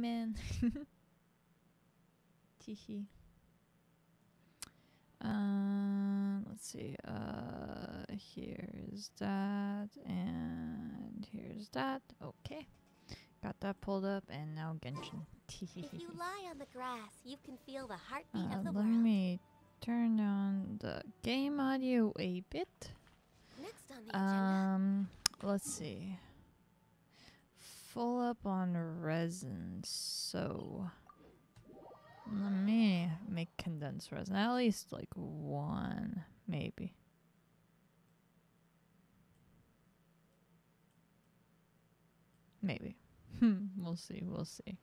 man. Teehee. Uh, let's see. Uh, here's that, and here's that. Okay, got that pulled up, and now Genshin. If you lie on the grass, you can feel the heartbeat Uh, of the let world. me turn down the game audio a bit. Next on the agenda, Um, let's see. Full up on resin, so let me make condensed resin. At least like one, maybe. Maybe. Hm, we'll see. We'll see.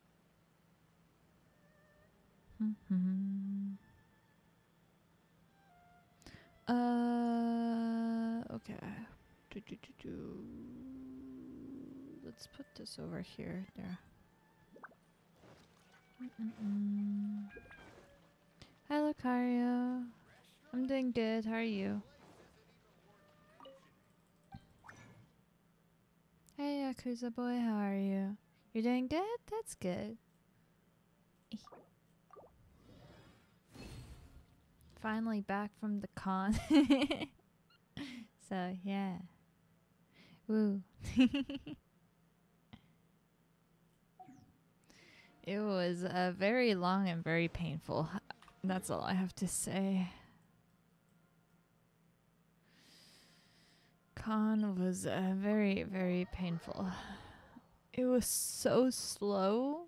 uh, okay. Do, do, do, do. Let's put this over here. There. Mm-mm-mm. Hi, Lucario. I'm doing good. How are you? Hey, Yakuza boy. How are you? You're doing good? That's good. Finally back from the con. so, yeah. Woo. it was uh, very long and very painful. That's all I have to say. Con was uh, very, very painful. It was so slow.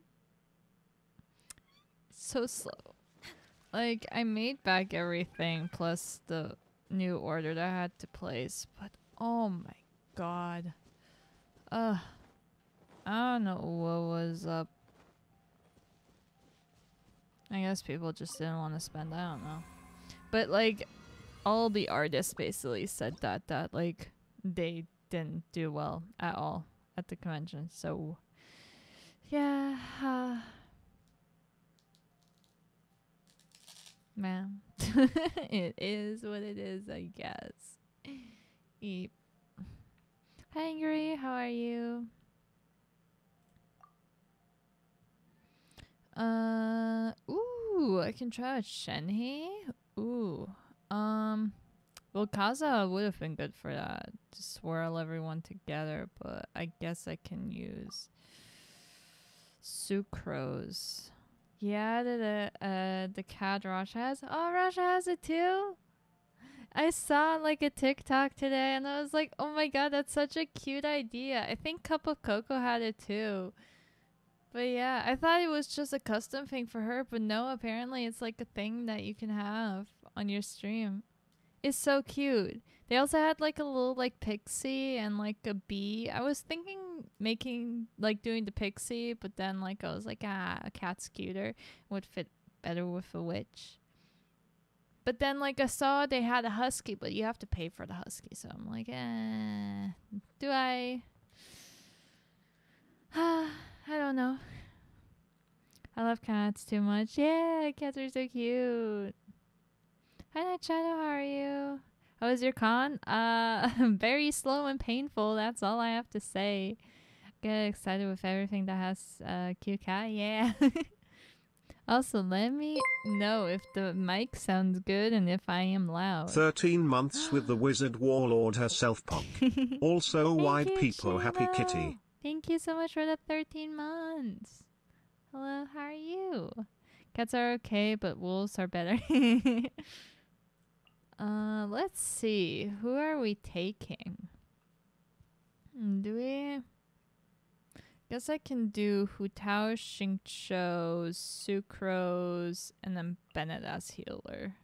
So slow. Like, I made back everything plus the new order that I had to place, but oh my god. Uh, I don't know what was up. I guess people just didn't want to spend. I don't know. But like, all the artists basically said that that like they didn't do well at all at the convention. So yeah, uh, man, it is what it is. I guess. Eep. Hi, Angry. How are you? Uh, ooh, I can try a Shenhe. Ooh, um, well, Kaza would have been good for that to swirl everyone together, but I guess I can use Sucrose. Yeah, the the, uh the cat Rasha has. Oh, Rasha has it too. I saw like a TikTok today, and I was like, "Oh my god, that's such a cute idea." I think Cup of Cocoa had it too. But yeah, I thought it was just a custom thing for her, but no, apparently it's like a thing that you can have on your stream. It's so cute. They also had like a little like pixie and like a bee. I was thinking making like doing the pixie, but then like I was like, ah, a cat scooter would fit better with a witch. But then like I saw they had a husky, but you have to pay for the husky, so I'm like, eh, do I? I don't know. I love cats too much. Yeah, cats are so cute. Hi, Night Shadow. How are you? How was your con? Uh, very slow and painful. That's all I have to say. Get excited with everything that has uh, cute cat. Yeah. also, let me know if the mic sounds good and if I am loud. 13 months with the wizard warlord herself punk. Also wide people happy kitty. Thank you so much for the 13 months. Hello, how are you? Cats are okay, but wolves are better. uh, let's see. Who are we taking? Hmm, Do we? Guess I can do Hutao, Xingqiu, Sucrose, and then Bennett healer.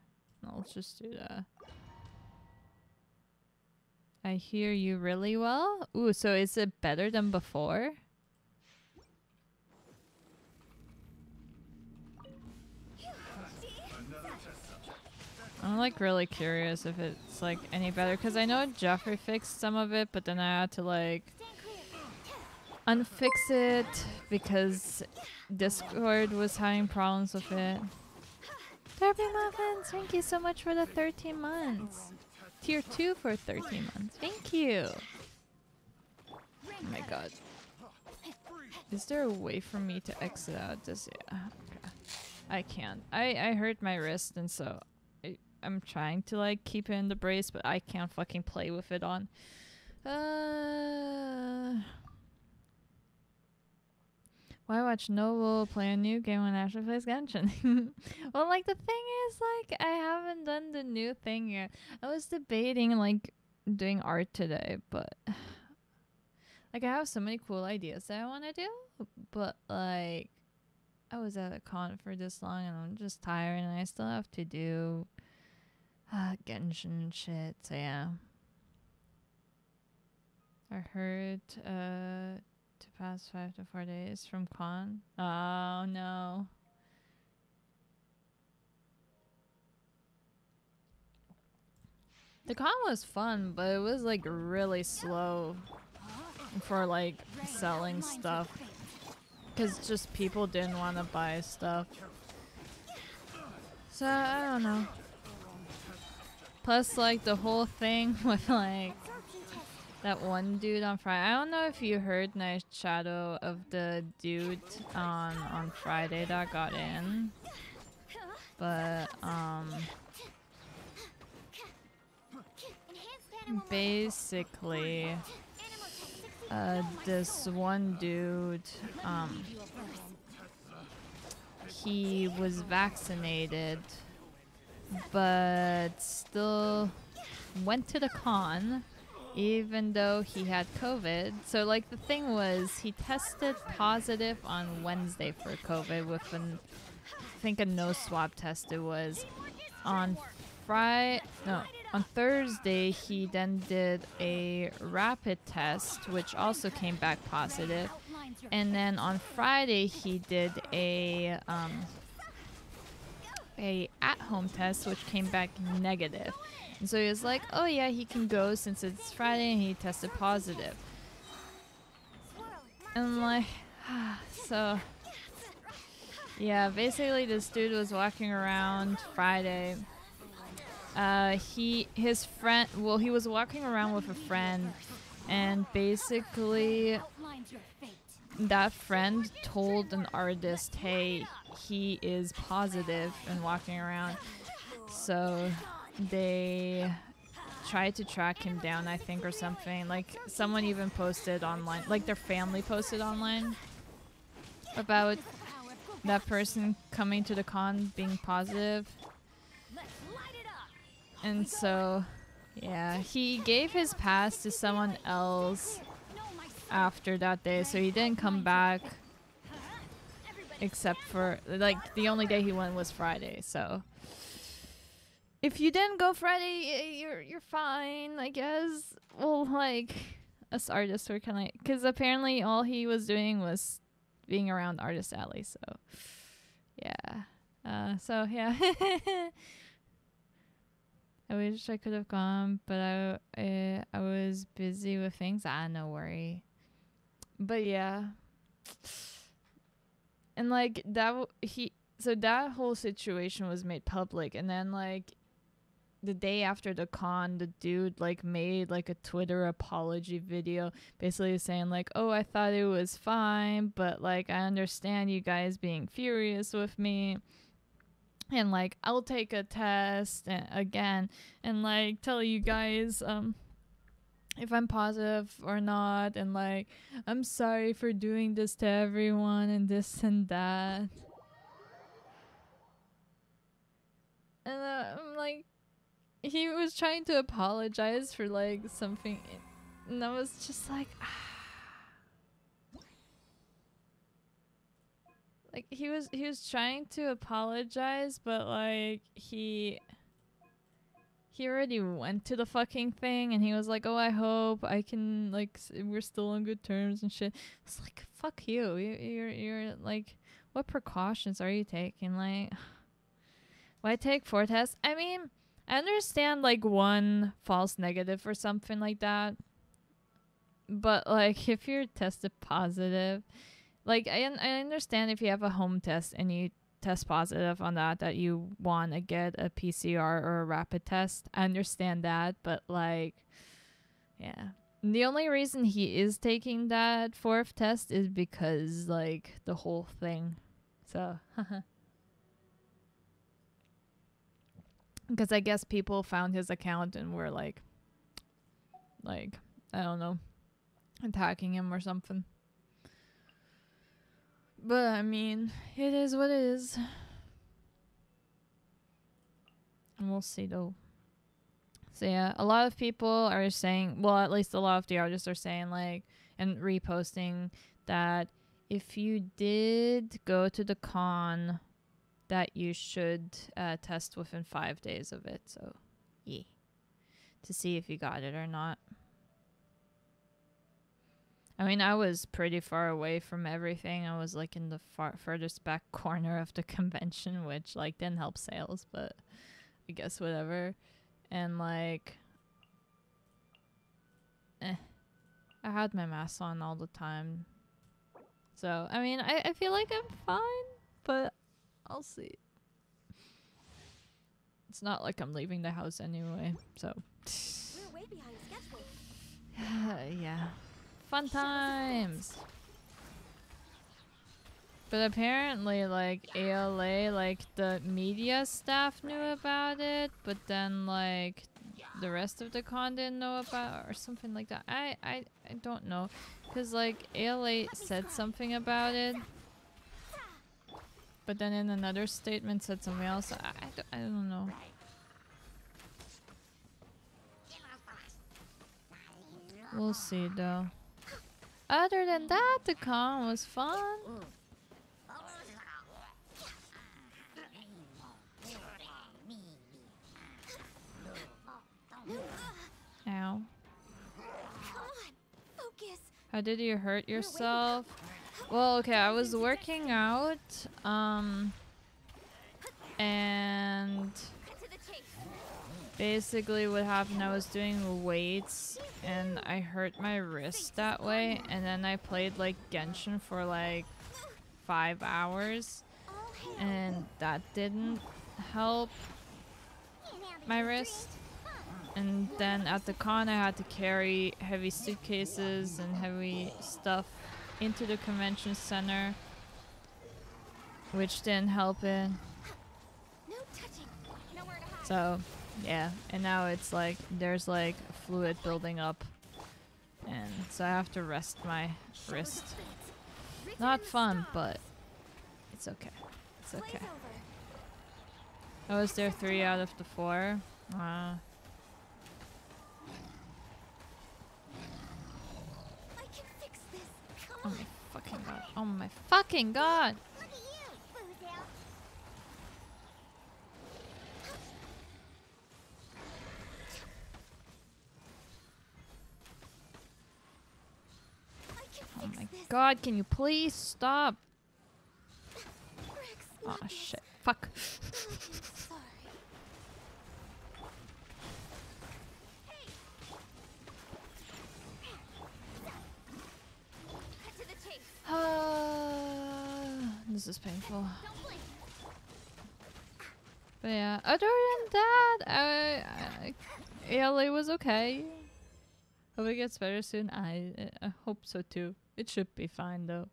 Let's just do that. I hear you really well. Ooh, so is it better than before? I'm like really curious if it's like any better because I know Jeffrey fixed some of it, but then I had to like unfix it because Discord was having problems with it. Derby Muffins, thank you so much for the 13 months. Tier 2 for 13 months. Thank you. Oh my god. Is there a way for me to exit out this? Okay. I can't. I I hurt my wrist, and so I I'm trying to like keep it in the brace, but I can't fucking play with it on. Uh. Why watch Noble play a new game when Ashley plays Genshin? well, like the thing is, like I haven't done the new thing yet. I was debating like doing art today, but like I have so many cool ideas that I want to do, but like I was at a con for this long and I'm just tired and I still have to do uh, Genshin shit. So yeah. I heard uh to pass five to four days from con. Oh no. The con was fun, but it was like really slow for like selling stuff. Cause just people didn't want to buy stuff. So I don't know. Plus like the whole thing with like that one dude on Friday. I don't know if you heard Night Shadow of the dude on on Friday that got in. But um basically uh this one dude um he was vaccinated but still went to the con even though he had COVID. So, like, the thing was, he tested positive on Wednesday for COVID with an, I think, a no swab test. It was on Friday, no, on Thursday, he then did a rapid test, which also came back positive. And then on Friday, he did a, um, a at-home test, which came back negative. And so he was like, oh yeah, he can go since it's Friday and he tested positive. And like, so, yeah, basically this dude was walking around Friday. Uh, he, his friend, well, he was walking around with a friend and basically that friend told an artist, hey, he is positive and walking around. So they tried to track him down, I think, or something. Like, someone even posted online, like, their family posted online about that person coming to the con being positive. And so, yeah, he gave his pass to someone else after that day, so he didn't come back except for, like, the only day he went was Friday, so if you didn't go Friday, you're you're fine, I guess. Well, like us artists were kind of because apparently all he was doing was being around Artist Alley. So yeah, uh, so yeah. I wish I could have gone, but I uh, I was busy with things. Ah, no worry. But yeah, and like that he so that whole situation was made public, and then like the day after the con, the dude like made like a Twitter apology video basically saying like, "Oh, I thought it was fine, but like I understand you guys being furious with me." And like I'll take a test and, again and like tell you guys um if I'm positive or not and like I'm sorry for doing this to everyone and this and that. And uh, I'm like he was trying to apologize for like something and I was just like ah. like he was he was trying to apologize but like he he already went to the fucking thing and he was like oh i hope i can like we're still on good terms and shit. It's like fuck you. You you're you're like what precautions are you taking? Like why take four tests? I mean I understand like one false negative or something like that. But like if you're tested positive, like I I understand if you have a home test and you test positive on that that you want to get a PCR or a rapid test. I understand that, but like yeah. the only reason he is taking that fourth test is because like the whole thing. So because I guess people found his account and were like like I don't know attacking him or something. But I mean, it is what it is. And we'll see though. So yeah, a lot of people are saying, well, at least a lot of the artists are saying like and reposting that if you did go to the con, that you should uh, test within five days of it. So, yeah, to see if you got it or not. I mean, I was pretty far away from everything. I was like in the far furthest back corner of the convention, which like didn't help sales, but I guess whatever. And like, eh, I had my mask on all the time. So I mean, I I feel like I'm fine, but I'll see. It's not like I'm leaving the house anyway, so We're way behind schedule. yeah. Fun times. But apparently, like ALA, like the media staff knew about it, but then like the rest of the con didn't know about, or something like that. I I I don't know, cause like ALA said something about it, but then in another statement said something else. I I don't, I don't know. We'll see though. Other than that, the con was fun. Ow. Come on, focus. How did you hurt yourself? Well, okay, I was working out, um, and basically what happened, I was doing weights, and I hurt my wrist that way, and then I played like Genshin for like five hours, and that didn't help my wrist. And then at the con, I had to carry heavy suitcases and heavy stuff into the convention center, which didn't help it. No touching. Nowhere to hide. So, yeah. And now it's like there's like fluid building up, and so I have to rest my wrist. Not fun, but it's okay. It's okay. I was there three out of the four. Uh, I can fix this. Come oh my fucking god. Oh my fucking god. Look at you, Boozle. I can Oh my god, can you please stop? Oh shit. Fuck. this is painful. But yeah, other than that, I, I, ALA was okay. Hope it gets better soon. I, I hope so too. It should be fine though.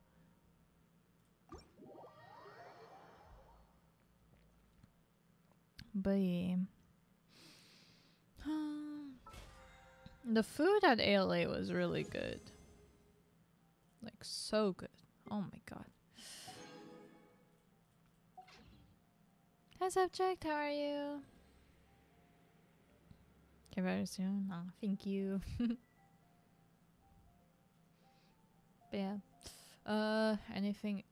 But yeah. the food at ALA was really good. Like so good. Oh my god. Hi subject, how are you? Get better soon. Oh, thank you. but yeah. Uh anything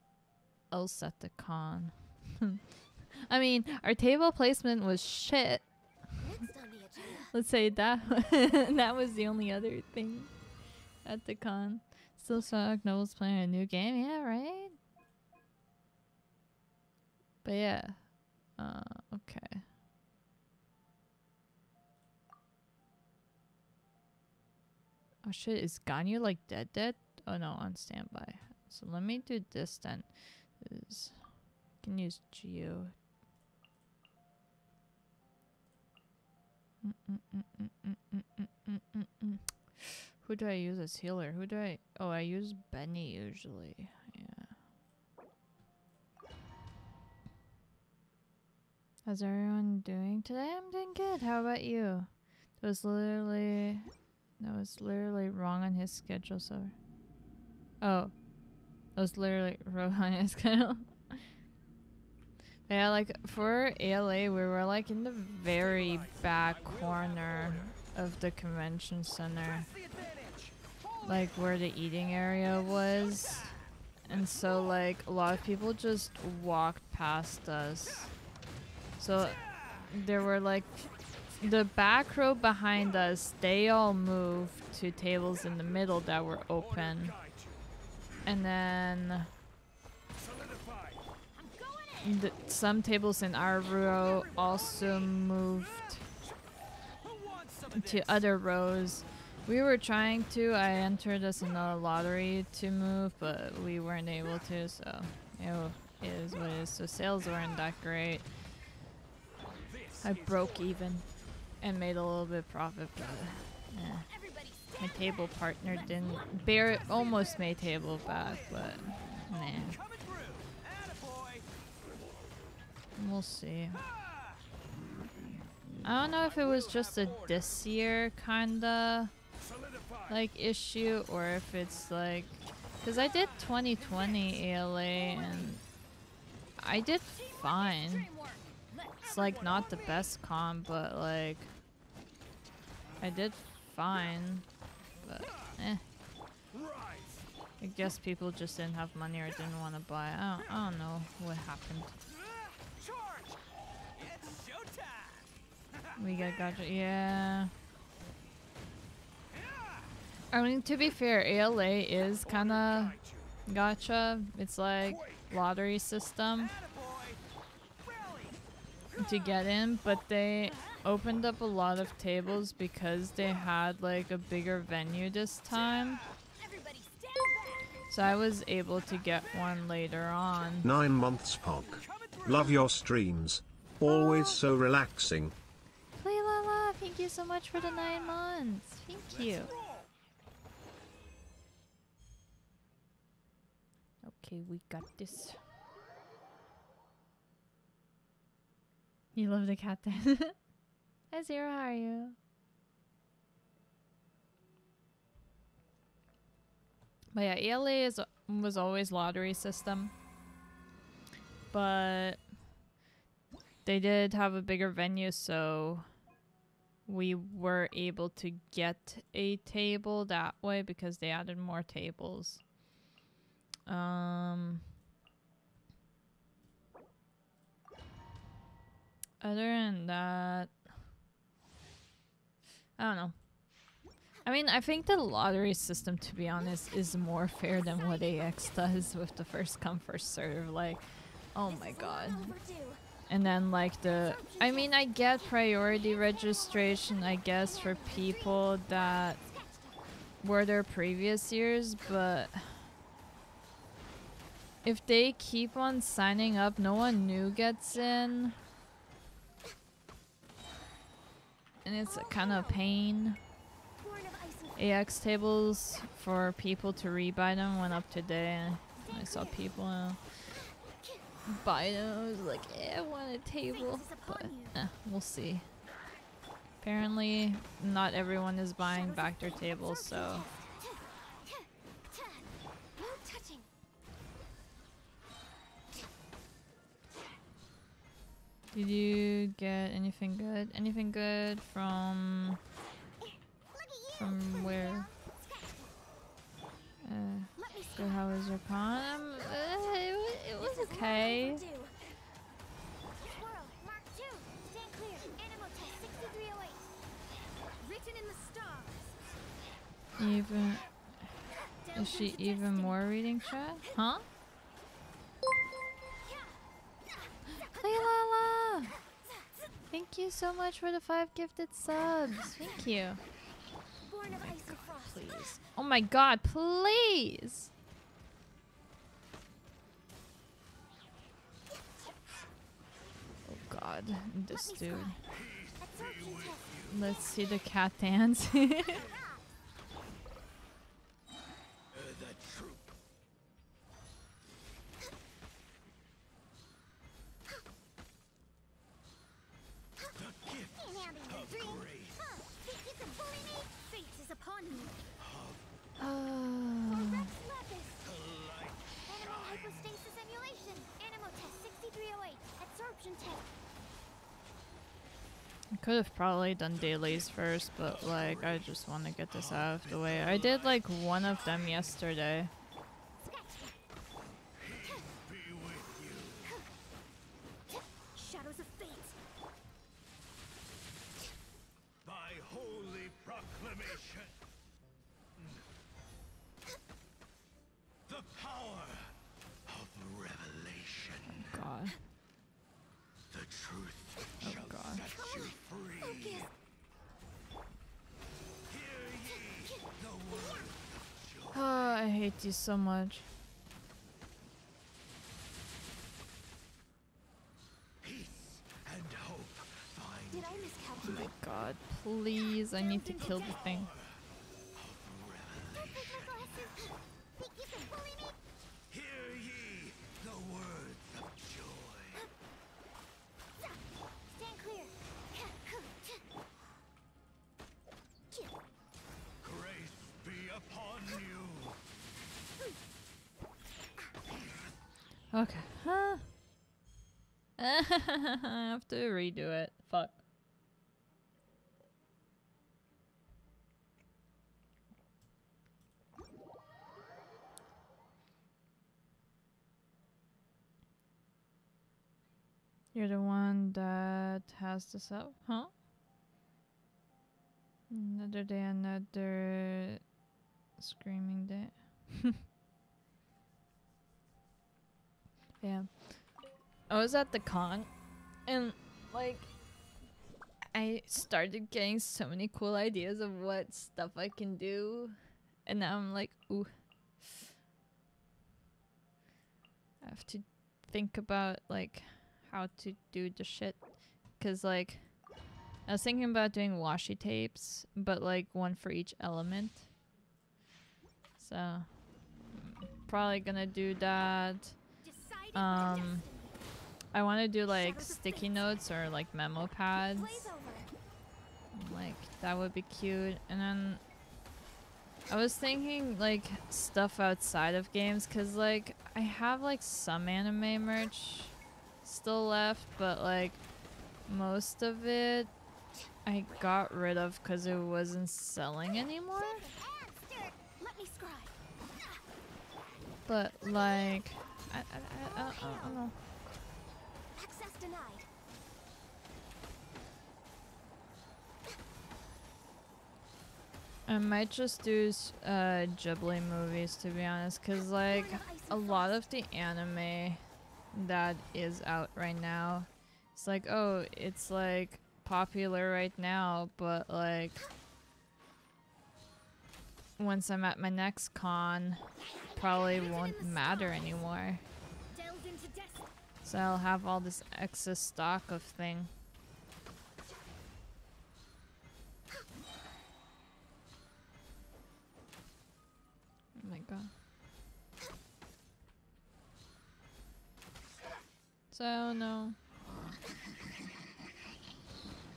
else at the con? I mean, our table placement was shit. Next on the agenda. Let's say that that was the only other thing at the con. Still suck. Novel's playing a new game. Yeah, right. But yeah. Uh, okay. Oh shit! Is Ganyu like dead? Dead? Oh no, on standby. So let me do this then. Is can use Geo. Mm, mm, mm, Who do I use as healer? Who do I? Oh, I use Benny usually. Yeah. How's everyone doing today? I'm doing good. How about you? It was literally, that was literally wrong on his schedule. So, oh, that was literally wrong on his schedule. yeah, like for ALA, we were like in the very back corner of the convention center, like where the eating area was. And so, like, a lot of people just walked past us. So, there were like the back row behind us, they all moved to tables in the middle that were open. And then the, some tables in our row also moved to other rows. We were trying to. I entered us in a lottery to move, but we weren't able to, so it is what it is. So sales weren't that great. I broke even and made a little bit of profit, but eh. my table partner didn't. Bear almost made table back, but nah. We'll see. I don't know if it was just a this year kinda like issue or if it's like because I did 2020 ALA and I did fine. It's like not the best comp, but like I did fine. But eh. I guess people just didn't have money or didn't want to buy. I don't, I don't know what happened. We got gotcha. Yeah. I mean, to be fair, ALA is kind of gotcha. It's like lottery system to get in, but they opened up a lot of tables because they had like a bigger venue this time. So I was able to get one later on. Nine months, Pog. Love your streams. Always so relaxing. Play Lala, thank you so much for the nine months. Thank you. Okay, we got this. You love the cat then. Hi Zero, how are you? But yeah, ALA is was always lottery system. But they did have a bigger venue, so we were able to get a table that way because they added more tables. Um other than that I don't know. I mean, I think the lottery system, to be honest, is more fair than what AX does with the first come, first serve. Like, oh my god. And then, like, the. I mean, I get priority registration, I guess, for people that were their previous years, but. If they keep on signing up, no one new gets in. and it's kind of a pain. AX tables for people to rebuy them went up today I saw people uh, buy them. I was like, eh, I want a table, but eh, we'll see. Apparently, not everyone is buying back their tables, so Did you get anything good? Anything good from from where? Uh, so how was your con? Um, uh, it, it was okay. Even is she even more reading chat? Huh? Leilala! Thank you so much for the five gifted subs. Thank you. Please. Oh my god, please! Oh god, this dude. Let's see the cat dance. could have probably done dailies first, but like I just want to get this out of the way. I did like one of them yesterday. Hate you so much. Peace and hope find Did I Oh my god, please, I need to kill the thing. I have to redo it. Fuck. You're the one that has this up, huh? Another day, another screaming day. Yeah. I was at the con and like I started getting so many cool ideas of what stuff I can do and now I'm like, ooh. I have to think about like how to do the shit cuz like I was thinking about doing washi tapes, but like one for each element. So probably gonna do that. Um. I want to do like sticky notes or like memo pads. Like that would be cute. And then I was thinking like stuff outside of games cuz like I have like some anime merch still left, but like most of it I got rid of cuz it wasn't selling anymore. But like I, I, I, I don't know. I might just do uh, Ghibli movies to be honest, cause like a lot of the anime that is out right now, it's like oh, it's like popular right now, but like once I'm at my next con, probably won't matter anymore. So I'll have all this excess stock of thing. So no.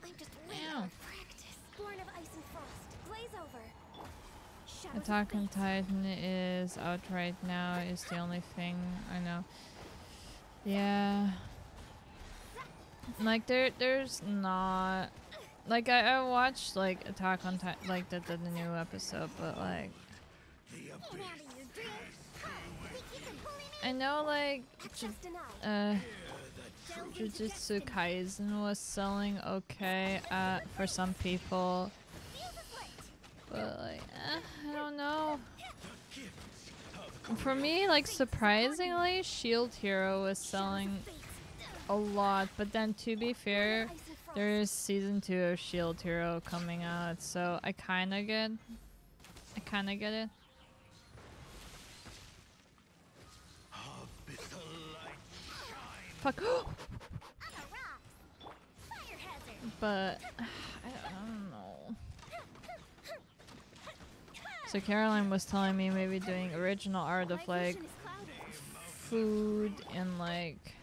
I'm just Ow. practice. Born of ice and frost. Blaze over. Shadows Attack on. Titan is out right now is the only thing I know. Yeah. Like there there's not like I, I watched like Attack on Titan like the, the, the new episode but like The Get abyss out of your dreams. Think you can bully me? I know like uh Jujutsu. Kaisen was selling okay uh for some people but like eh, I don't know. For me, like surprisingly, Shield Hero was selling a lot, but then to be fair, Ice and frost. there is season two of Shield Hero coming out, so I kind of get, I kind of get it. Fuck. On the rocks. Fire hazard. but I, I don't know. So Caroline was telling me maybe doing original art of like vision is clouded. food and like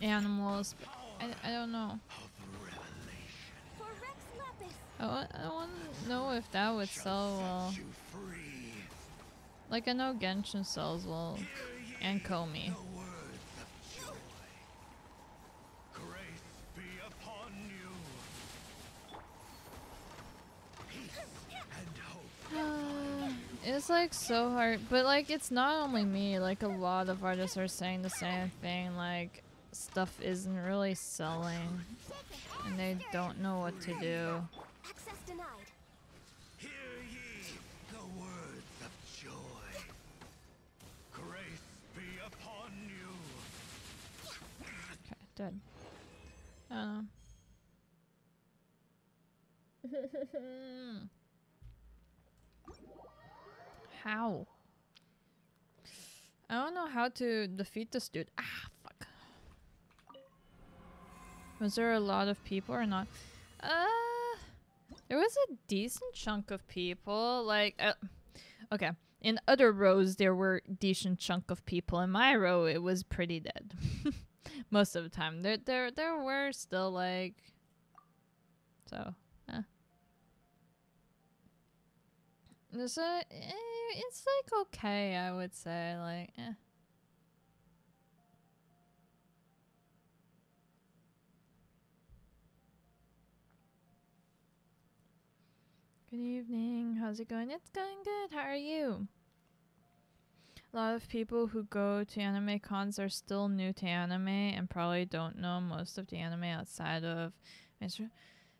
animals. But I, I don't know. For Rex Lapis. I want, I want to know if that would sell well. Like I know Genshin sells well. Hear ye And Comey. the words of joy. Grace be upon you. Peace and hope. It's like so hard, but like it's not only me. Like a lot of artists are saying the same thing. Like stuff isn't really selling, and they don't know what to do. Access denied. Hear ye the words of joy. Grace be upon you. Okay, dead. I don't know. How? I don't know how to defeat this dude. Ah, fuck. Was there a lot of people or not? Uh, there was a decent chunk of people. Like, uh, okay. In other rows, there were decent chunk of people. In my row, it was pretty dead. Most of the time, there, there, there were still like. So, eh. A, eh, it's like okay, I would say. Like, eh. Good evening. How's it going? It's going good. How are you? A lot of people who go to anime cons are still new to anime and probably don't know most of the anime outside of.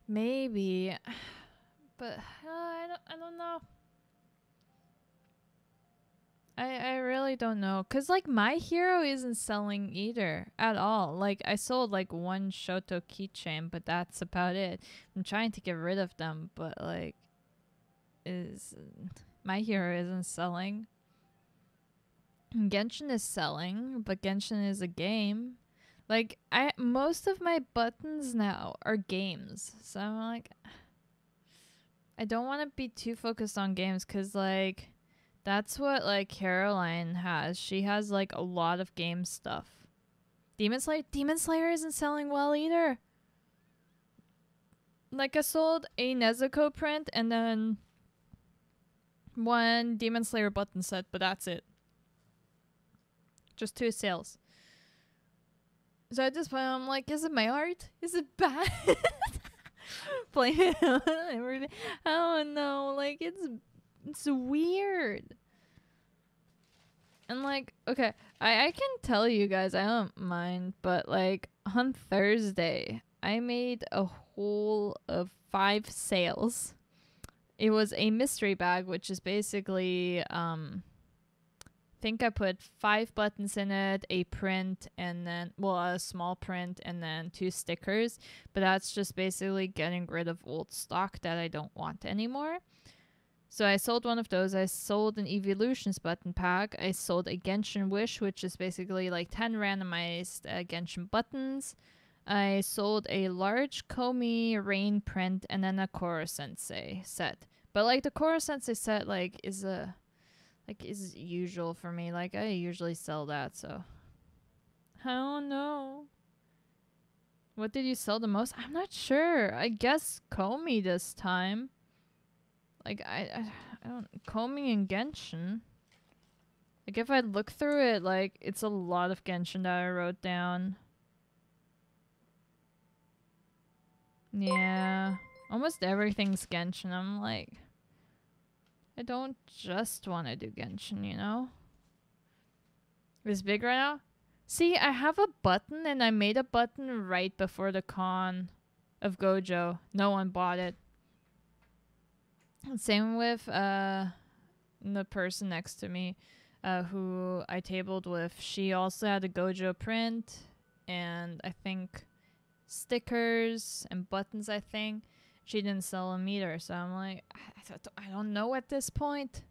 Maybe, but uh, I don't. I don't know. I I really don't know, cause like my hero isn't selling either at all. Like I sold like one Shoto keychain, but that's about it. I'm trying to get rid of them, but like, is my hero isn't selling. Genshin is selling, but Genshin is a game. Like I most of my buttons now are games. So I'm like I don't want to be too focused on games cuz like that's what like Caroline has. She has like a lot of game stuff. Demon Slayer Demon Slayer isn't selling well either. Like I sold a Nezuko print and then one Demon Slayer button set, but that's it. Just two sales. So at this point, I'm like, is it my art? Is it bad? Blame it everything. I don't know. Like it's it's weird. And like, okay, I I can tell you guys I don't mind, but like on Thursday, I made a whole of five sales. It was a mystery bag, which is basically um think I put five buttons in it, a print, and then well, a small print, and then two stickers. But that's just basically getting rid of old stock that I don't want anymore. So I sold one of those. I sold an Evolutions button pack. I sold a Genshin Wish, which is basically like 10 randomized uh, Genshin buttons. I sold a large Komi rain print and then a Koro Sensei set. But like the Koro Sensei set like is a like is usual for me. Like I usually sell that, so I don't know. What did you sell the most? I'm not sure. I guess Komi this time. Like I, I, I don't Komi and Genshin. Like if I look through it, like it's a lot of Genshin that I wrote down. Yeah, almost everything's Genshin. I'm like, I don't just want to do Genshin, you know? Is big right now? See, I have a button and I made a button right before the con of Gojo. No one bought it. Same with uh the person next to me uh who I tabled with. She also had a Gojo print and I think stickers and buttons, I think. She didn't sell them either, so I'm like I, I don't know at this point.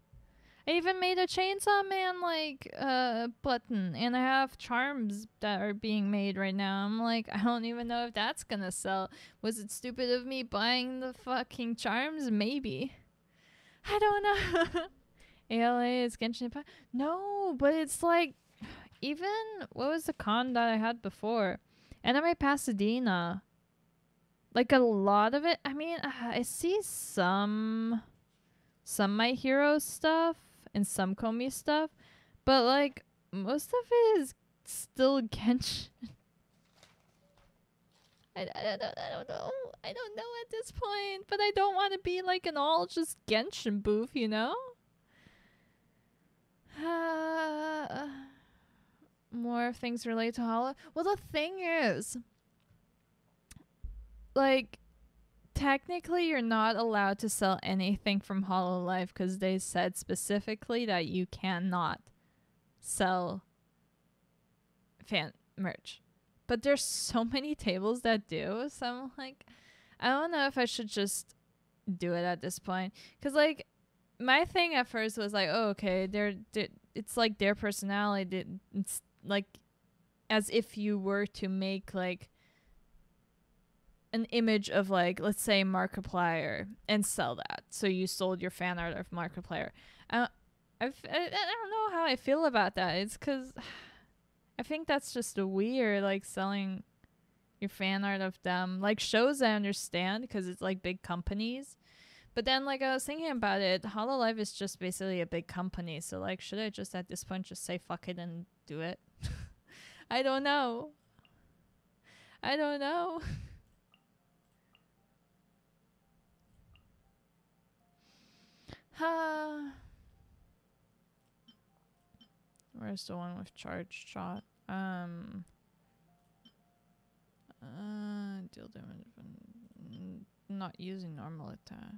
I even made a Chainsaw Man like uh button and I have charms that are being made right now. I'm like I don't even know if that's gonna sell. Was it stupid of me buying the fucking charms? Maybe. I don't know. ALA is Genshin Impact. No, but it's like even what was the con that I had before? Anime Pasadena. Like a lot of it. I mean, uh, I see some some My Hero stuff and some Komi stuff, but like most of it is still Genshin. I, I, don't, know- I don't know. I don't know at this point, but I don't want to be like an all just Genshin booth, you know? Uh, more things relate to Hollow. Well, the thing is, like, technically, you're not allowed to sell anything from Hololive because they said specifically that you cannot sell fan merch. But there's so many tables that do, so I'm like, I don't know if I should just do it at this point. Cause like, my thing at first was like, oh, okay, they're, they it's like their personality. It's like as if you were to make like an image of like, let's say Markiplier and sell that. So you sold your fan art of Markiplier. Uh, I, I've, I, I don't know how I feel about that. It's because I think that's just weird, like selling your fan art of them. Like shows I understand because it's like big companies. But then, like I was thinking about it, Hololive is just basically a big company. So, like, should I just at this point just say fuck it and do it? I don't know. I don't know. Where's the one with charge shot? Um. Uh, deal damage. Not using normal attack.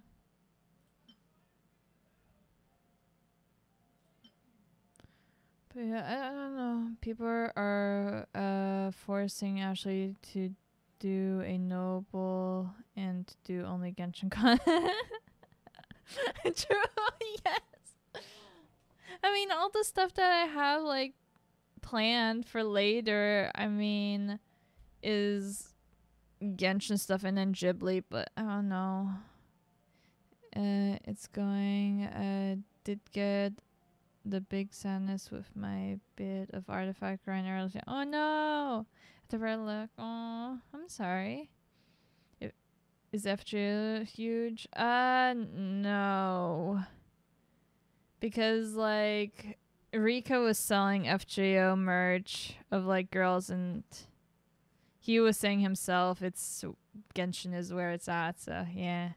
But yeah, I, I don't know. People are, uh forcing Ashley to do a noble and do only Genshin Con. True, yes. I mean, all the stuff that I have like planned for later, I mean, is Genshin stuff and then Ghibli, but I don't know. Uh, it's going. Uh, did get the big sadness with my bit of artifact grind earlier. Oh no! The red look. Oh, I'm sorry. I- Is FGO huge? Uh, no. Because like Rika was selling FGO merch of like girls, and he was saying himself, it's Genshin is where it's at. So yeah.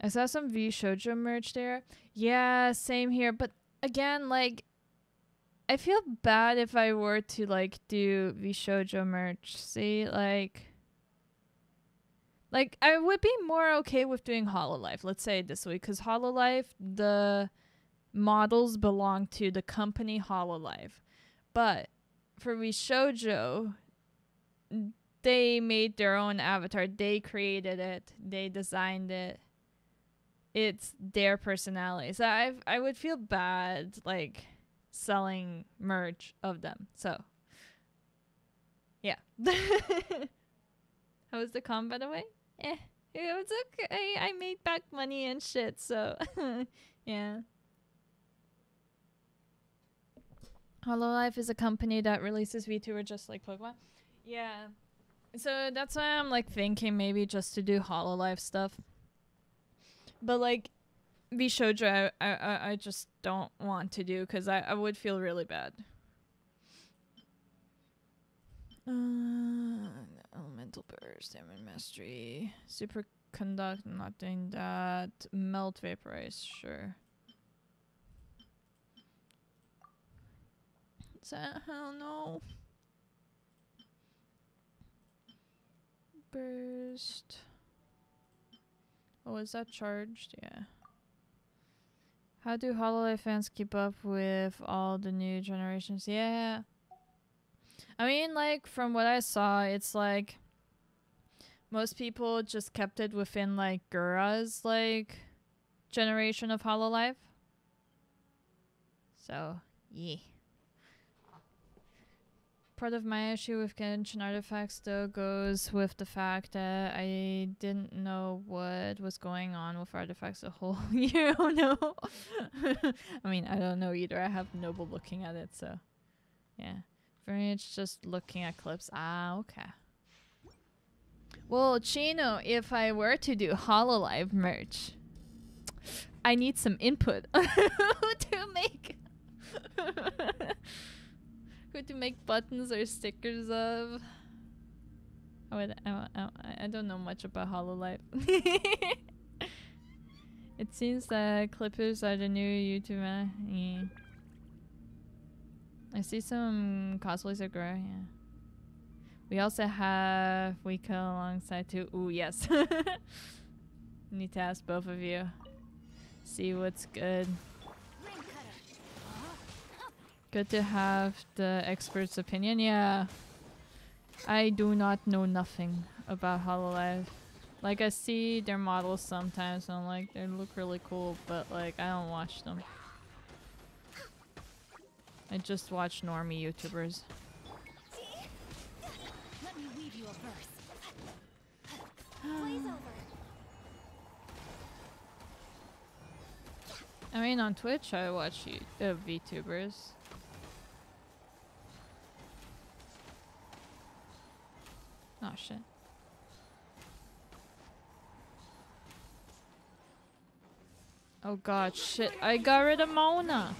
I saw some VShojo merch there. Yeah, same here. But again, like, I feel bad if I were to like do VShojo merch. See, like, like I would be more okay with doing Hololive. Let's say this way, because Hololive, the models belong to the company Hololive, but for VShojo, they made their own avatar. They created it. They designed it it's their personality. So I I would feel bad like selling merch of them. So yeah. How was the con by the way? Eh, it was okay. I made back money and shit. So yeah. Hololive is a company that releases VTuber just like Pokemon. Yeah. So that's why I'm like thinking maybe just to do Hololive stuff. But like VShojo, I, I I just don't want to do because I, I would feel really bad. Uh, elemental burst, damage mastery, superconduct. Not doing that. Melt vaporize, sure. Don't know. Burst. Oh, is that charged? Yeah. How do HoloLive fans keep up with all the new generations? Yeah. I mean, like, from what I saw, it's like most people just kept it within, like, Gura's, like, generation of HoloLive. So, yeah. Part of my issue with Genshin Artifacts, though, goes with the fact that I didn't know what was going on with Artifacts a whole year. Oh no! I mean, I don't know either. I have Noble looking at it, so yeah. It's just looking at clips. Ah, okay. Well, Chino, if I were to do Hololive merch, I need some input to make To make buttons or stickers of. I, would, I, I, I don't know much about Hololive. it seems that Clippers are the new YouTuber. Yeah. I see some cosplays of Gura, yeah. We also have Wika alongside too. Ooh, yes. Need to ask both of you. See what's good. Good to have the expert's opinion. Yeah. I do not know nothing about Hololive. Like I see their models sometimes and I'm like they look really cool, but like I don't watch them. I just watch normie YouTubers. I mean on Twitch I watch uh, VTubers. Oh shit. Oh god, shit. I got rid of Mona.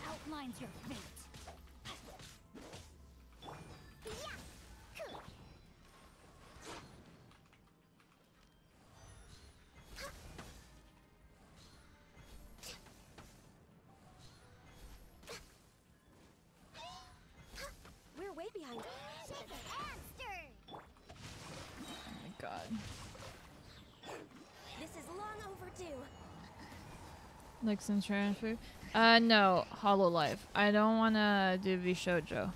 Like some transfer? Uh, no. Hololive. I don't wanna do VShojo.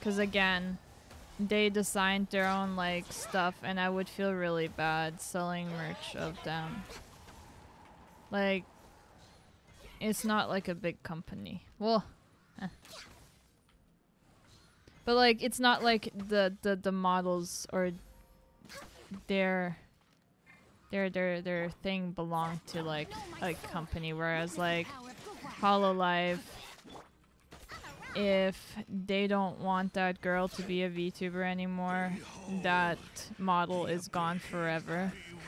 Cause again, they designed their own like stuff and I would feel really bad selling merch of them. Like, it's not like a big company. Well, eh. but like it's not like the the the models or their their their their thing belonged to like a company whereas like hololive if they don't want that girl to be a VTuber anymore, that model is gone forever. Boo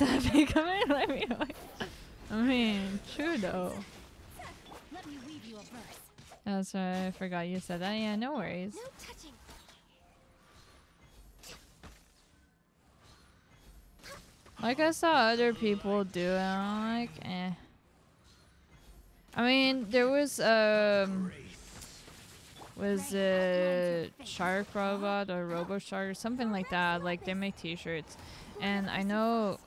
Yeah. Is let me I mean, true though. Let me weave you a verse. That's right, I forgot you said that. Yeah, no worries. No touching. Like I saw other people do it, I'm like, eh. I mean, there was um, was it Shark Robot or Robo Shark or something like that? Like they make T-shirts, and I know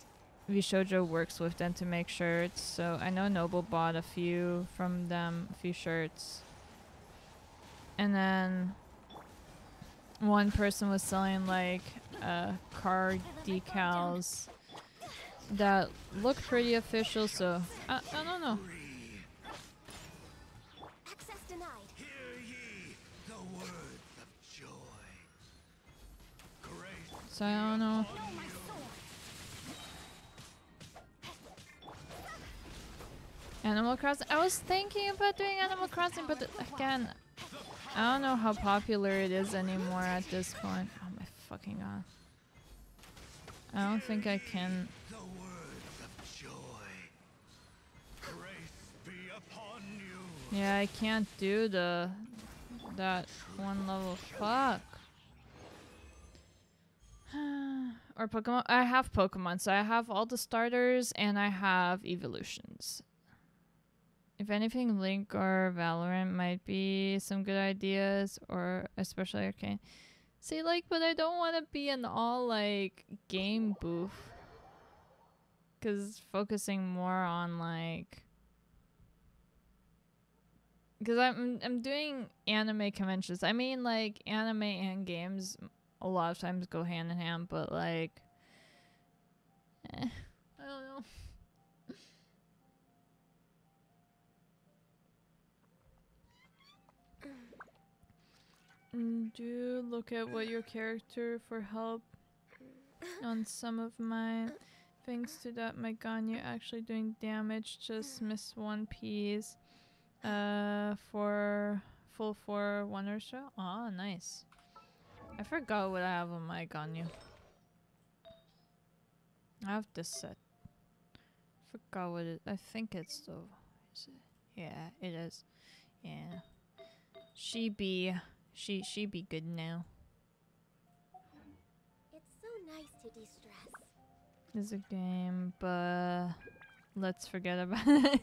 VShojo works with them to make shirts. So I know Noble bought a few from them, a few shirts, and then one person was selling like uh, car decals that look pretty official. So I, I don't know. Access denied. Hear ye the words of joy. Grace So I don't know. Blow my sword. Animal Crossing. I was thinking about doing Animal Crossing, but again, I don't know how popular it is anymore at this point. Oh my fucking god. I don't think I can. the words of joy. Grace be upon you. Yeah, I can't do the that one level. Fuck. or Pokemon. I have Pokemon, so I have all the starters and I have evolutions. If anything, Link or Valorant might be some good ideas, or especially Arcane. See, like, but I don't want to be an all like game booth. Cause focusing more on like because I'm I'm doing anime conventions. I mean, like anime and games a lot of times go hand in hand, but like, eh, Mm, Do look at what your character for help on some of mine. Thanks to that, my Ganyu actually doing damage. Just miss one piece. Uh, for full four wonder show. Oh, nice. I forgot what I have on my Ganyu. I have this set. Forgot what it. I think it's the. It? Yeah, it is. Yeah. She be. She she be good now. It's so nice to de-stress. Is a game, but let's forget about it.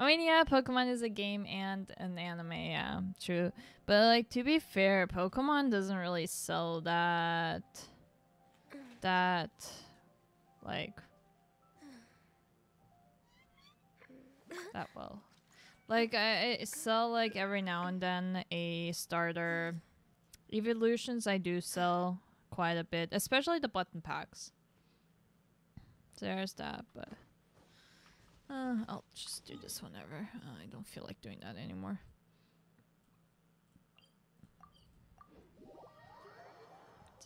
I mean, yeah, Pokemon is a game and an anime. Yeah, true. But like to be fair, Pokemon doesn't really sell that that like that well. Like I, sell like every now and then a starter. Evolutions I do sell quite a bit, especially the button packs. There's that, but uh, I'll just do this whenever. Uh, I don't feel like doing that anymore.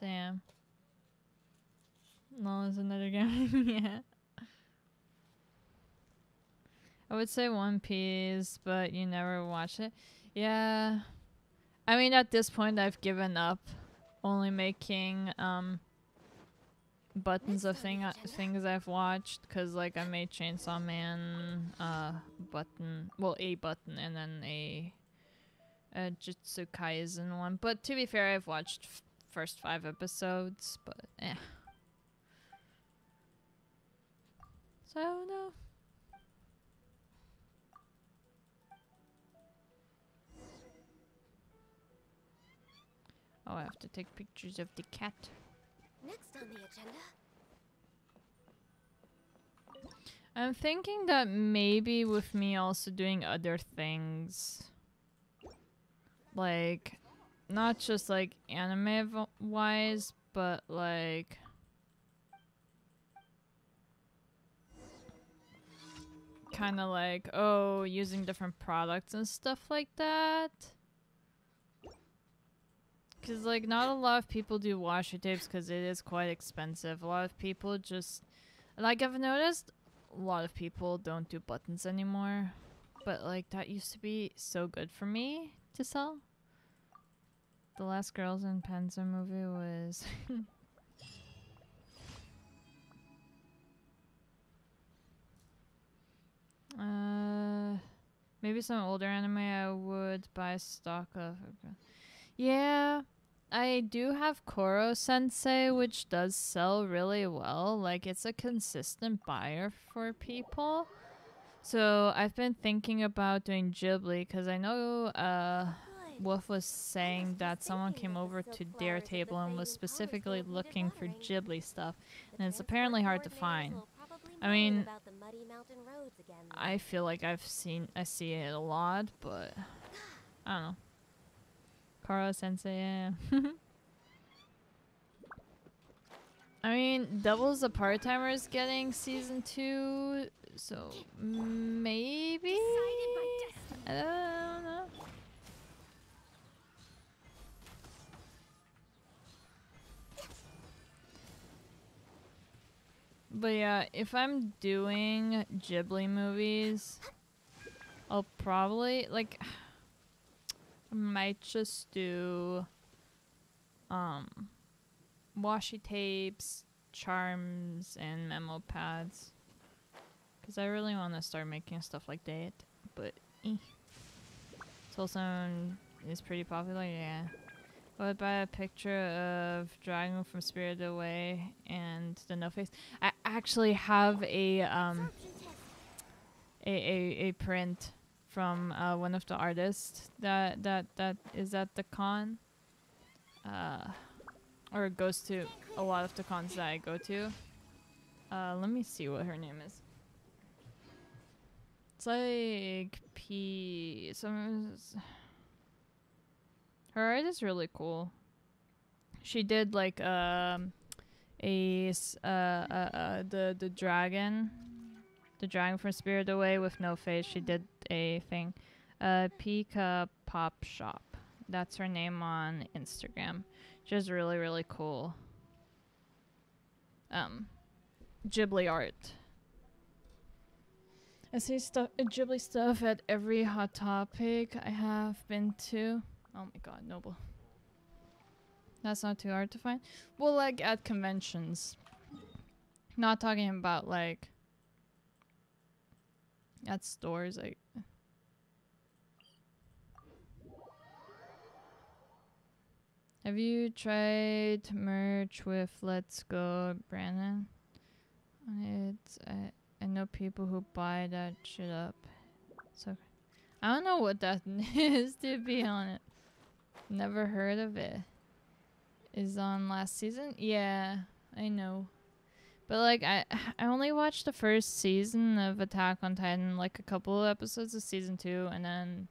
Damn. No, it's another game. yeah. I would say One Piece, but you never watch it. Yeah. I mean, at this point, I've given up only making um buttons of thing uh, things I've watched because like I made Chainsaw Man uh button well a button and then a a Jujutsu Kaisen one but to be fair I've watched first five episodes but eh so no oh I have to take pictures of the cat Next on the agenda. I'm thinking that maybe with me also doing other things, like not just like anime wise, but like kind of like oh, using different products and stuff like that. Cause like not a lot of people do washi tapes because it is quite expensive. A lot of people just like I've noticed a lot of people don't do buttons anymore. But like that used to be so good for me to sell. The last Girls in Panzer movie was uh maybe some older anime I would buy stock of. Yeah, I do have Koro Sensei, which does sell really well. Like, it's a consistent buyer for people. So, I've been thinking about doing Ghibli because I know uh, Wolf was saying that someone came over to their table and was specifically looking for. Ghibli stuff. And it's apparently hard to find. I mean. I feel like I've seen, I see it a lot, but I don't know. Koro Sensei, yeah. I mean, Devil Is a Part Timer is getting season two, so maybe. Decided by destiny. I don't know. But yeah, if I'm doing Ghibli movies, I'll probably like might just do um washi tapes, charms, and memo pads. Cause I really want to start making stuff like that, but eh. Also is pretty popular, yeah. I would buy a picture of Dragon from Spirited Away and the No Face. I actually have a um a, a, a print from uh, one of the artists that that that is at the con uh, or goes to a lot of the cons that I go to. Uh, let me see what her name is. It's like P. Some. Her art is really cool. She did like um a uh, uh, uh the the dragon the dragon from Spirit Away with no face. She did a thing. Uh, Pika Pop Shop. That's her name on Instagram. She's really, really cool. Um, Ghibli art. I see stuff, Ghibli stuff at every hot topic I have been to. Oh my god, Noble. That's not too hard to find. Well, like at conventions. Not talking about like at stores like Have you tried merch with Let's Go Brandon? It's I, I know people who buy that shit up. So I don't know what that is to be honest. Never heard of it. Is on last season? Yeah, I know. But like I I only watched the first season of Attack on Titan, like a couple of episodes of season 2 and then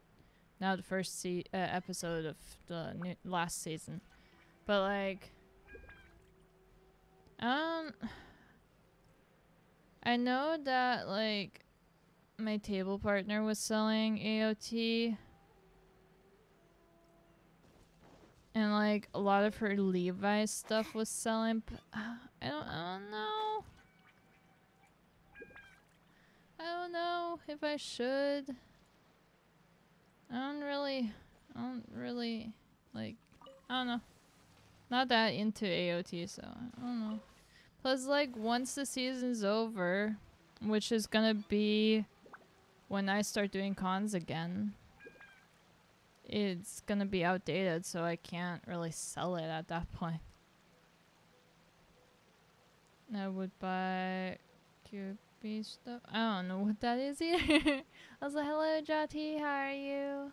now the first se- uh, episode of the new last season. But like um I know that like my table partner was selling AOT and like a lot of her Levi's stuff was selling. Uh, I don't, I don't know. I don't know if I should. I don't really, I don't really like. I don't know. Not that into AOT, so I don't know. Plus, like once the season's over, which is gonna be when I start doing cons again it's gonna be outdated, so I can't really sell it at that point. I would buy QB stuff. I don't know what that is either. I was like, hello, Jati, how are you?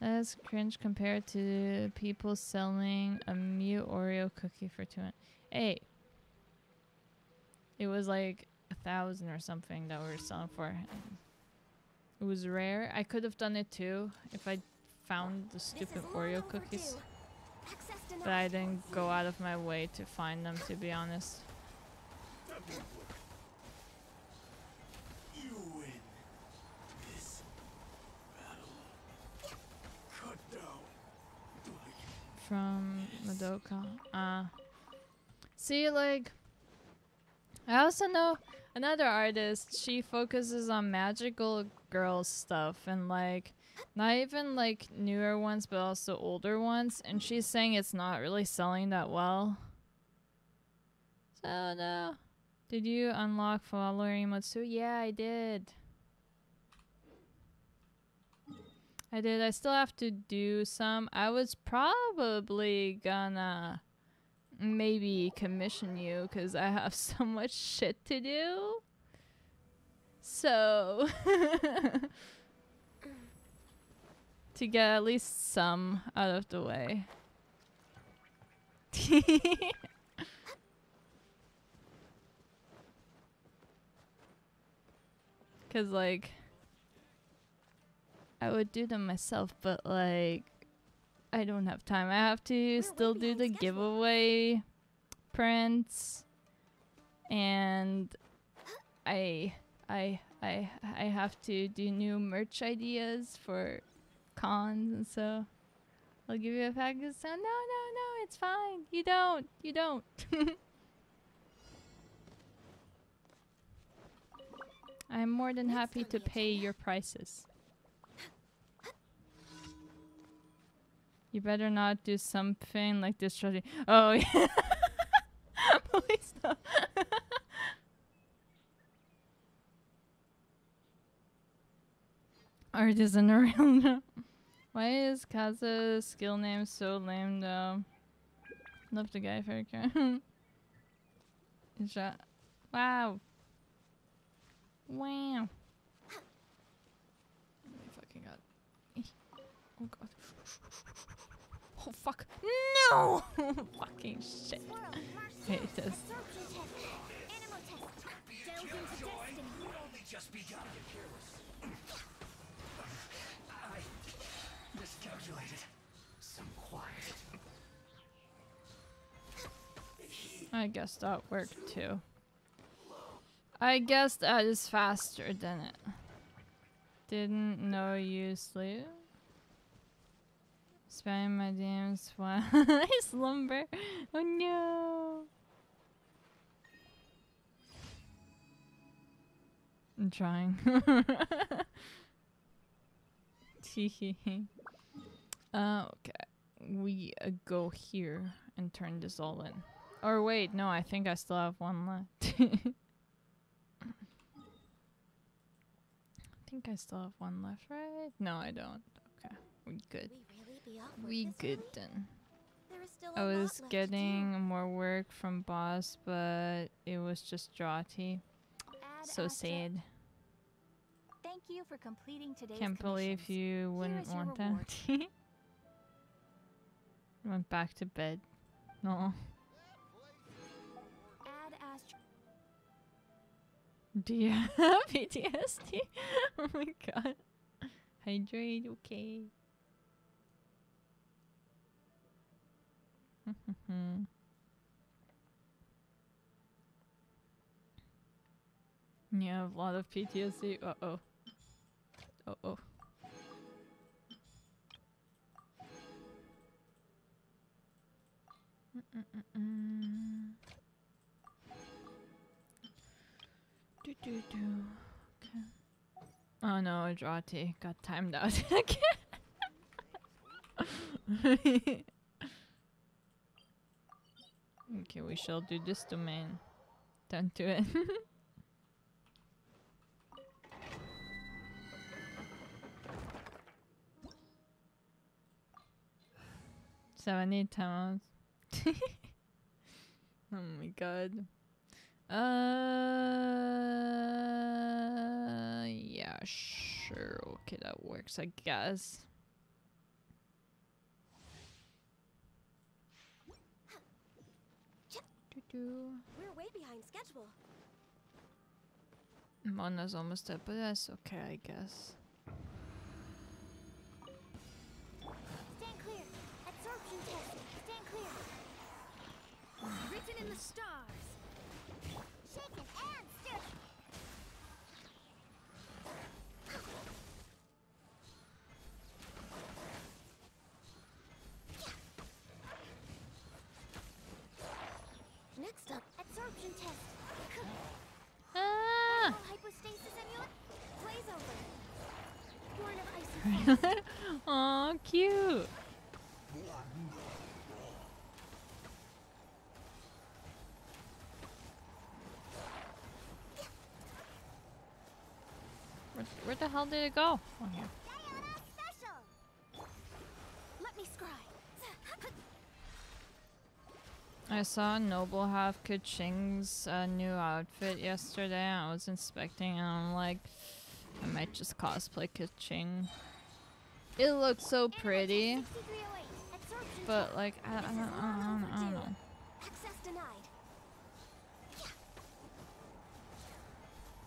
That's cringe compared to people selling a mute Oreo cookie for two. Hey, it was like a thousand or something that we were selling for. It was rare. I could have done it too if I found the stupid Oreo cookies. But I didn't go out of my way to find them, to be honest. You win this battle. Cut down. From Madoka. Uh, see, like, I also know another artist. She focuses on magical girl stuff and, like, not even like newer ones, but also older ones. And she's saying it's not really selling that well. So, no. Did you unlock follower emotes too? Yeah, I did. I did. I still have to do some. I was probably gonna maybe commission you because I have so much shit to do. So. to get at least some out of the way. Cause like I would do them myself, but like I don't have time. I have to still do the giveaway prints and I I I I have to do new merch ideas for cons and so I'll give you a package. So no, no, no, it's fine. You don't. You don't. I'm more than happy to pay your prices. You better not do something like this. Shorty. Oh yeah. Please stop. Art isn't around. Why is Kaza's skill name so lame though? Love the guy for that wow. Wow. Oh my fucking god. Oh god. Fuck. No! fucking shit. Hate this. I guess that worked too. I guess that is faster than it. Didn't know you sleep. Spamming my DMs while I slumber. Oh no. I'm trying. Uh, okay. We uh, go here and turn this all in. Or wait, no, I think I still have one left. I think I still have one left, right? No, I don't. Okay, we good. We good then. There is still I was left to do. getting more work from boss, but it was just draughty. So sad. Thank you for completing today's Can't believe you wouldn't want that. Went back to bed. No. Do you have PTSD? oh my god. Hydrate, okay. You have a lot of PTSD. Uh oh. Uh oh. Mm-mm-mm-mm. Do do do. Okay. Oh no, Drati got timed out again. okay, we shall do this domain. Don't do it. Seventy times. oh my god. Uh, yeah, sure. Okay, that works, I guess. Doo-doo. We're way behind schedule. Mona's almost dead, but that's okay, I guess. Stand clear. Absorption test. Stand clear. Written in the stars. Shaken and stiff. Next up, absorption test. Ah! Hypostasis amulet. Blaze over. Born of icy fire. Aw, cute. Where, where the hell did it go? Oh, here. Special. Let me scry. I saw Noble have Keqing's uh, new outfit yesterday. I was inspecting and I'm like, I might just cosplay Keqing. It looks so pretty, but like, I, I, don't, I, don't, I don't know.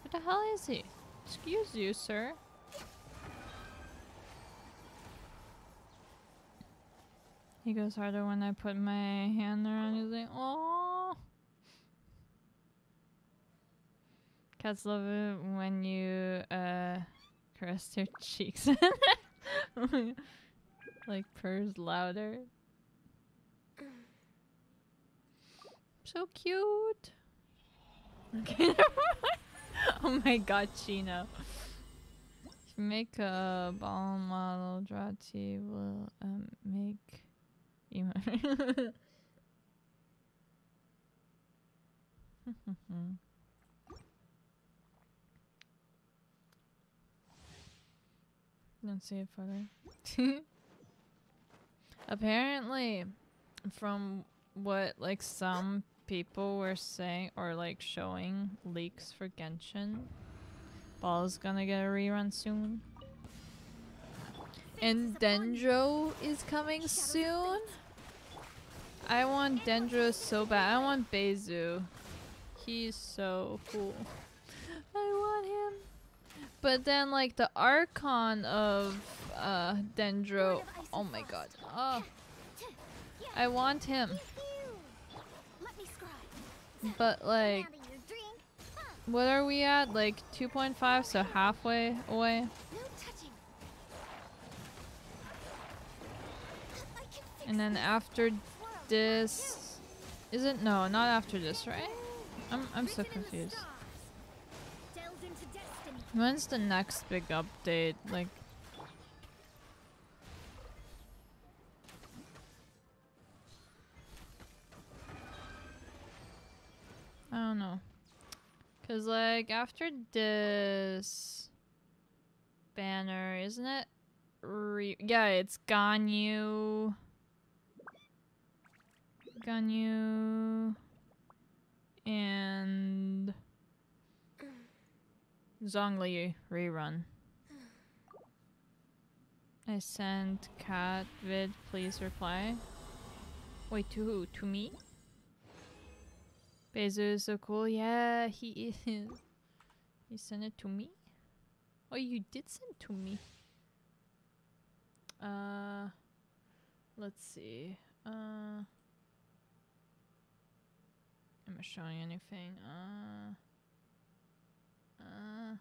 Where the hell is he? Excuse you, sir. He goes harder when I put my hand around. He's like, oh. Cats love it when you uh caress their cheeks. like purrs louder. So cute. Okay. oh my god, Chino. Make a Baal model, Drati will um, make emo. Don't see it further. Apparently, from what like some people were saying or like showing leaks for Genshin, Baal's gonna get a rerun soon. And Dendro is coming soon. I want Dendro so bad. I want Baizhu. He's so cool. I want him. But then like the Archon of uh Dendro. Oh my god. Oh, I want him. Pew. Let me scry. But like Handing your drink. Huh. what are we at? Like 2.5 so halfway away. No touching. I can fix And then after this is it no, not after this, right? I'm I'm so Written in the confused. When's the next big update? Like I don't know. Cause like after this banner, isn't it? Re- yeah, it's Ganyu. Ganyu. And. Zhongli rerun. I sent cat vid, please reply. Wait, to who? To me? Baizhu is so cool. Yeah, he is. You sent it to me? Oh, you did send to me. Uh, let's see. Uh, am I showing anything? Uh, uh,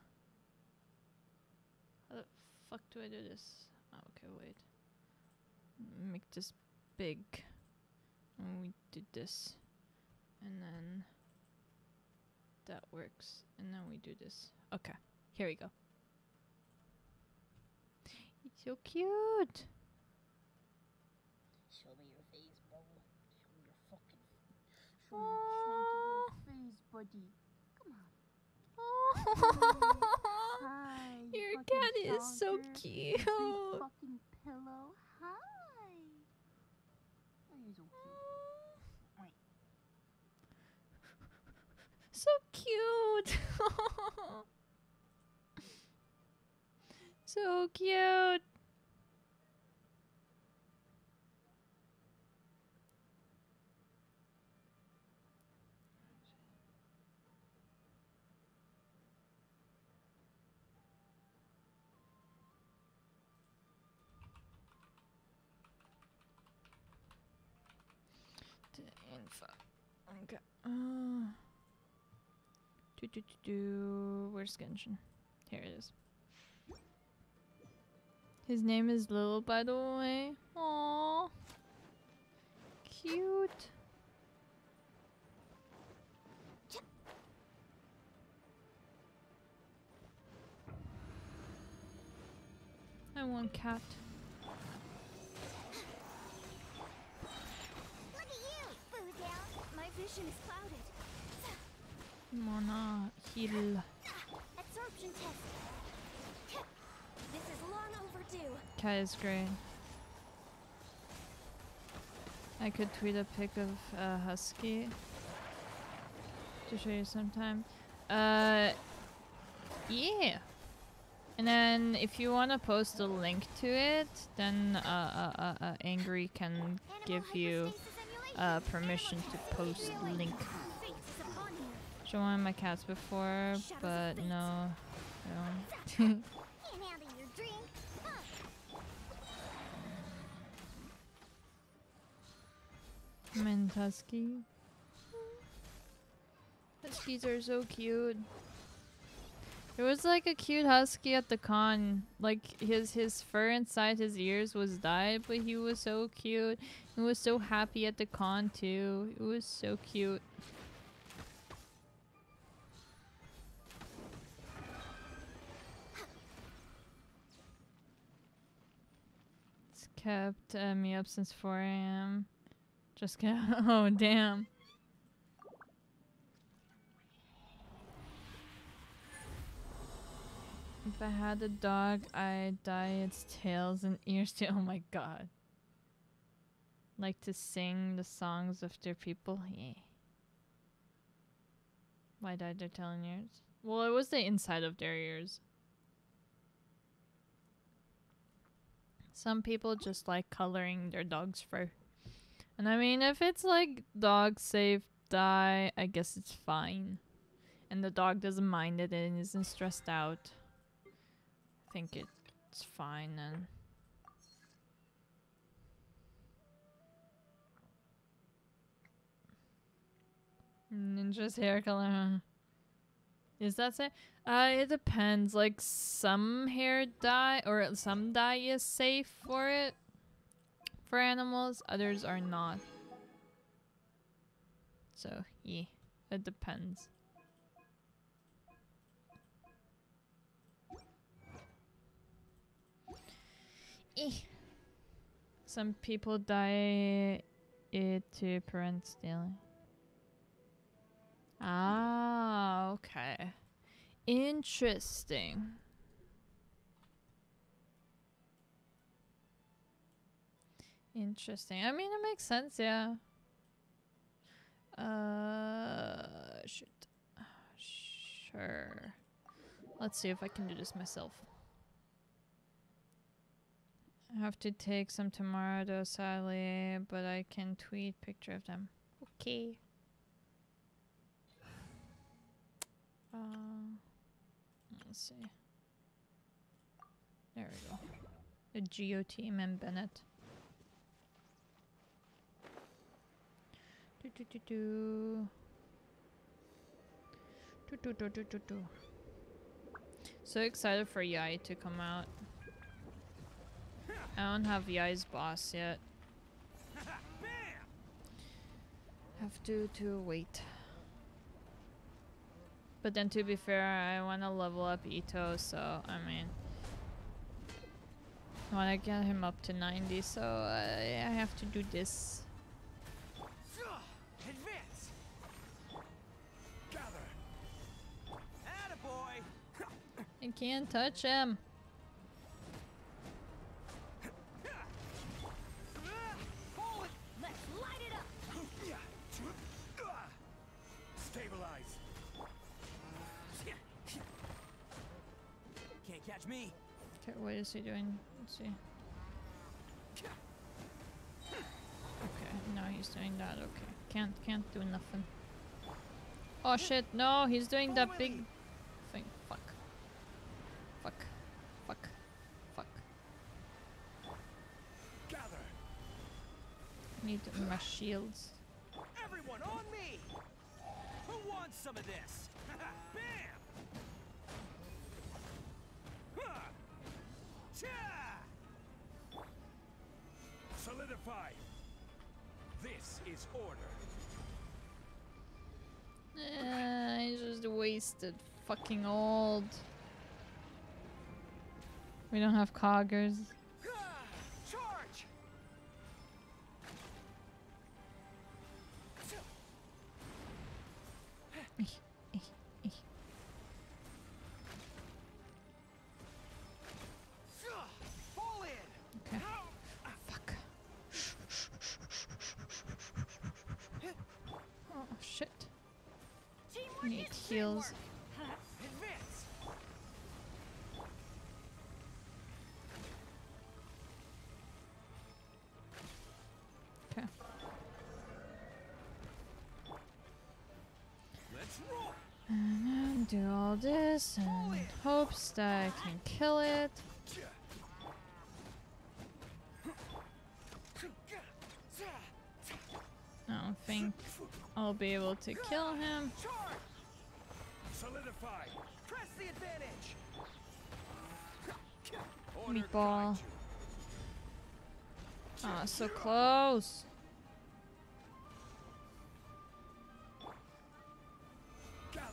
how the fuck do I do this? Oh, okay, wait. Make this big. And we do this. And then that works. And then we do this. Okay, here we go. He's so cute. Show me your face, bro. Show me your fucking. Show me your face, buddy. Hi. Your cat is so cute. Big fucking pillow. Hi. You're ah. so cute. So cute. so cute. The info. Okay. Uh, do, do, do, do. Where's Genshin? Here it is. His name is Lil, by the way. Aww. Cute. I want cat. Look at you, boo down. My vision is clouded. Mona heal. Absorption test. This is long overdue. Cat is great. I could tweet a pic of uh, Husky to show you sometime. Uh, yeah. And then if you want to post a link to it, then uh, uh, uh, uh, Angry can give you. Uh, permission to post link. Shown one of my cats before, but no, I don't. Can't handle your drink. Huh. Mint husky. Huskies are so cute. There was like a cute husky at the con. Like his his fur inside his ears was dyed, but he was so cute. He was so happy at the con too. It was so cute. It's kept uh, me up since 4 a.m. Just kept. Oh damn. If I had a dog, I'd dye its tails and ears too. Oh my god. Like to sing the songs of their people? Yeah. Why dyed their tail and ears? Well, it was the inside of their ears. Some people just like coloring their dog's fur. And I mean, if it's like dog safe dye, I guess it's fine. And the dog doesn't mind it and isn't stressed out. I think it's fine then. Ninja's hair color. Is that say? Uh, it depends. Like some hair dye or some dye is safe for it for animals, others are not. So, yeah, it depends. Eh. Some people die eh, to prevent stealing. Ah, okay. Interesting. Interesting. I mean, it makes sense, yeah. Uh, shoot. Sure. Let's see if I can do this myself. I have to take some tomorrow, though, sadly, but I can tweet picture of them. Okay. Uh, let's see. There we go. The Geo team and Bennett. Do do do do. Do do do do do do. So excited for Yae to come out. I don't have Yae's boss yet. Have to to wait. But then to be fair, I want to level up Itto, so I mean, I want to get him up to 90, so I, I have to do this. Advance. Gather. Attaboy. I can't touch him. Catch me. Okay, what is he doing? Let's see. Okay, no, he's doing that. Okay, can't can't do nothing. Oh shit! No, he's doing that big thing. Fuck. Fuck. Fuck. Fuck. Gather. Need my shields. Everyone on me. Who wants some of this? Bam. Solidify. This is order. Uh, he's just wasted. Fucking old. We don't have coggers. Heals. Do all this and hopes that I can kill it. I don't think I'll be able to kill him. Solidify! Press the advantage! Meatball. Ah, so close. Gather!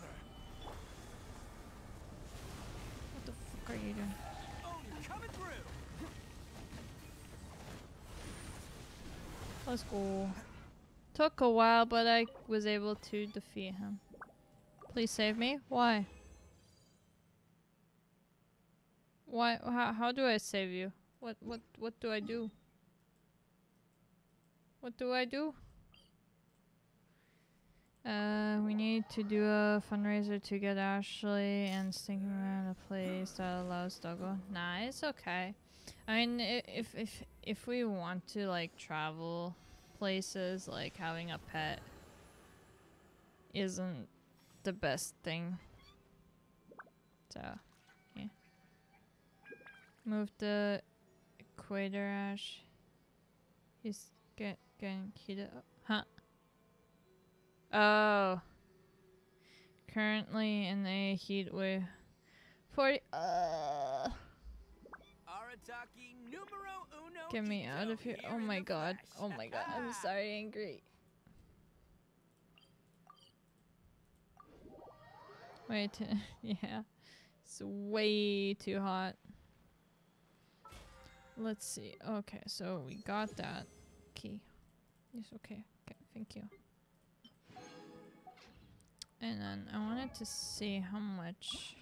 What the fuck are you doing? Oni coming through! Let's go. Took a while, but I was able to defeat him. Please save me. Why? Why? How, how do I save you? What? What? What do I do? What do I do? Uh, we need to do a fundraiser to get Ashley and sticking around a place that allows Doggo. Nah, it's okay. I mean, if if if we want to like travel places, like having a pet isn't the best thing. So, yeah. Move the equator ash. He's get getting heated up. Huh? Oh. Currently in a heat wave. 40. Uh. Arataki numero uno. Get me out of here. Oh my god. Oh my god. I'm sorry, angry. Wait. yeah. It's way too hot. Let's see. Okay, so we got that key. Yes, okay. Okay, thank you. And then I wanted to see how much.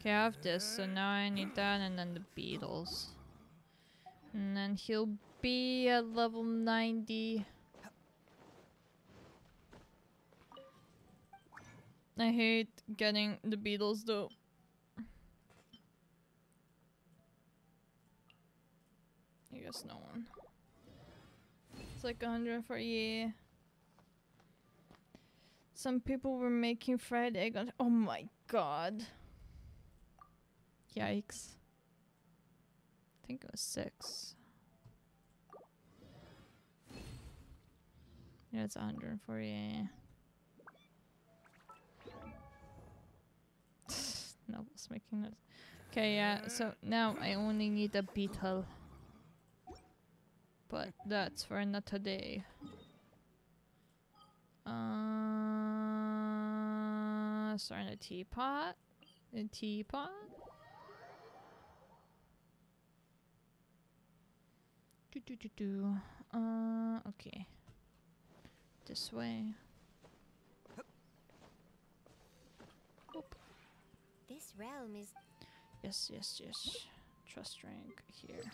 Okay, I have this, so now I need that and then the beetles. And then he'll be at level 90. I hate getting the Beatles though. I guess no one. It's like 140. Some people were making fried egg on. Oh my god. Yikes. I think it was six. Yeah, it's 140. No, it's making it. Okay, yeah, so now I only need a beetle. But that's for another day. Uh, starting a teapot. A teapot. Do do do do. Uh, okay. This way. This realm is Yes, yes, yes. Trust rank here.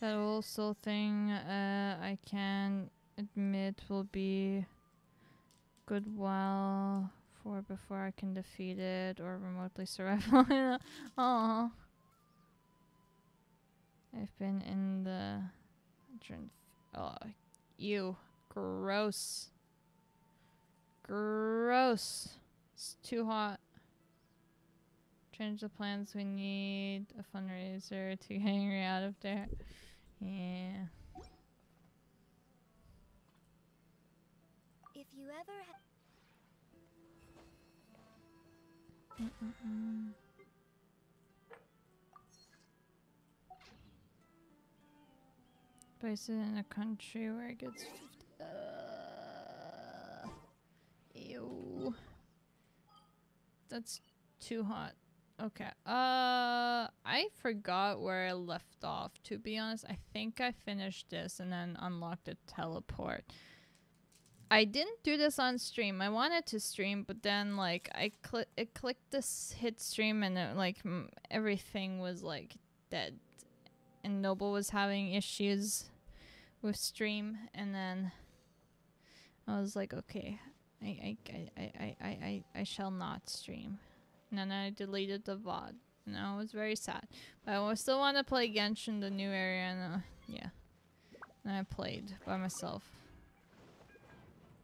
That also thing uh, I can admit will be good while for before I can defeat it or remotely survive. Aww. I've been in the oh ew gross gross it's too hot change the plans we need a fundraiser to hang her out of there yeah if you ever ha- Mm-mm-mm. Place it in a country where it gets 50. Uh, ew. That's too hot. Okay. Uh, I forgot where I left off. To be honest, I think I finished this and then unlocked the teleport. I didn't do this on stream. I wanted to stream, but then like I click it clicked this hit stream and it, like everything was like dead, and Noble was having issues with stream, and then I was like, okay, I I I I I I, I, I shall not stream, and then I deleted the VOD. And I was very sad, but I still want to play Genshin, the new area, and uh, yeah, and I played by myself.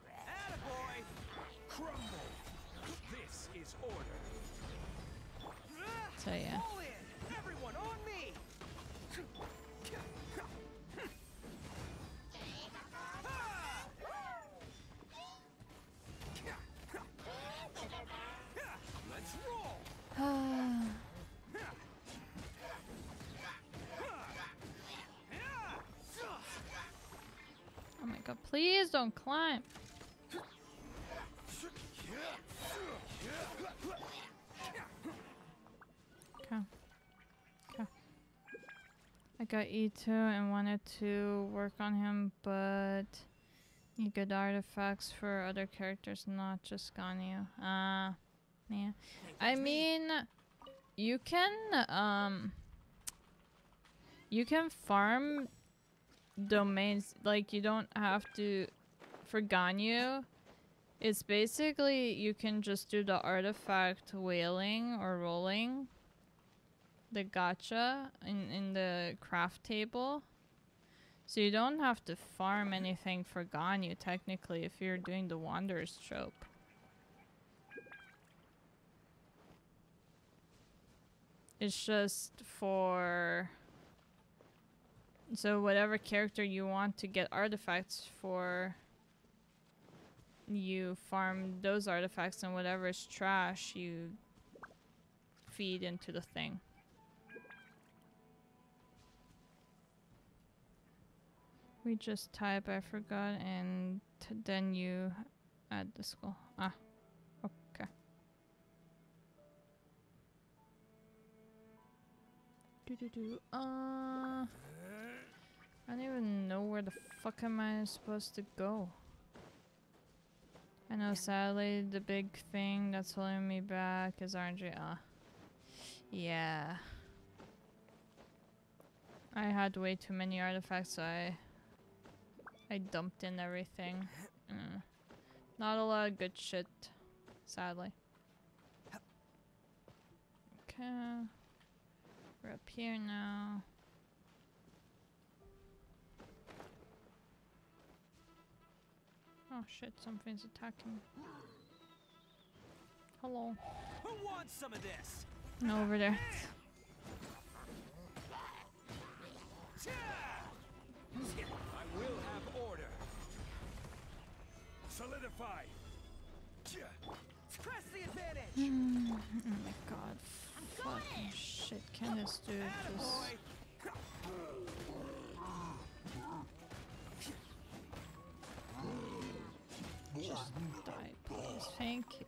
Attaboy! Crumble! This is order. So yeah. Please don't climb. Okay. Okay. I got E2 and wanted to work on him, but you get artifacts for other characters, not just Ganyu. Ah, yeah. I mean, you can, um, you can farm domains like you don't have to for Ganyu it's basically you can just do the artifact whaling or rolling the gacha in, in the craft table. So you don't have to farm anything for Ganyu technically if you're doing the wanderer's trope. It's just for so whatever character you want to get artifacts for, you farm those artifacts and whatever is trash you feed into the thing. We just type I forgot and then you add the skull. Ah. Okay. Do do do. Uh I don't even know where the fuck am I supposed to go. I know sadly the big thing that's holding me back is RNG. Ah. Yeah. I had way too many artifacts, so I I dumped in everything. Mm. Not a lot of good shit, sadly. Okay. We're up here now. Oh shit, something's attacking. Hello. Who wants some of this? No, over there. I will have order. Solidify. Press the advantage. Mm, oh my god. Fucking shit. Can this dude just. Just die, please. Thank you.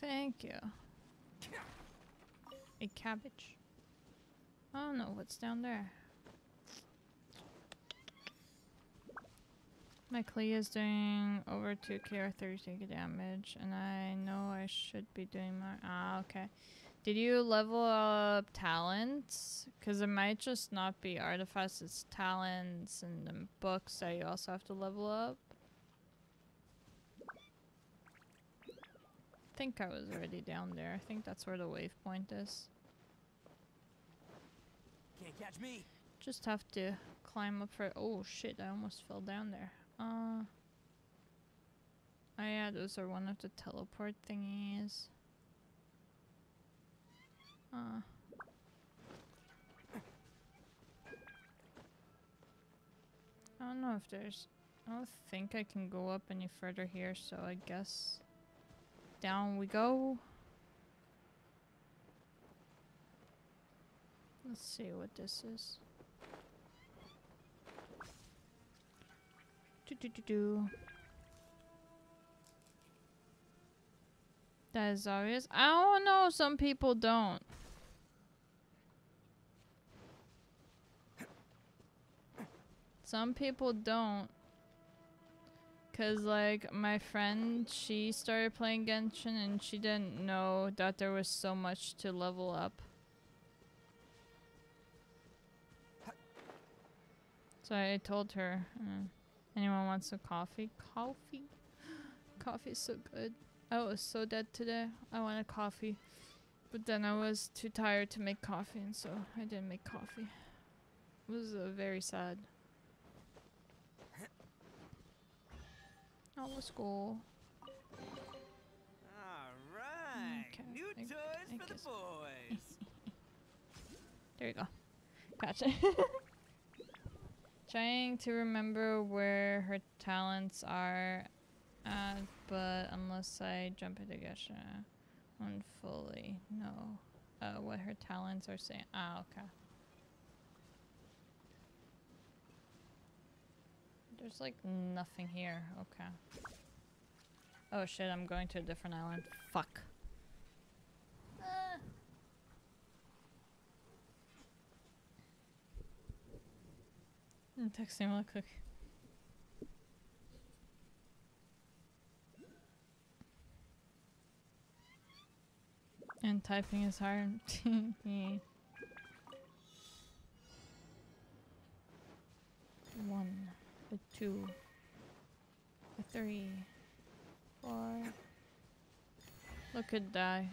Thank you. A cabbage. I don't know what's down there. My Klee is doing over 2k or 30 damage, and I know I should be doing more. Ah, okay. Did you level up talents? Because it might just not be artifacts, it's talents and books that you also have to level up. Think I was already down there. I think that's where the wave point is. Can't catch me. Just have to climb up for. Oh shit! I almost fell down there. Uh. Oh yeah, those are one of the teleport thingies. Uh. I don't know if there's. I don't think I can go up any further here, so I guess down we go. Let's see what this is. Do do do do. That is obvious. I don't know. Some people don't. Some people don't. Cause like my friend, she started playing Genshin and she didn't know that there was so much to level up. So I told her, uh, anyone wants a coffee? Coffee? Coffee is so good. I was so dead today. I wanted coffee. But then I was too tired to make coffee and so I didn't make coffee. It was uh, very sad. Oh, let's go. All right. Okay, New I- toys I for the boys. There you go. Gotcha. Trying to remember where her talents are at, but unless I jump into Genshin, won't fully know uh, what her talents are saying. Ah, okay. There's like nothing here. Okay. Oh shit, I'm going to a different island. Fuck. Ah. I'm texting real quick. And typing is hard. One, two, a three, four. Look at that.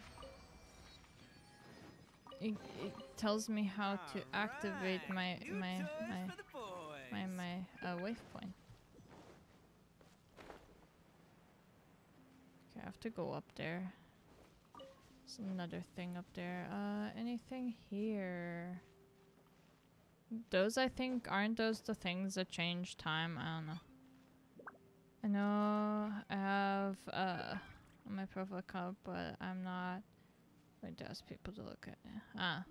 It, it tells me how to activate Alright, my new my my for the boys. my my uh, waypoint. Okay, I have to go up there. There's another thing up there. Uh, anything here? Those I think aren't those the things that change time. I don't know. I know I have uh my profile cup, but I'm not going to ask people to look at it. Ah,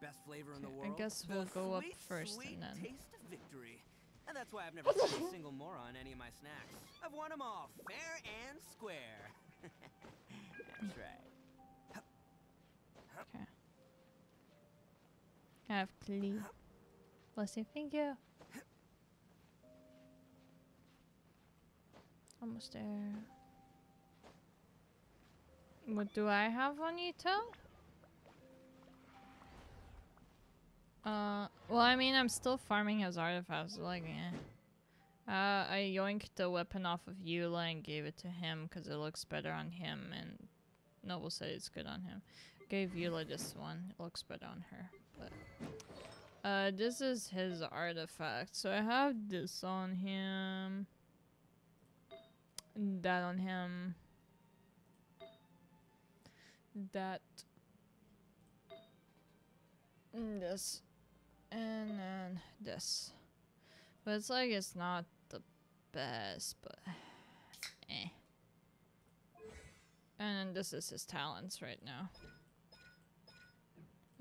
Best flavor in the Okay, I guess we'll go up first sweet and then- taste of victory. And that's why I've never seen a single moron any of my snacks. I've won them all, fair and square. that's right. okay. Have Klee. Bless you. Thank you. Almost there. What do I have on you, too? Uh, well, I mean, I'm still farming his artifacts. Like, eh. Uh, I yoinked the weapon off of Eula and gave it to him because it looks better on him, and Noble said it's good on him. Gave Eula this one. It looks better on her, but uh, this is his artifact. So I have this on him, that on him, that, this, and then this. But it's like it's not the best, but eh. And this is his talents right now.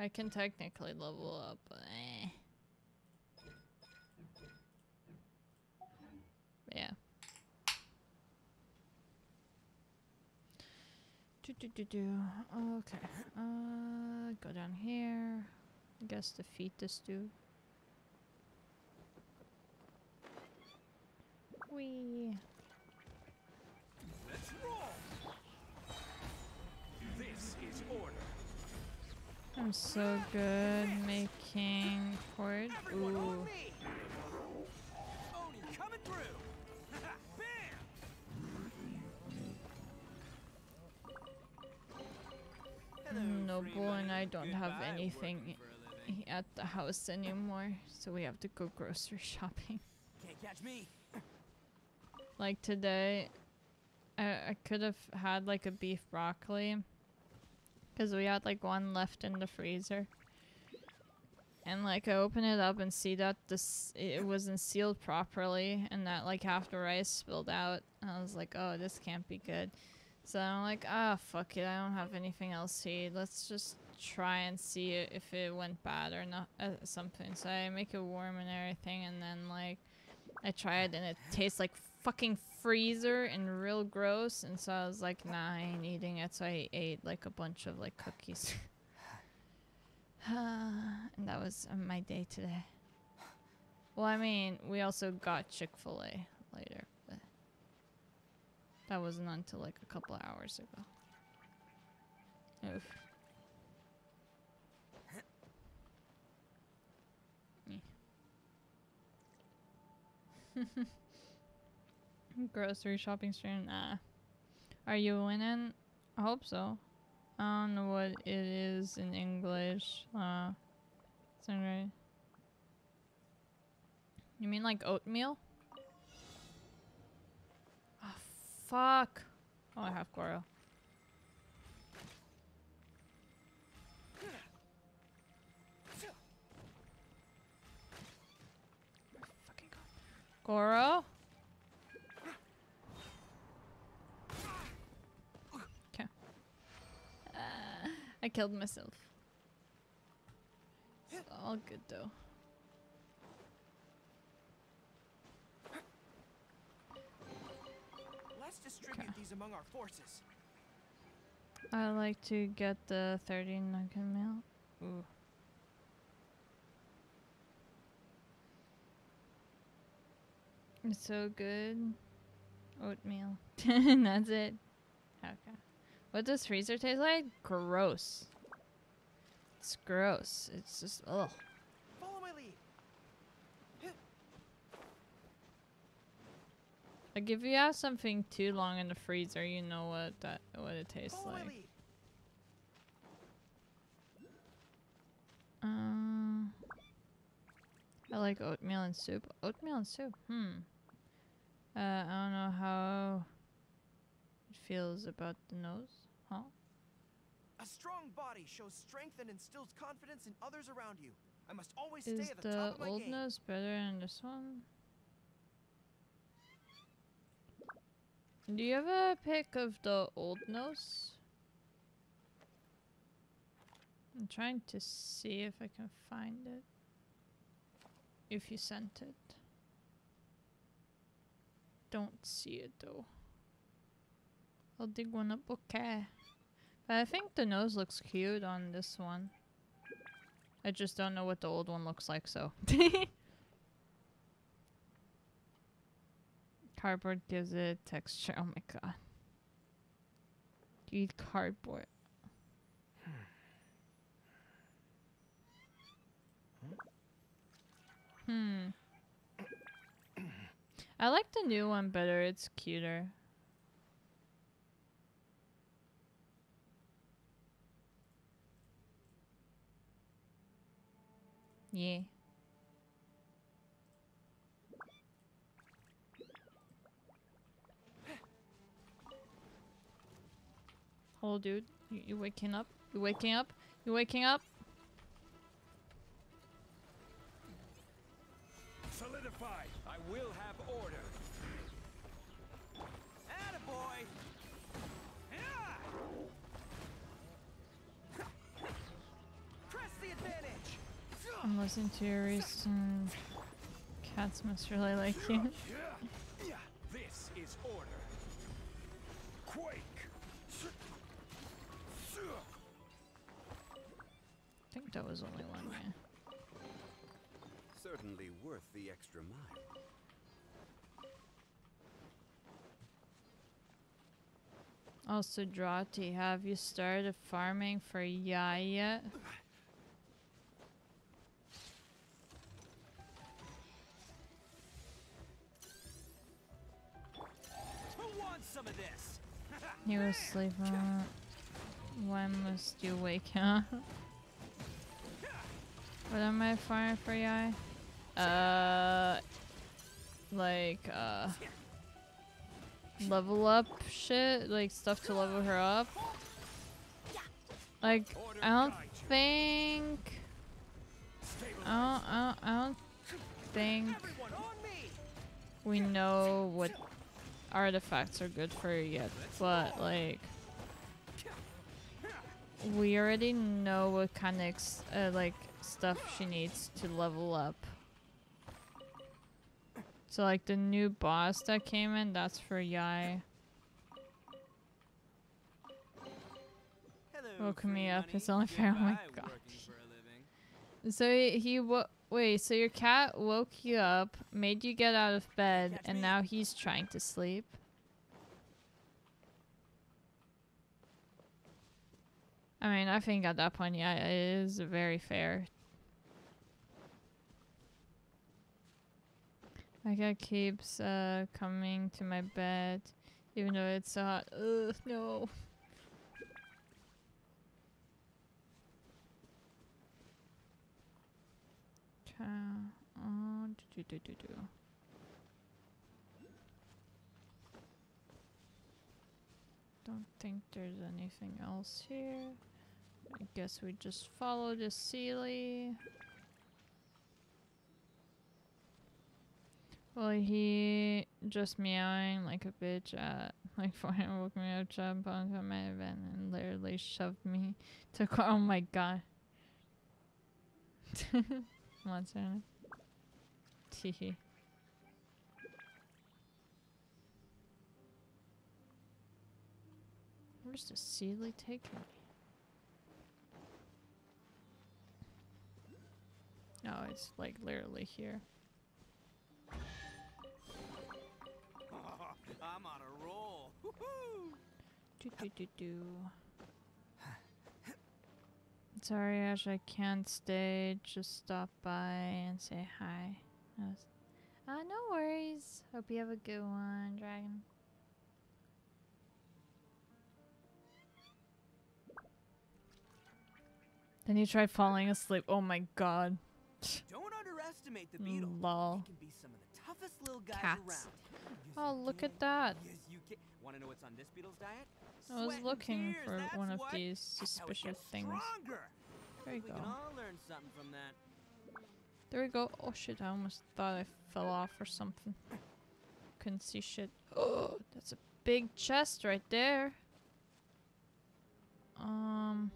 I can technically level up, eh. Yeah. Do do do do. Okay. Uh, go down here. I guess defeat this dude. Wee. I'm so good making cord. Ooh. me! Oni coming through! Noble and I don't have anything working for a living. at the house anymore, so we have to go grocery shopping. Can't catch me. Like today, I, I could have had like a beef broccoli because we had like one left in the freezer. And like I open it up and see that this it wasn't sealed properly and that like half the rice spilled out. And I was like, oh, this can't be good. So I'm like, ah, fuck it. I don't have anything else to eat. Let's just try and see if it went bad or not, uh, something. So I make it warm and everything, and then like I try it and it tastes like fucking freezer and real gross. And so I was like, nah, I ain't eating it. So I ate like a bunch of like cookies. and that was uh, my day today. Well, I mean, we also got Chick fil A later, but that wasn't until like a couple hours ago. Oof. Grocery shopping stream? Nah. Are you winning? I hope so. I don't know what it is in English. Uh, right? You mean like oatmeal? Oh, fuck. Oh, I have Gorou. Fucking. Gorou? I killed myself. It's all good though. Let's distribute these among our forces. I like to get the 30 nugget meal. Ooh. It's so good. Oatmeal. that's it. Okay. What does freezer taste like? Gross. It's gross. It's just ugh. Follow my lead. Like if you have something too long in the freezer, you know what that what it tastes Follow like. lead. Uh, I like oatmeal and soup. Oatmeal and soup. Hmm. Uh, I don't know how it feels about the nose. Huh? A strong body shows strength and instills confidence in others around you. I must always Is stay at the, the top of my old game. nose better than this one? Do you have a pic of the old nose? I'm trying to see if I can find it. If you sent it. Don't see it though. I'll dig one up, okay. I think the nose looks cute on this one. I just don't know what the old one looks like, so. Cardboard gives it texture. Oh my god. You eat cardboard. Hmm. I like the new one better. It's cuter. Yeah. Hello, dude. You, you waking up? You waking up? You waking up? Solidify. I will have order. I'm listening to your recent. Cats must really like you. Yeah. This is order. Quake. I think that was only one, yeah. Certainly worth the extra mile. Also, Drati, have you started farming for Yae yet? some of this? He was sleeping. When must you wake up? What am I farming for Yae? Uh, like, uh, level up shit? Like, stuff to level her up? Like, I don't think. I don't, I don't, I don't think Everyone on me. we know what artifacts are good for yet, but like we already know what kind of uh, like stuff she needs to level up. So like the new boss that came in, that's for Yae. Hello, Woken me up, money. it's only fair, oh my Goodbye, gosh. working for a living. So he, he wo- wait, so your cat woke you up, made you get out of bed, and now he's trying to sleep. I mean, I think at that point, yeah, it is very fair. My cat keeps uh, coming to my bed, even though it's so hot. Ugh, no. Uh, do, do, do, do, do. Don't think there's anything else here. I guess we just follow the Seelie. Well, he just meowing like a bitch at like and woke me up, jumped onto my event, and literally shoved me to car. Oh my god. Monster. Teehee. Where's the Seelie taking me? No, it's like literally here. I'm on a roll. Do do do do. Sorry, Ash, I can't stay. Just stop by and say hi. Uh, no worries. Hope you have a good one, Dragon. Then you tried falling asleep. Oh my god. Don't underestimate the beetle. Lol. He can be some of the toughest little guys Cats. around. Oh, look at that. Yes, you. Want to know what's on this beetle's diet? I was looking tears, for one of what. these That's how it suspicious things. Stronger. There you we go. can all learn something from that. There we go. Oh shit, I almost thought I fell off or something. Couldn't see shit. Oh, that's a big chest right there. Um,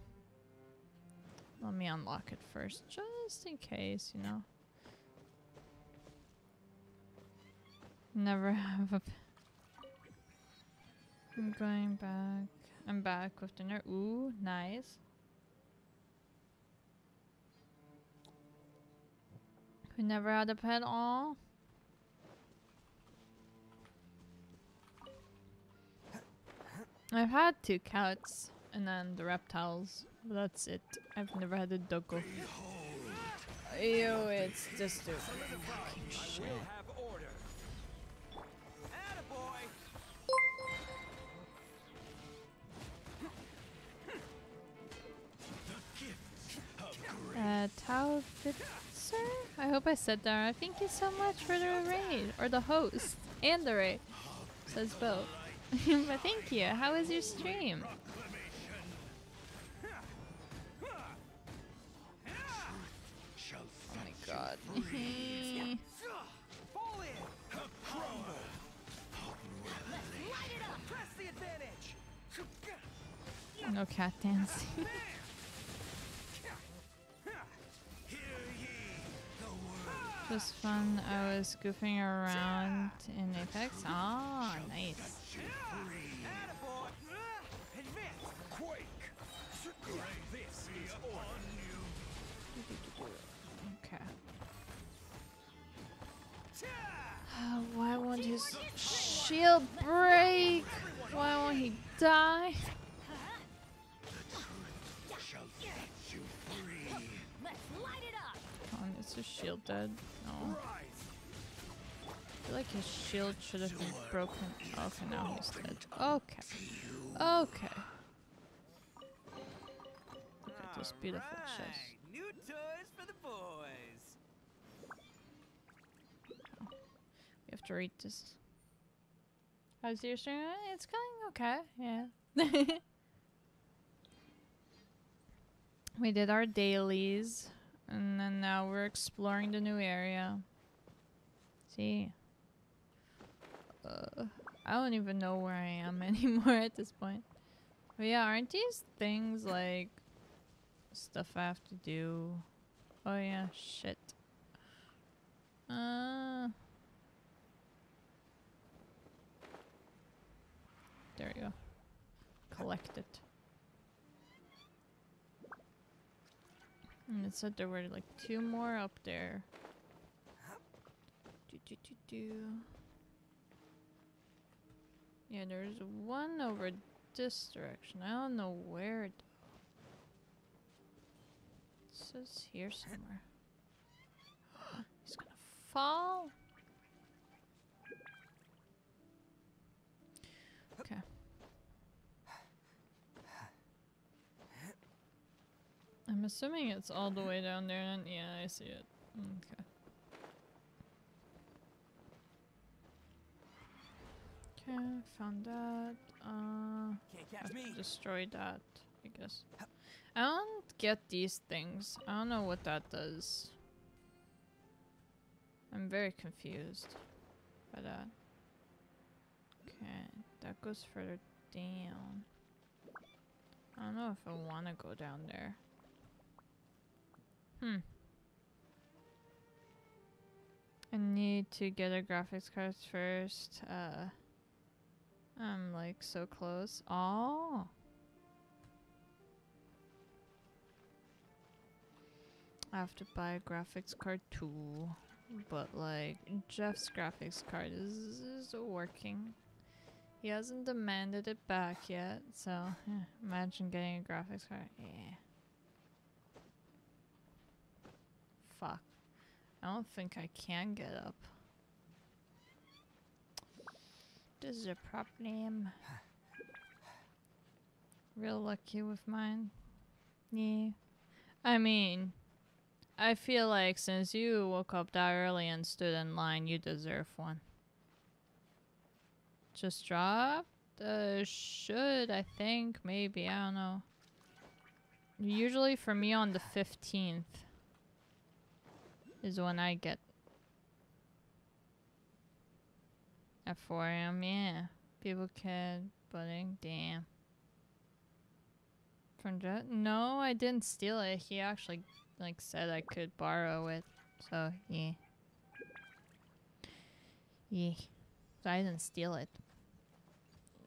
let me unlock it first, just in case, you know. Never have a. I'm going back. I'm back with dinner. Ooh, nice. We never had a pet. all. I've had two cats and then the reptiles. But that's it. I've never had a doggo. Ew, it's just a Tauvitzer? I hope I said that right. Thank you so much for the raid. Or the host. And the raid. Says both. but thank you. How was your stream? Oh my god. Fall in! Crumble! Light it up! Press the advantage! no cat dancing. Just fun. I was goofing around in Apex. Ah, nice. Is order. Okay. Why won't his shield break? Why won't he die? His shield dead? No. I feel like his shield should have been broken. Okay, now he's dead. Okay. Okay. Look at this beautiful chest. New toys for the boys. We have to read this. How's your stream? Uh, It's going okay. Yeah. we did our dailies, and then now we're exploring the new area. See. Uh, I don't even know where I am anymore at this point. But yeah, aren't these things like stuff I have to do? Oh yeah, shit. Uh. There we go. Collect it. And it said there were like two more up there. Do, do, do, do. Yeah, there's one over this direction. I don't know where. It says here somewhere. He's gonna fall. Okay. I'm assuming it's all the way down there, and yeah, I see it. Okay. Okay, found that. Uh, Can't catch have me! to destroy that, I guess. I don't get these things. I don't know what that does. I'm very confused by that. Okay, that goes further down. I don't know if I want to go down there. Hmm. I need to get a graphics card first. Uh, I'm like so close. Oh. I have to buy a graphics card too. But like Jeff's graphics card is, is working. He hasn't demanded it back yet, so yeah, imagine getting a graphics card. Yeah. Fuck. I don't think I can get up. This is a problem. Real lucky with mine. Yeah. I mean, I feel like since you woke up that early and stood in line, you deserve one. Just dropped? Uh, should, I think. Maybe. I don't know. Usually for me on the 15th is when I get at 4 a.m. Yeah. People kid budding. Damn. From Jet? No, I didn't steal it. He actually like said I could borrow it. So yeah. Yeah. So I didn't steal it.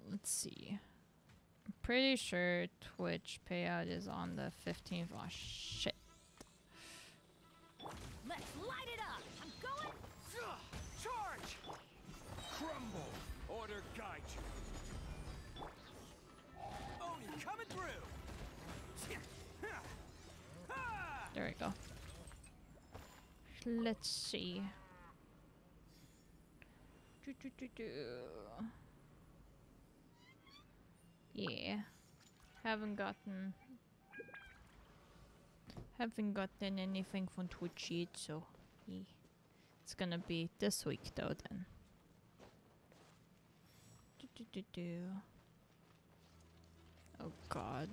Let's see. I'm pretty sure Twitch payout is on the 15th. Oh shit. Let's see. Do, do, do, do. Yeah. Haven't gotten Haven't gotten anything from Twitch yet, so yeah. it's gonna be this week though. Then. Do, do, do, do. Oh God.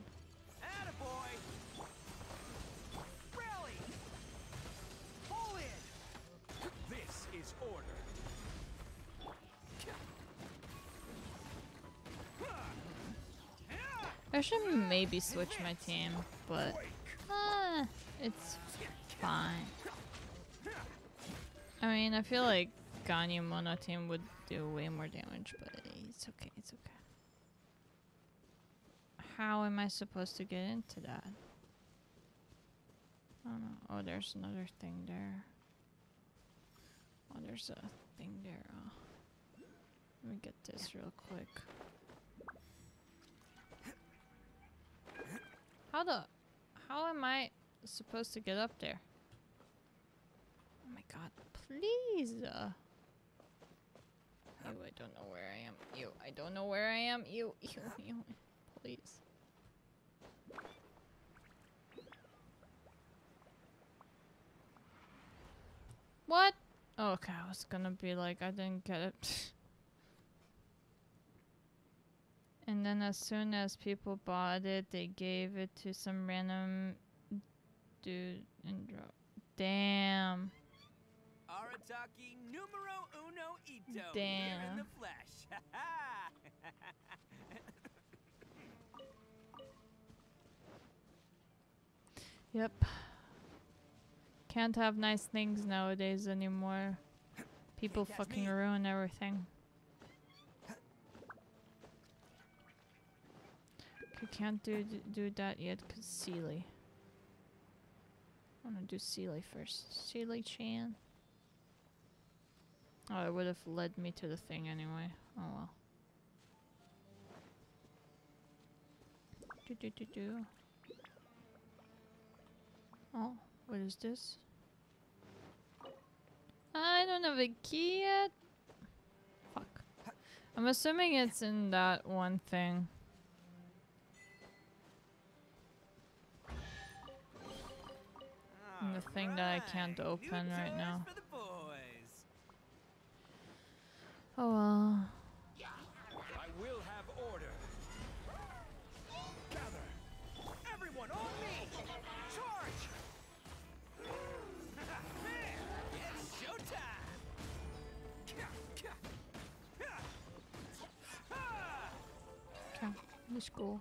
I should maybe switch my team, but uh, it's fine. I mean, I feel like Ganyu mono team would do way more damage, but it's okay, it's okay. How am I supposed to get into that? I don't know. Oh, there's another thing there. Oh, there's a thing there. Oh. Let me get this real quick. How the... How am I supposed to get up there? Oh my god, please! Uh, ew, I don't know where I am. Ew, I don't know where I am. Ew, ew, ew. Please. What? Okay, I was gonna be like, I didn't get it. and then as soon as people bought it, they gave it to some random dude and drop. Damn. Arataki numero uno Itto. Here in Damn. the flesh. Yep. Can't have nice things nowadays anymore. People fucking me. ruin everything. Okay, can't do do that yet cause Seelie. I wanna do Seelie first. Seelie Chan. Oh, it would have led me to the thing anyway. Oh well. Do do do do. Oh, what is this? I don't have a key yet. Fuck. I'm assuming it's in that one thing. The thing that I can't Alright, new open right now. For the boys. Oh well. I will have order. Gather. Everyone on me! Charge! It's showtime. Okay, let's go.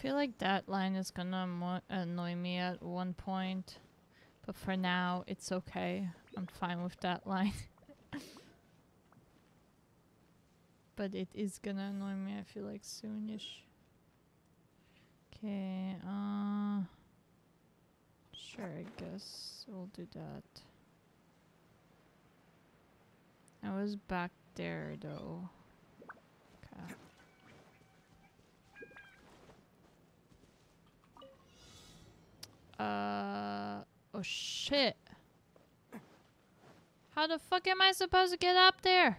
Feel like that line is gonna annoy me at one point. But for now, it's okay. I'm fine with that line. but it is gonna annoy me, I feel like soonish. Okay, uh. Sure, I guess we'll do that. I was back there though. Okay. Uh oh shit. How the fuck am I supposed to get up there?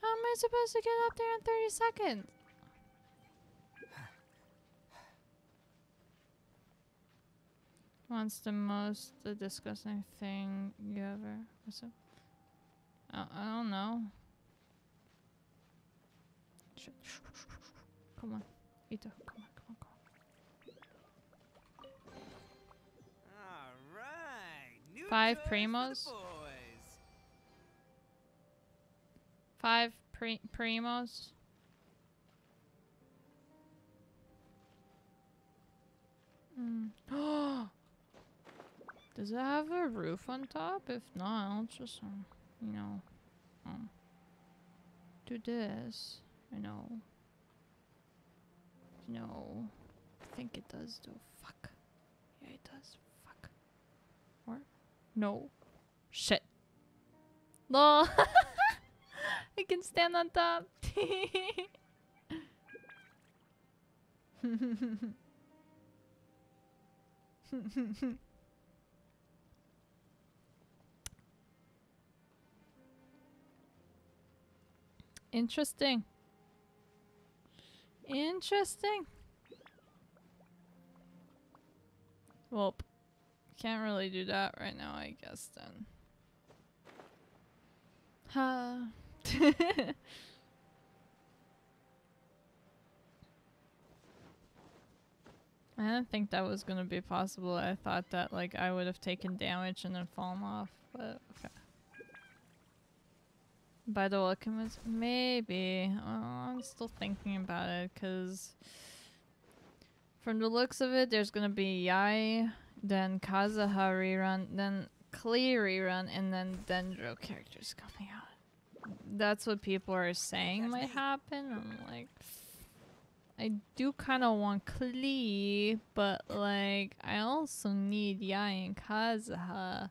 How am I supposed to get up there in 30 seconds? What's the most disgusting thing you ever? What's it? Uh, I don't know. Come on, Itto. Come on, come on, come on. Alright, new Five toys for the primos? boys. Five pre- primos. Mm. Does it have a roof on top? If not, I'll just, um, you know, um, do this. You know. No. I think it does though. Fuck. Yeah, it does. Fuck. Or? No. Shit. No! I can stand on top. Interesting. Interesting. Well, can't really do that right now, I guess then. Huh. I didn't think that was gonna be possible. I thought that like I would have taken damage and then fallen off, but okay. By the Alchemist, maybe. Oh, I'm still thinking about it because from the looks of it, there's gonna be Yae, then Kazuha rerun, then Klee rerun, and then Dendro characters coming out. That's what people are saying might happen. I'm like, I do kind of want Klee, but like, I also need Yae and Kazuha.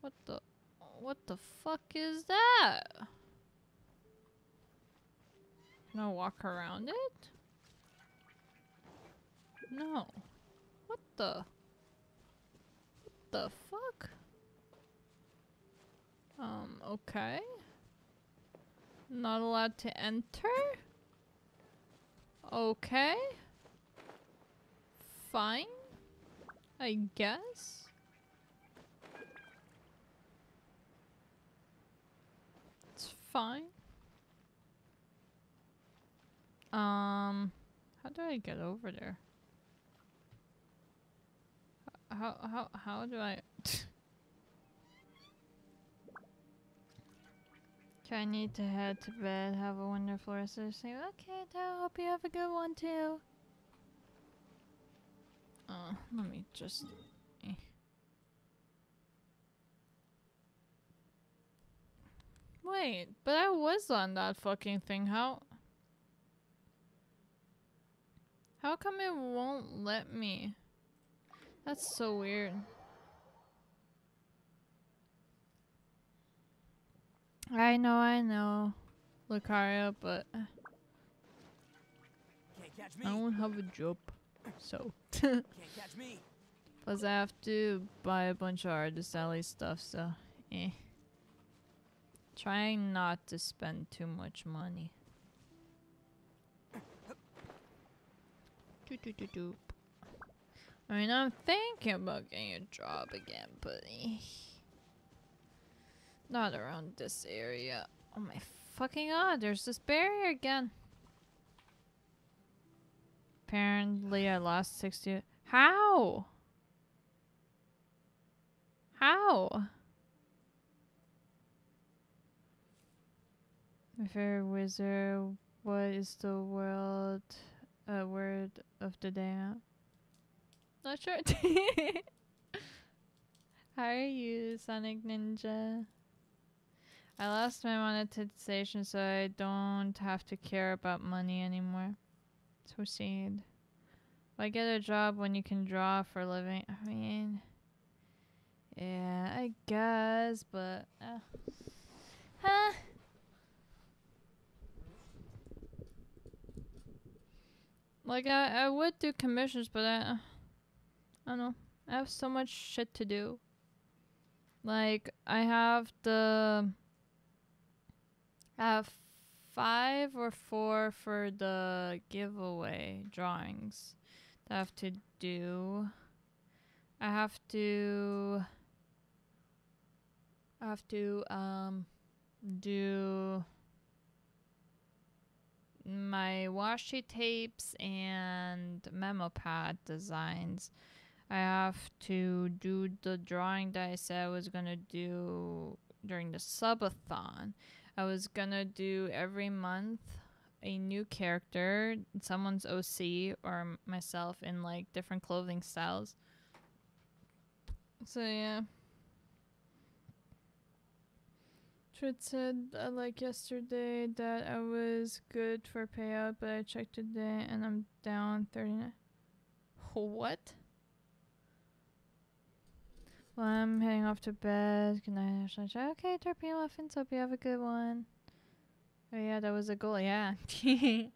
What the? What the fuck is that? Can I walk around it? No. What the? What the fuck? Um, okay. Not allowed to enter? Okay. Fine. I guess. It's fine. Um, how do I get over there? How how how do I? I need to head to bed. Have a wonderful rest of the day. Okay, I hope you have a good one too. Uh, let me just. Wait, but I was on that fucking thing. How? How come it won't let me? That's so weird. I know, I know, Lucaria, but I don't have a job, so. Can't catch me. Plus, I have to buy a bunch of artist alley stuff, so eh. Trying not to spend too much money. Doop, doop, doop, doop. I mean, I'm thinking about getting a job again, but not around this area. Oh my fucking god, there's this barrier again. Apparently, I lost 60. How? How? My favorite wizard, what is the world uh, word of the day now? Not sure. How are you, Sonic Ninja? I lost my monetization so I don't have to care about money anymore. So sad. Why get a job when you can draw for a living? I mean, yeah, I guess, but uh, huh? Like I, I would do commissions, but I, I don't know. I have so much shit to do. Like I have the, I have five or four for the giveaway drawings that I have to do. I have to I have to um do my washi tapes and memo pad designs. I have to do the drawing that I said I was gonna do during the subathon. I was gonna do every month a new character, someone's OC or myself in like different clothing styles. So yeah. Trid said uh, like yesterday that I was good for payout, but I checked today and I'm down 39. What? Well, I'm heading off to bed. Good night. Ashley. Okay, torpedo muffins. Hope you have a good one. Oh yeah, that was a goal. Yeah.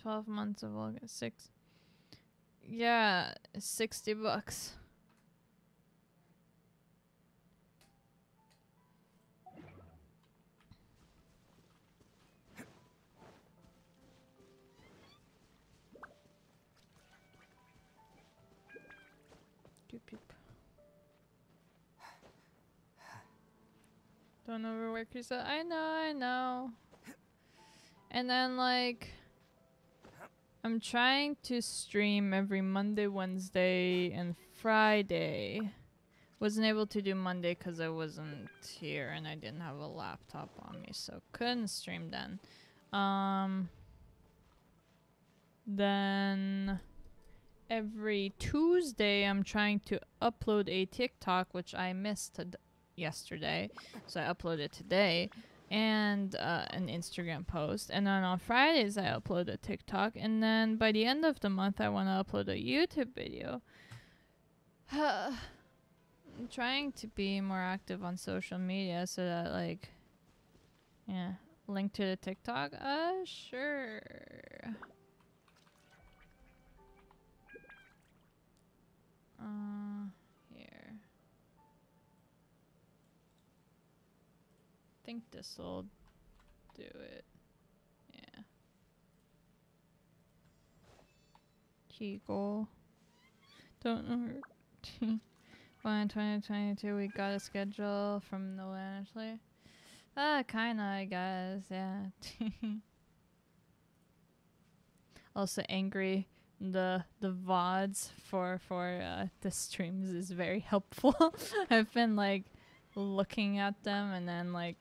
Twelve months of August. Six. Yeah, 60 bucks. Don't overwork yourself. I know, I know. And then like I'm trying to stream every Monday, Wednesday, and Friday. Wasn't able to do Monday because I wasn't here and I didn't have a laptop on me, so couldn't stream then. Um, then every Tuesday I'm trying to upload a TikTok, which I missed yesterday, so I uploaded today, and uh, an Instagram post. And then on Fridays I upload a TikTok, and then by the end of the month I want to upload a YouTube video. I'm trying to be more active on social media so that like yeah, link to the TikTok. Uh sure. Uh think this'll do it. Yeah. Key goal. Don't know. Fine, 2022, we got a schedule from and Ashley. Uh, kinda, I guess, yeah. also angry. The the VODs for for uh, the streams is very helpful. I've been like looking at them and then like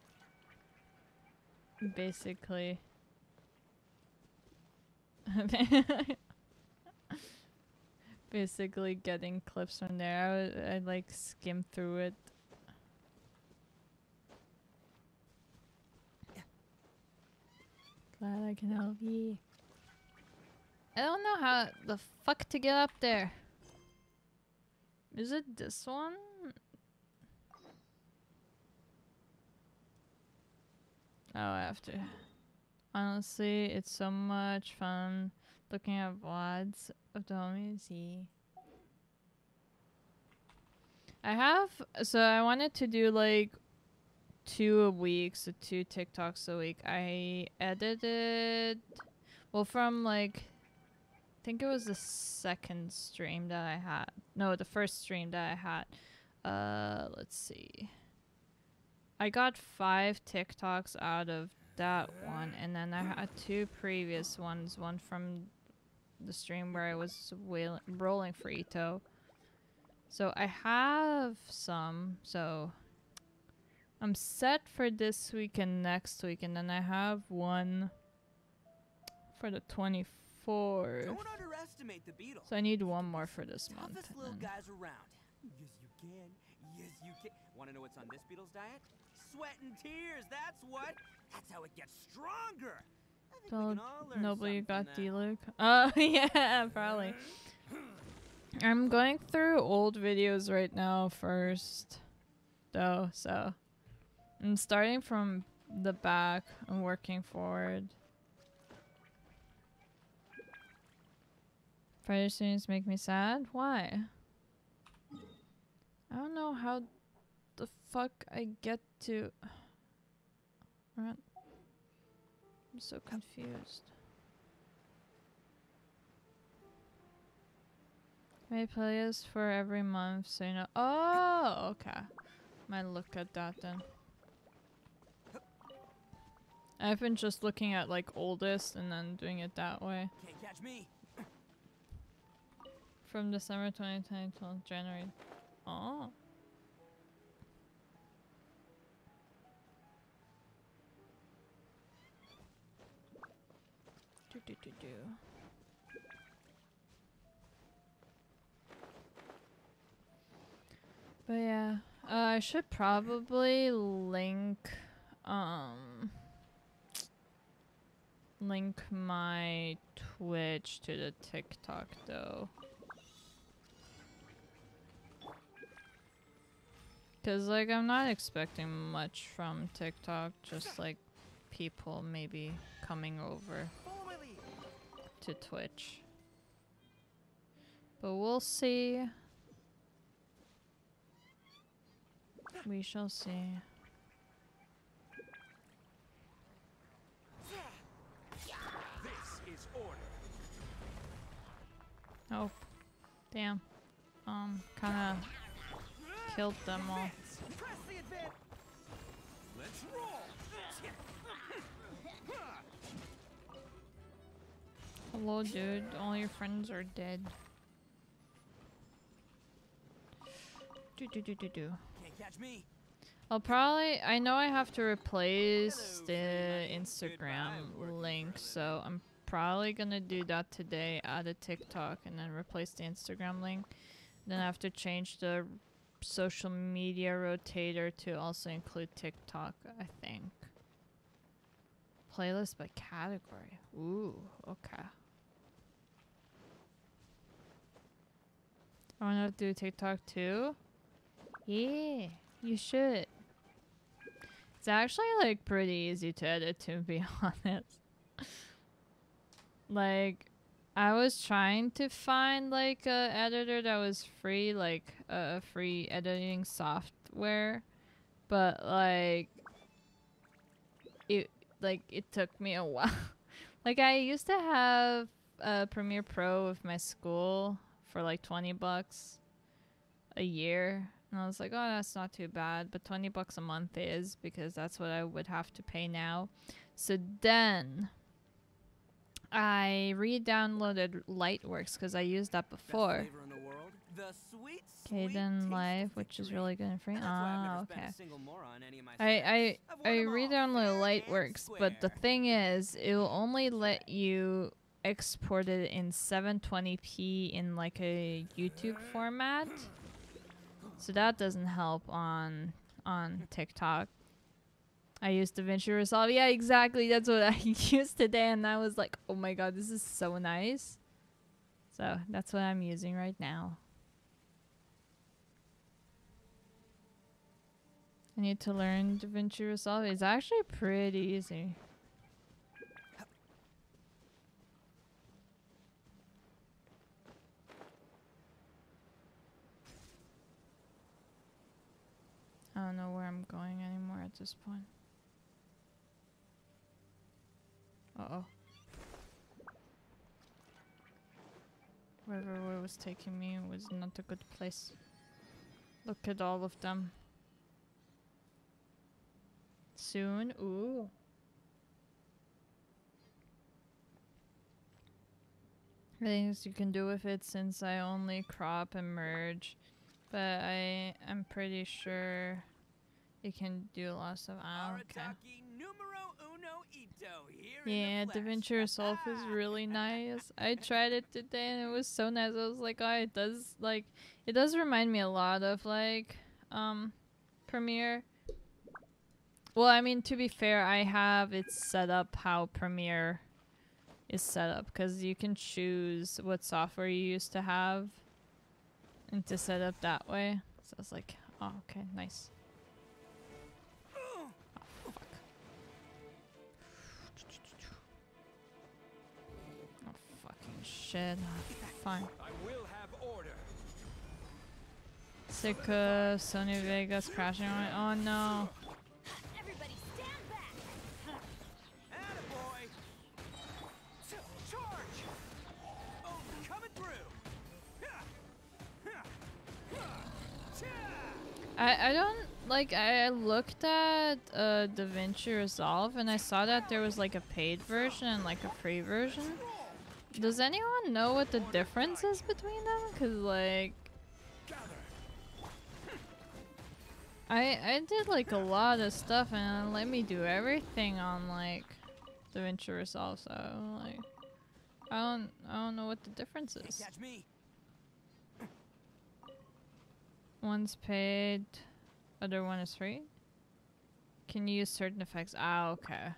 basically basically getting clips from there. I I like skim through it. Glad I can help you. I don't know how the fuck to get up there. Is it this one? Oh, I have to. Honestly, it's so much fun looking at VODs of. Yeah. I have so I wanted to do like two a week, so two TikToks a week. I edited well from like I think it was the second stream that I had. No, the first stream that I had. Uh let's see. I got five TikToks out of that one, and then I had two previous ones. One from the stream where I was rolling for Itto. So I have some. So I'm set for this week and next week, and then I have one for the 24th. Don't underestimate the beetle. So I need one more for this month. Toughest little guys around. Yes, you can. Yes, you can. Want to know what's on this beetle's diet? Sweat and tears. That's what. That's how it gets stronger. Told can all learn Nobody got D Luke. Oh yeah, probably. I'm going through old videos right now first, though. So I'm starting from the back and working forward. Friday students make me sad. Why? I don't know how the fuck I get to. I'm so confused. Made playlists for every month, so you know. Oh, okay. Might look at that then. I've been just looking at like oldest and then doing it that way. Can't catch me. From December 2020 till January. Oh. Do, do, do, do. But yeah, uh, I should probably link, um, link my Twitch to the TikTok though. Cause like I'm not expecting much from TikTok, just like people maybe coming over. To Twitch. But we'll see. We shall see. Oh, damn. Um, kind of killed them all. Hello, dude. All your friends are dead. Do do do do do. Can't catch me. I'll probably. I know I have to replace Hello, the. Instagram Goodbye, link, so I'm probably gonna do that today. Add a TikTok and then replace the Instagram link. Then I have to change the social media rotator to also include TikTok. I think. Playlist by category. Ooh, okay. I wanna do TikTok too. Yeah, you should. It's actually like pretty easy to edit to be honest. like I was trying to find like a editor that was free, like a free editing software, but like it like it took me a while. like I used to have a Premiere Pro with my school for like 20 bucks a year. And I was like, oh, that's not too bad. But 20 bucks a month is because that's what I would have to pay now. So then I re downloaded Lightworks because I used that before. flavor in the sweet, sweet then taste live, which is really good and free. And that's why I've Ah, okay. a single more on any of my I. I I re-downloaded Lightworks, but the thing is, it will only let you export it in 720p in like a YouTube format. So that doesn't help on on TikTok. I used DaVinci Resolve. Yeah, exactly. That's what I used today, and I was like, "Oh my god, this is so nice." So that's what I'm using right now. I need to learn DaVinci Resolve. It's actually pretty easy. I don't know where I'm going anymore at this point. Uh oh. Wherever it was taking me was not a good place. Look at all of them. Soon. Ooh. Things you can do with it since I only crop and merge. But I am pretty sure you can do lots of ah, okay. Numero uno Itto here Yeah, the flesh. DaVinci Resolve is really nice. I tried it today and it was so nice. I was like, oh, it does like it does remind me a lot of like um Premiere. Well, I mean to be fair, I have it set up how Premiere is set up because you can choose what software you used to have and to set up that way. So I was like, oh, okay, nice. Shit. Ah, Fine. I will have order. Sick of Sony Vegas crashing on. Oh no. Everybody stand back! Attaboy! Charge! Oh! I, I don't like I I looked at uh DaVinci Resolve and I saw that there was like a paid version and like a free version. Does anyone know what the difference is between them? Cause like I I did like a lot of stuff and let me do everything on like DaVinci Resolve, so like I don't I don't know what the difference is. One's paid, other one is free. Can you use certain effects? Ah, okay.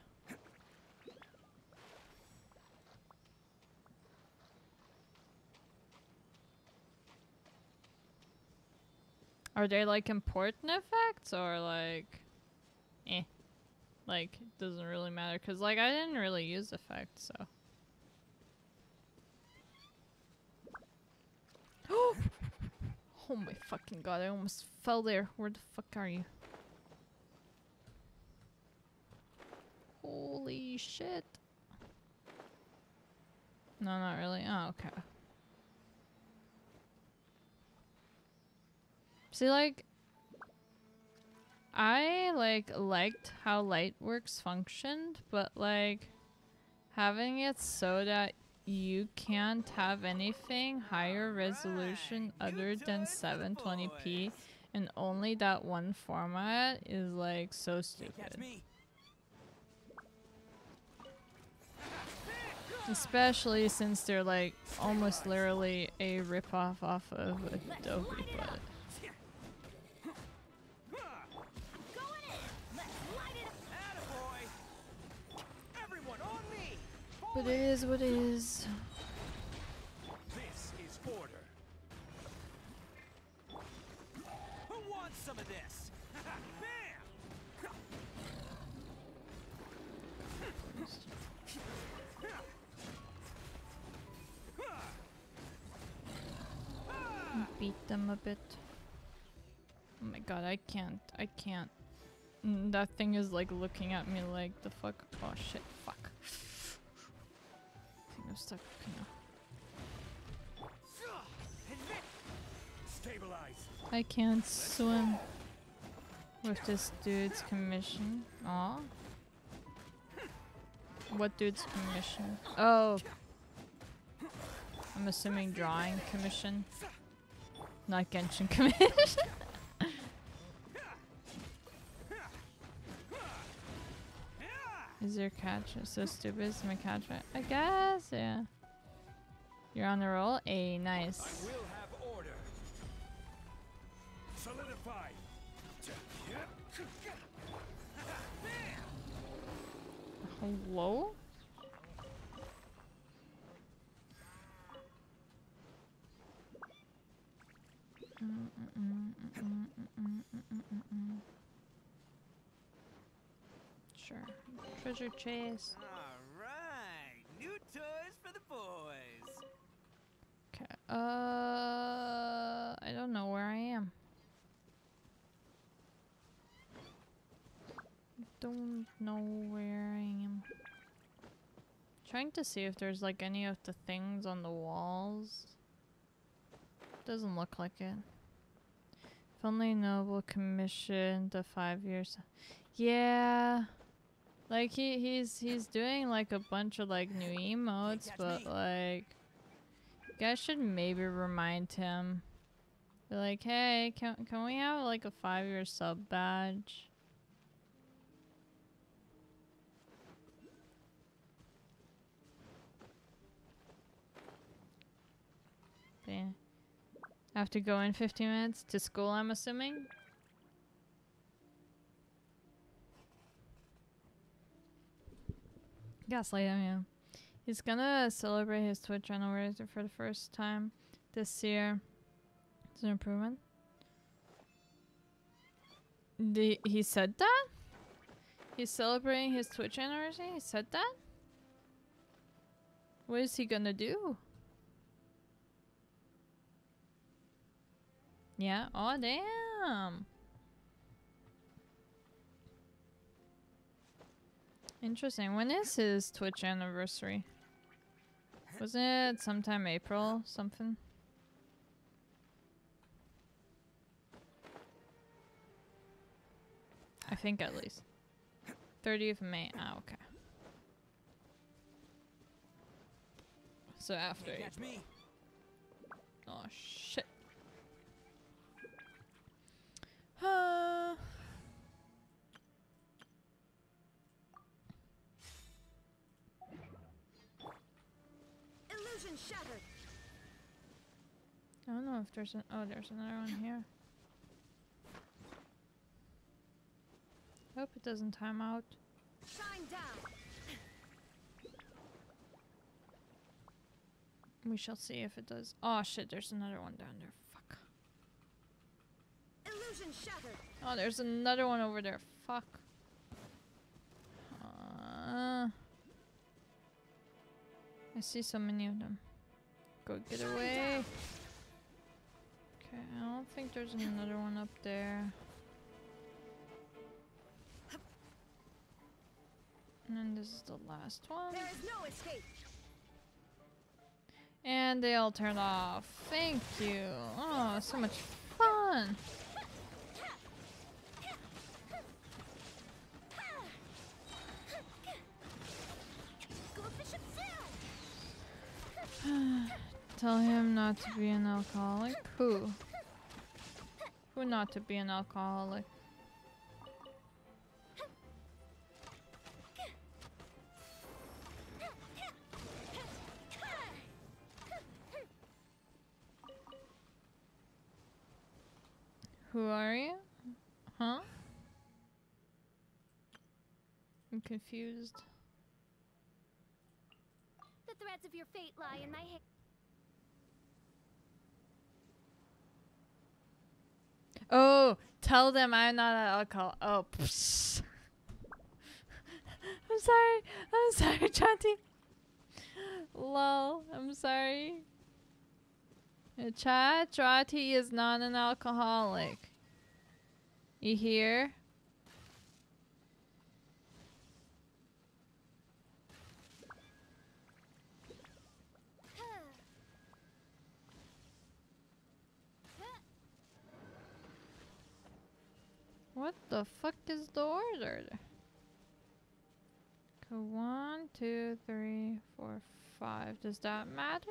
Are they like important effects or like, eh? Like, it doesn't really matter because like I didn't really use effects, so. Oh my fucking god, I almost fell there. Where the fuck are you? Holy shit. No, not really. Oh, okay. See, like, I, like, liked how Lightworks functioned, but, like, having it so that you can't have anything higher resolution other than 720p and only that one format is like so stupid. Especially since they're like almost literally a ripoff off of Adobe, but but it is what it is. This is order. Who wants some of this? Bam! Beat them a bit. Oh my god, I can't. I can't. Mm, That thing is like looking at me like the fuck. Oh shit, fuck. I think I'm stuck. No. Stabilize. I can't swim with this dude's commission. Aw. What dude's commission? Oh. I'm assuming drawing commission. Not Genshin commission. Is your catch so stupid? Is my catch right? I guess, yeah. You're on the roll? A nice. I will have order. Solidify. Hello? Sure. Treasure chase. All right, new toys for the boys. Okay. Uh, I don't know where I am. Don't know where I am. Trying to see if there's like any of the things on the walls. Doesn't look like it. If only Noble commissioned the five years. Yeah. Like he he's he's doing like a bunch of like new emotes, but like you guys should maybe remind him. Be like, hey, can can we have like a five year sub badge? Yeah. I have to go in 15 minutes to school, I'm assuming. Gaslight him, yeah. He's gonna celebrate his Twitch anniversary for the first time this year. It's an improvement. The, he said that? He's celebrating his Twitch anniversary? He said that? What is he gonna do? Yeah. Oh, damn. Interesting. When is his Twitch anniversary? Wasn't it sometime April something? I think at least. 30th of May. Ah, okay. So after April. me. Oh shit. Uh, Illusion shattered. I don't know if there's an oh there's another one here. Hope it doesn't time out. Shine down. We shall see if it does. Oh shit, there's another one down there. Fuck. Illusion shattered. Oh, there's another one over there. Fuck. Uh, I see so many of them. Go get away. Okay, I don't think there's another one up there. And then this is the last one. There is no escape. And they all turned off. Thank you. Oh, so much fun. Go Bishop Zero. Tell him not to be an alcoholic. Who? Who not to be an alcoholic? Who are you? Huh? I'm confused. Threads of your fate lie in my hand. Oh, tell them I'm not an alcohol. Oh, pfft. I'm sorry. I'm sorry, Chanti. Lol. I'm sorry. Uh, Chat, Trati is not an alcoholic. You hear? What the fuck is the order? One, two, three, four, five. Does that matter?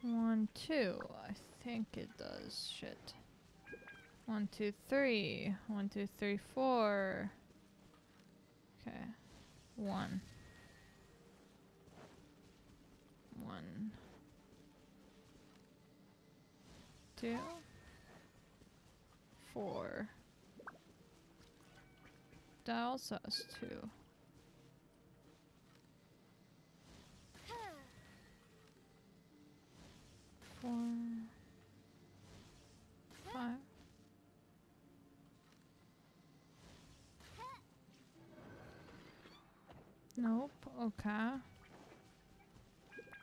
One, two. I think it does. Shit. One, two, three. One, two, three, four. Okay. One. One. Two. Four. That also has two. Four. Five. Nope. Okay.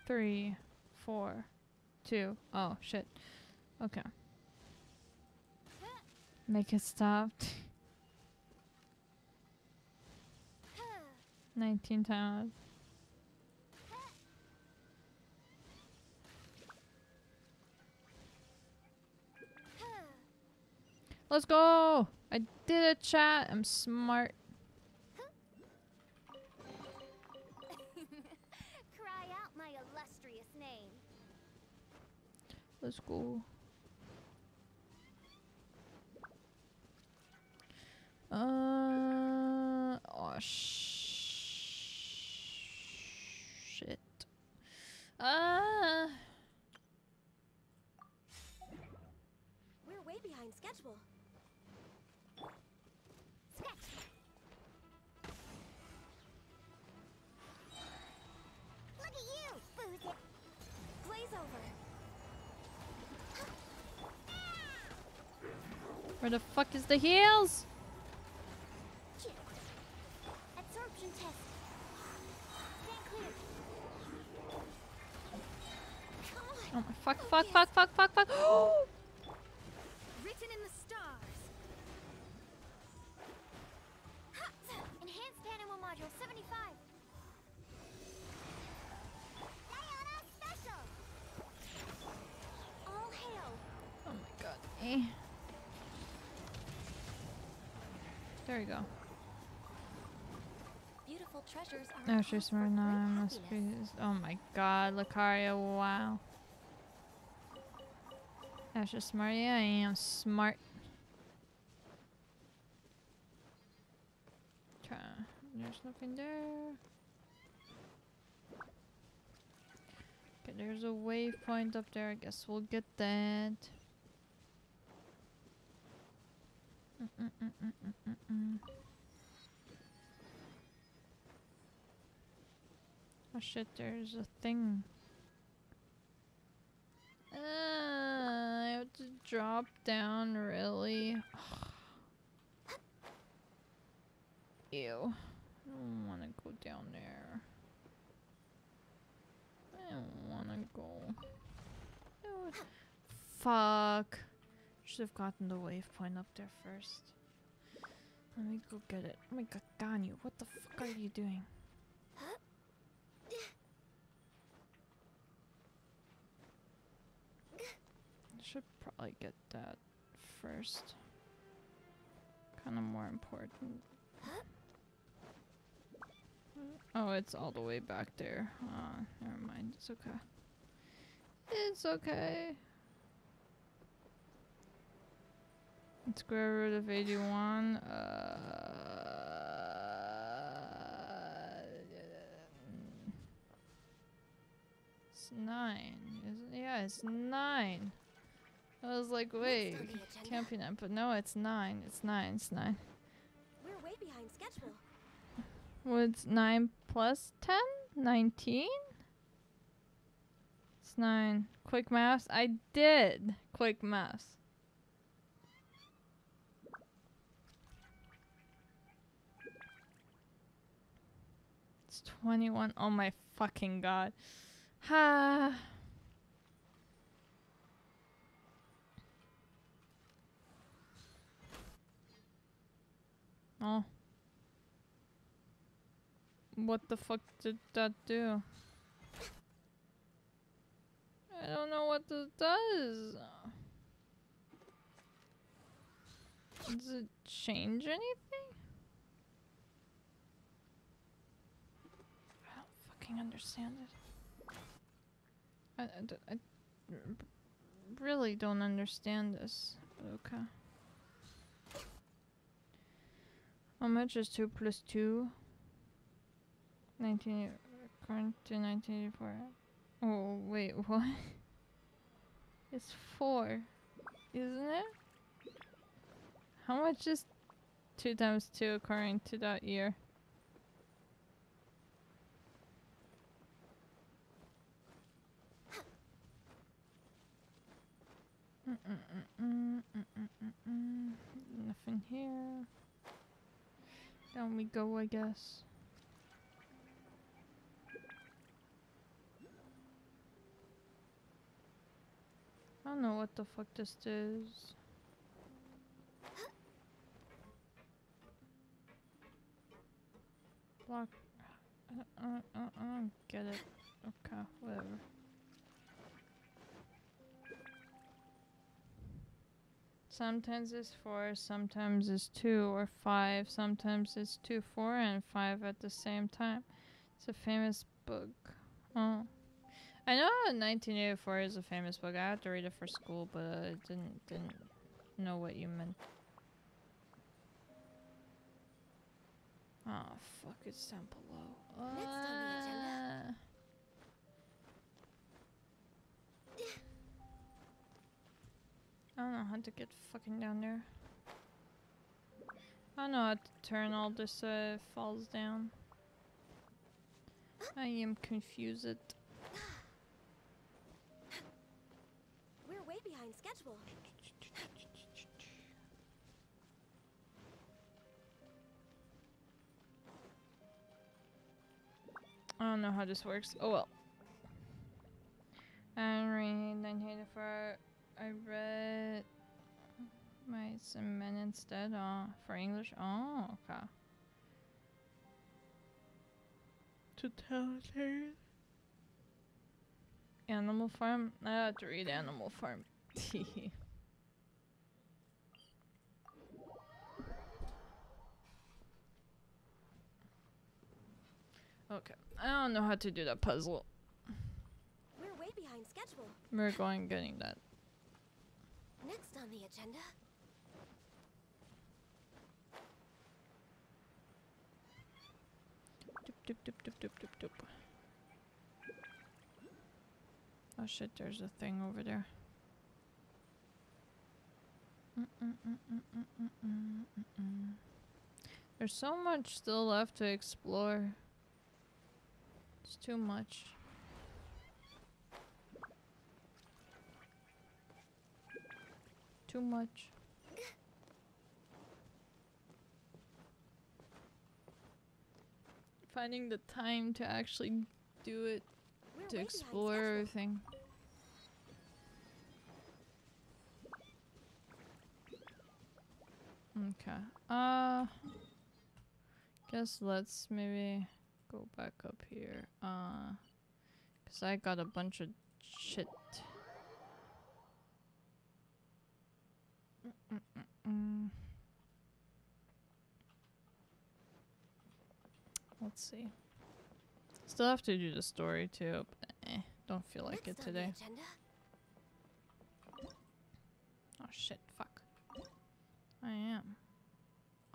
Three, four, two. Oh shit. Okay. Make it stop. 19 times. Let's go! I did a chat. I'm smart. Cry out my illustrious name. Let's go. Uh oh sh- shit. Uh We're way behind schedule. Look at you, booze. Glaze over. where the fuck is the heels? Shit. Absorption test. Stand clear. Come on. Oh my fuck fuck fuck fuck fuck fuck. Written in the stars. Enhanced animal module 75. Diana special. All hail. Oh my god. Eh. There we go. Beautiful treasures are. No, she's cause for smart great now. Must be. Oh my god, Lucaria, wow. Just smart. Yeah, I am smart. Try. There's nothing there. Okay, there's a waypoint up there. I guess we'll get that. Mm-mm-mm-mm-mm-mm. Oh shit, there's a thing. Uh, I have to drop down, really? Ew. I don't want to go down there. I don't want to go. Fuck. Should have gotten the wave point up there first. Let me go get it. Oh my god, Ganyu, what the fuck are you doing? Should probably get that first. Kind of more important. Oh, it's all the way back there. Uh, never mind. It's okay. It's okay. Square root of 81. Uh, it's 9. Isn't Yeah, it's 9. I was like, wait, on the can't be 9. But no, it's 9. It's 9. It's 9. We're way behind schedule. What's 9 plus 10? 19? It's 9. Quick maths? I did quick maths. It's 21. Oh my fucking god. Ha. Ah. Oh. What the fuck did that do? I don't know what this does. Does it change anything? I don't fucking understand it. I, I, really don't understand this. Okay. How much is 2 plus 2? 19 current to 1984. Oh wait, what? It's four, isn't it? How much is two times two according to that year? Mm-mm-mm-mm, mm-mm-mm-mm. Nothing here. Down we go, I guess. I don't know what the fuck this is. Block. I don't, I don't, I don't- get it. Okay, whatever. Sometimes it's four, sometimes it's two or five, sometimes it's two, four, and five at the same time. It's a famous book. Oh. I know 1984 is a famous book. I had to read it for school, but I didn't didn't know what you meant. Oh fuck! It's down below. Next on the agenda. Uh, I don't know how to get fucking down there. I don't know how to turn all this uh, falls down. I am confused. We're way behind schedule. I don't know how this works. Oh well. Henry 1984. I read my men instead. Oh, for English. Oh, okay. Totalitarian. Animal Farm. I have to read Animal Farm. okay. I don't know how to do that puzzle. We're way behind schedule. We're going getting that. Next on the agenda. Doop, doop, doop, doop, doop, doop. Oh shit, there's a thing over there. There's so much still left to explore. It's too much. Too much. Finding the time to actually do it, We're to explore everything. Okay. Uh guess let's maybe go back up here. Uh cuz I got a bunch of shit. Mm-mm-mm-mm. Let's see. Still have to do the story too. But eh, don't feel like it on the today. Oh shit! Fuck. I am.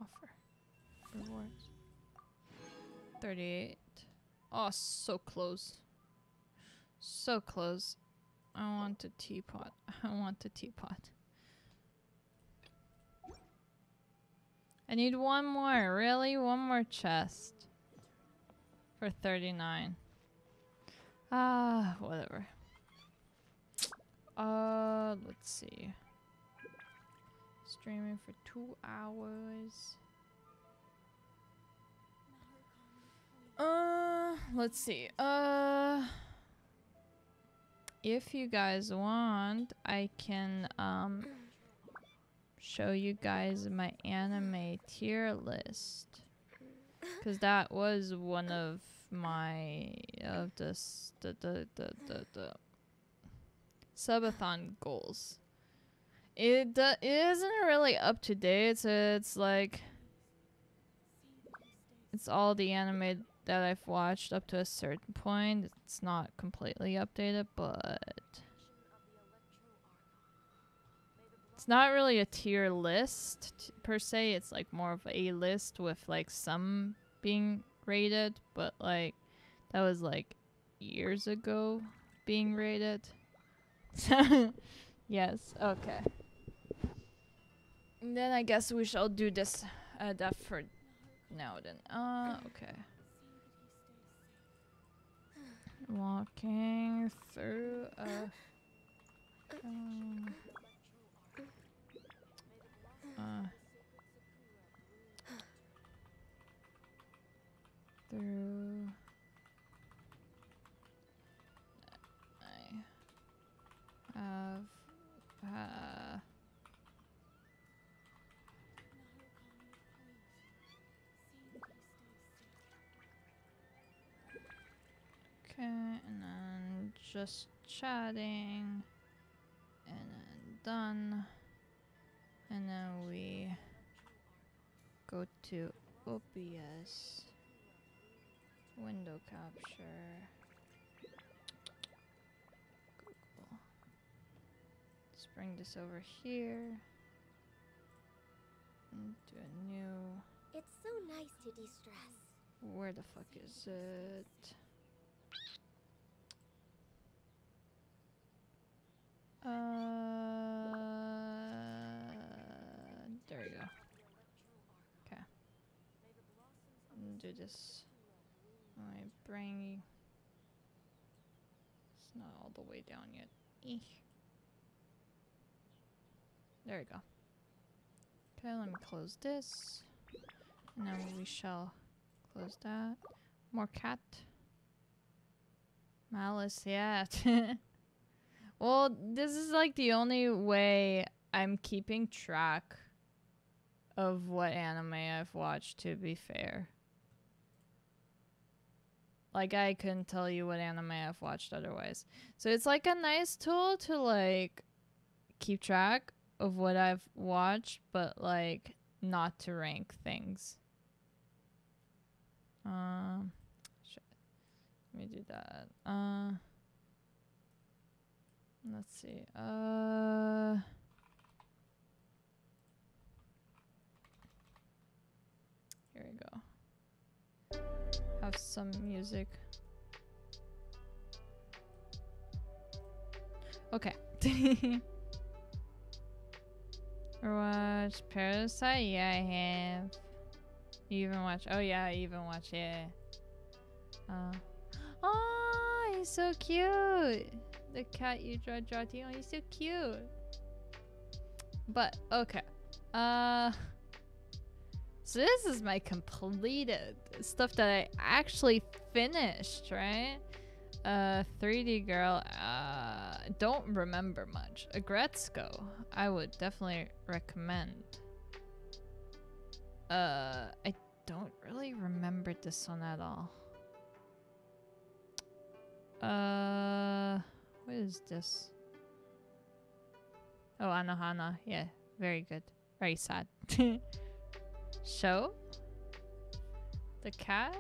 Offer. Rewards. Thirty-eight. Oh, so close. So close. I want a teapot. I want a teapot. I need one more. Really? One more chest. For 39. Ah, whatever. Uh, let's see. Streaming for two hours. Uh, let's see. Uh, if you guys want, I can um show you guys my anime tier list because that was one of my of the the the the the, the subathon goals. It it isn't really up to date. It's like it's all the anime that I've watched up to a certain point. It's not completely updated, but it's not really a tier list per se. It's like more of a list with like some being rated, but like that was like years ago being rated. yes, okay. And then I guess we shall do this uh, that for now then. Uh okay. Walking through a um, uh, through I have uh Okay, and then just chatting, and then done, and then we go to OBS, window capture, Google. Let's bring this over here, and do a new. it's so nice to de-stress. Where the fuck is it? Uh, there we go. Okay. Do this. My brain. It's not all the way down yet. Eesh. There we go. Okay, let me close this. And then we shall close that. More cat. Malice, yeah. well, this is like the only way I'm keeping track of what anime I've watched, to be fair. Like, I couldn't tell you what anime I've watched otherwise. So it's like a nice tool to, like, keep track of what I've watched, but, like, not to rank things. Um. Let me do that. Uh, let's see. Uh, here we go. Have some music. Okay. Watch Parasite? Yeah, I have. You even watch? Oh yeah, I even watch. Yeah. Uh. Oh, he's so cute. The cat you draw, draw. Oh, he's so cute. But okay. Uh. So this is my completed stuff that I actually finished, right? Uh, 3D girl. Uh, don't remember much. Aggretsuko. I would definitely recommend. Uh, I don't really remember this one at all. Uh, what is this? Oh, Anohana. Yeah, very good. Very sad. Show? The cat?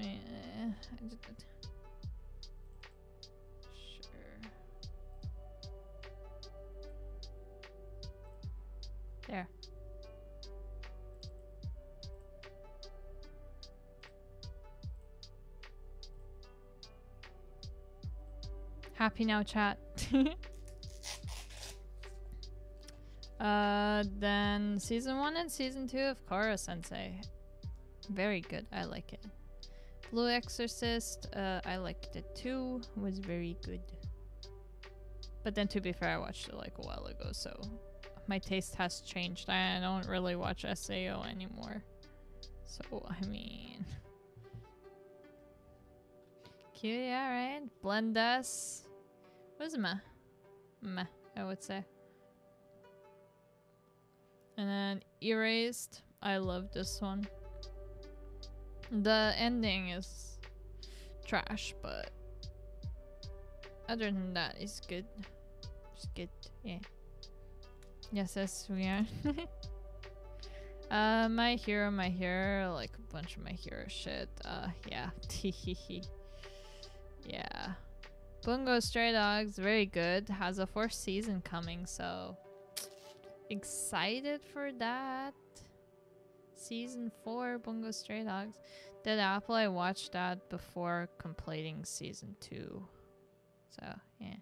Eh, sure. There. Happy now, chat. uh, then season one and season two of Koro Sensei. Very good. I like it. Blue Exorcist. Uh, I liked it too. Was very good. But then, to be fair, I watched it like a while ago, so my taste has changed. I don't really watch SAO anymore. So I mean. Cute, yeah, right? Blend S. Was meh. Meh, I would say. And then Erased. I love this one. The ending is trash, but other than that, it's good. It's good, yeah. Yes, yes, we are. uh, my hero, my hero, like a bunch of my hero shit. Uh, yeah. yeah. Bungo Stray Dogs, very good. Has a fourth season coming, so excited for that. Season four, Bungo Stray Dogs. Dead Apple, I watched that before completing season two. So yeah.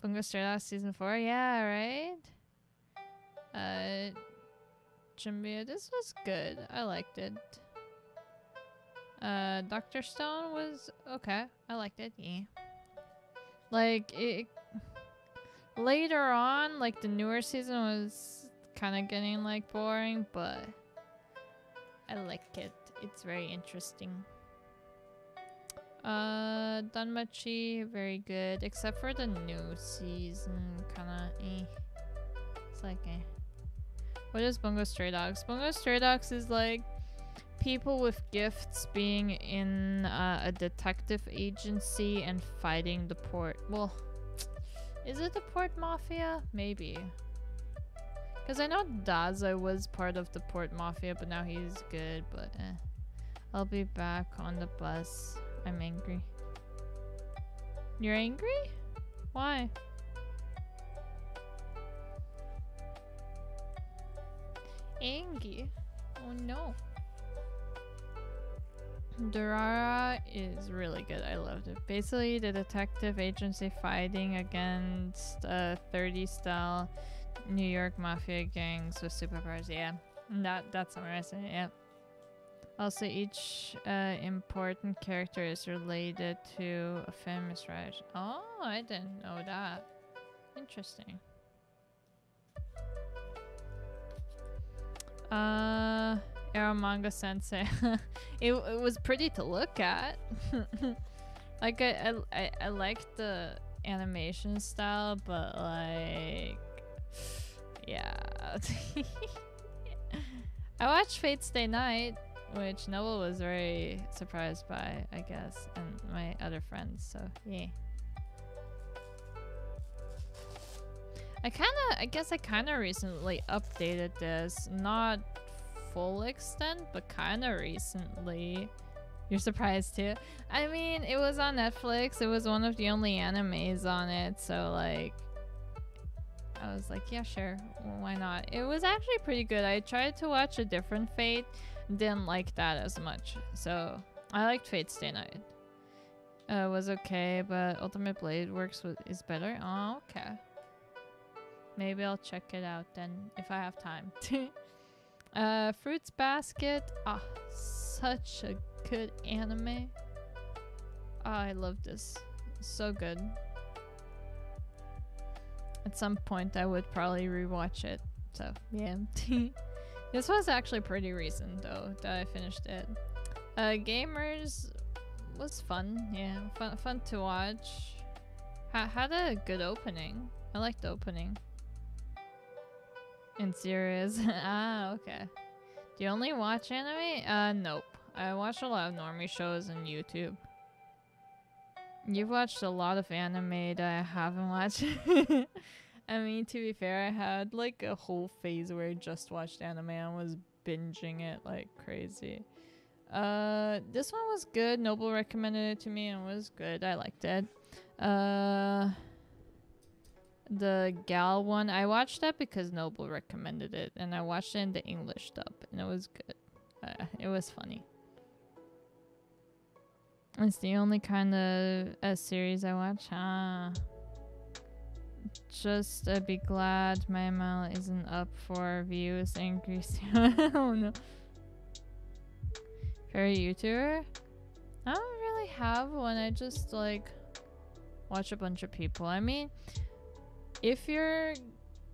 Bungo Stray Dogs season four, yeah, right? Uh Jimbia, this was good. I liked it. Uh Doctor Stone was okay. I liked it, yeah. Like it later on, like the newer season was kind of getting like boring, but I like it. It's very interesting. Uh, Danmachi, very good, except for the new season, kind of eh. It's like eh. What is Bungo Stray Dogs? Bungo Stray Dogs is like people with gifts being in uh, a detective agency and fighting the port. Well, is it the port mafia? Maybe. Because I know Dazai was part of the port mafia, but now he's good, but eh. I'll be back on the bus. I'm angry. You're angry? Why? Angry? Oh no. Durara is really good. I loved it. Basically, the detective agency fighting against uh, 30 style New York mafia gangs with superpowers. Yeah, that that summarizes it. Yeah. Also, each uh, important character is related to a famous ride. Oh, I didn't know that. Interesting. Uh, Eromanga Sensei. it, it was pretty to look at. like I, I I liked the animation style, but like yeah. I watched Fate Stay Night, which Noah was very surprised by, I guess, and my other friends, so yeah. I kind of, I guess I kind of recently updated this, not full extent, but kind of recently. You're surprised too? I mean, it was on Netflix. It was one of the only animes on it, so like, I was like, yeah, sure, why not? It was actually pretty good. I tried to watch a different Fate, didn't like that as much. So I liked Fate Stay Night. Uh, was okay, but Ultimate Blade Works is better. Oh, okay. Maybe I'll check it out then if I have time. uh, Fruits Basket. Ah, such a good anime. Oh, I love this. So good. At some point, I would probably rewatch it. So, yeah. this was actually pretty recent, though, that I finished it. Uh, Gamers was fun. Yeah, fun, fun to watch. Ha had a good opening. I liked the opening. In series. ah, okay. Do you only watch anime? Uh, nope. I watch a lot of normie shows on YouTube. You've watched a lot of anime that I haven't watched. I mean, to be fair, I had like a whole phase where I just watched anime and was binging it like crazy. Uh, this one was good. Noble recommended it to me and it was good. I liked it. Uh, the gal one, I watched that because Noble recommended it, and I watched it in the English dub, and it was good. Uh, it was funny. It's the only kind of a series I watch. Ah. Just uh, be glad my ML isn't up for views increase. oh no. Favorite YouTuber? I don't really have one. I just like watch a bunch of people. I mean, if you're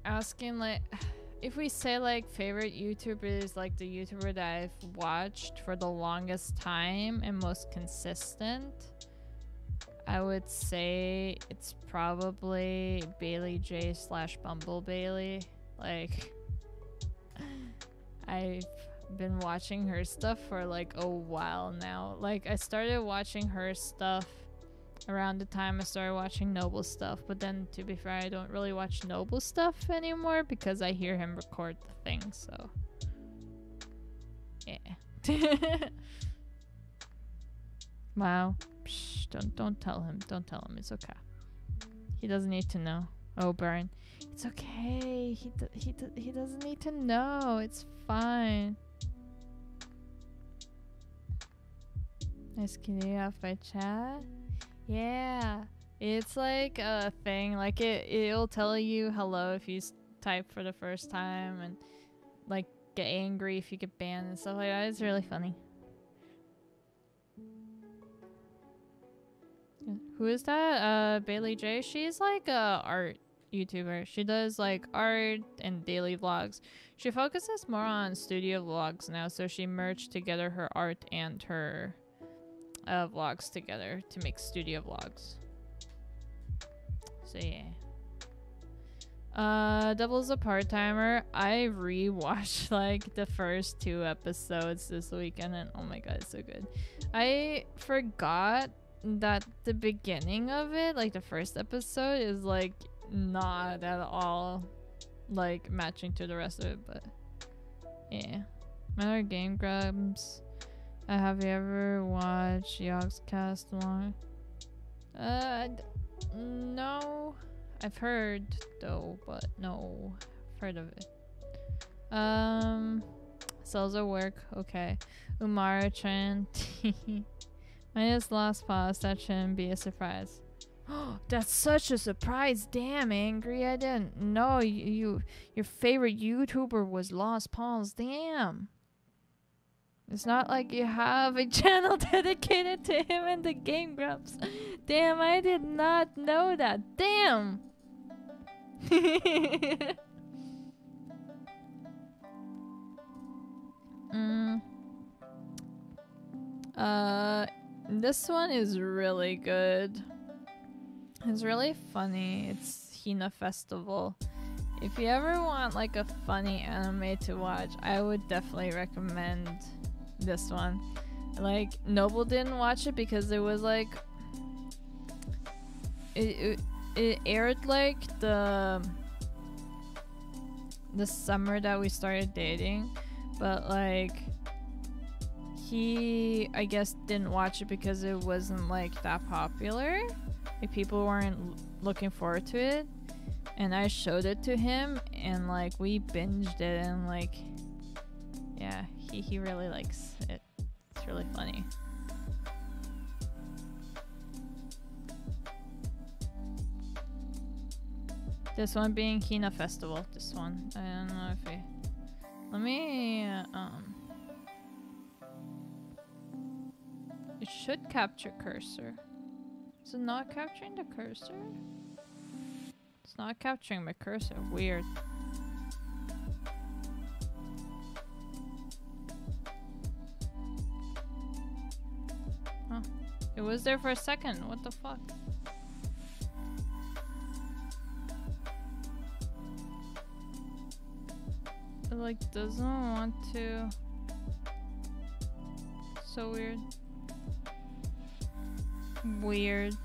asking like if we say like favorite YouTuber is like the YouTuber that I've watched for the longest time and most consistent, I would say it's probably Baylee Jae slash Bumblebaylee. Like I've been watching her stuff for like a while now. Like I started watching her stuff around the time I started watching Noble stuff. But then, to be fair, I don't really watch Noble stuff anymore because I hear him record the thing. So, yeah. wow. Psh, don't don't tell him. Don't tell him. It's okay. He doesn't need to know. Oh, Burn. It's okay. He do- he he doesn't need to know. It's fine. Nice kitty off by chat. Yeah, it's like a thing. Like it, it'll tell you hello if you type for the first time, and like get angry if you get banned and stuff like that. It's really funny. Who is that? Uh, Baylee Jae. She's like a art YouTuber. She does like art and daily vlogs. She focuses more on studio vlogs now, so she merged together her art and her uh, vlogs together to make studio vlogs. So yeah. Uh, Devil Is a Part Timer. I rewatched like the first two episodes this weekend, and oh my god, it's so good. I forgot that the beginning of it, like the first episode, is like not at all like matching to the rest of it, but yeah. Another game grabs. Uh, have you ever watched Yogscast long? Uh, no. I've heard though, but no, I've heard of it. Um, Cells work. Okay. Umaru Chan. Minus lost pause. That shouldn't be a surprise. Oh, That's such a surprise. Damn, angry. I didn't know you, you your favorite YouTuber was Lost Pause. Damn. It's not like you have a channel dedicated to him and the Game Grumps. Damn, I did not know that. Damn. mm. Uh, this one is really good. It's really funny. It's Hina Festival. If you ever want like a funny anime to watch, I would definitely recommend this one. Like Noble didn't watch it because it was like it it, it aired like the the summer that we started dating, but like he I guess didn't watch it because it wasn't like that popular. Like people weren't looking forward to it. And I showed it to him and like we binged it and like yeah, he, he really likes it. It's really funny. This one being Hina Festival. This one. I don't know if he. Let me. uh, Um. It should capture cursor. Is it not capturing the cursor? It's not capturing my cursor. Weird. Huh. It was there for a second. What the fuck? It like doesn't want to. So weird. Weird.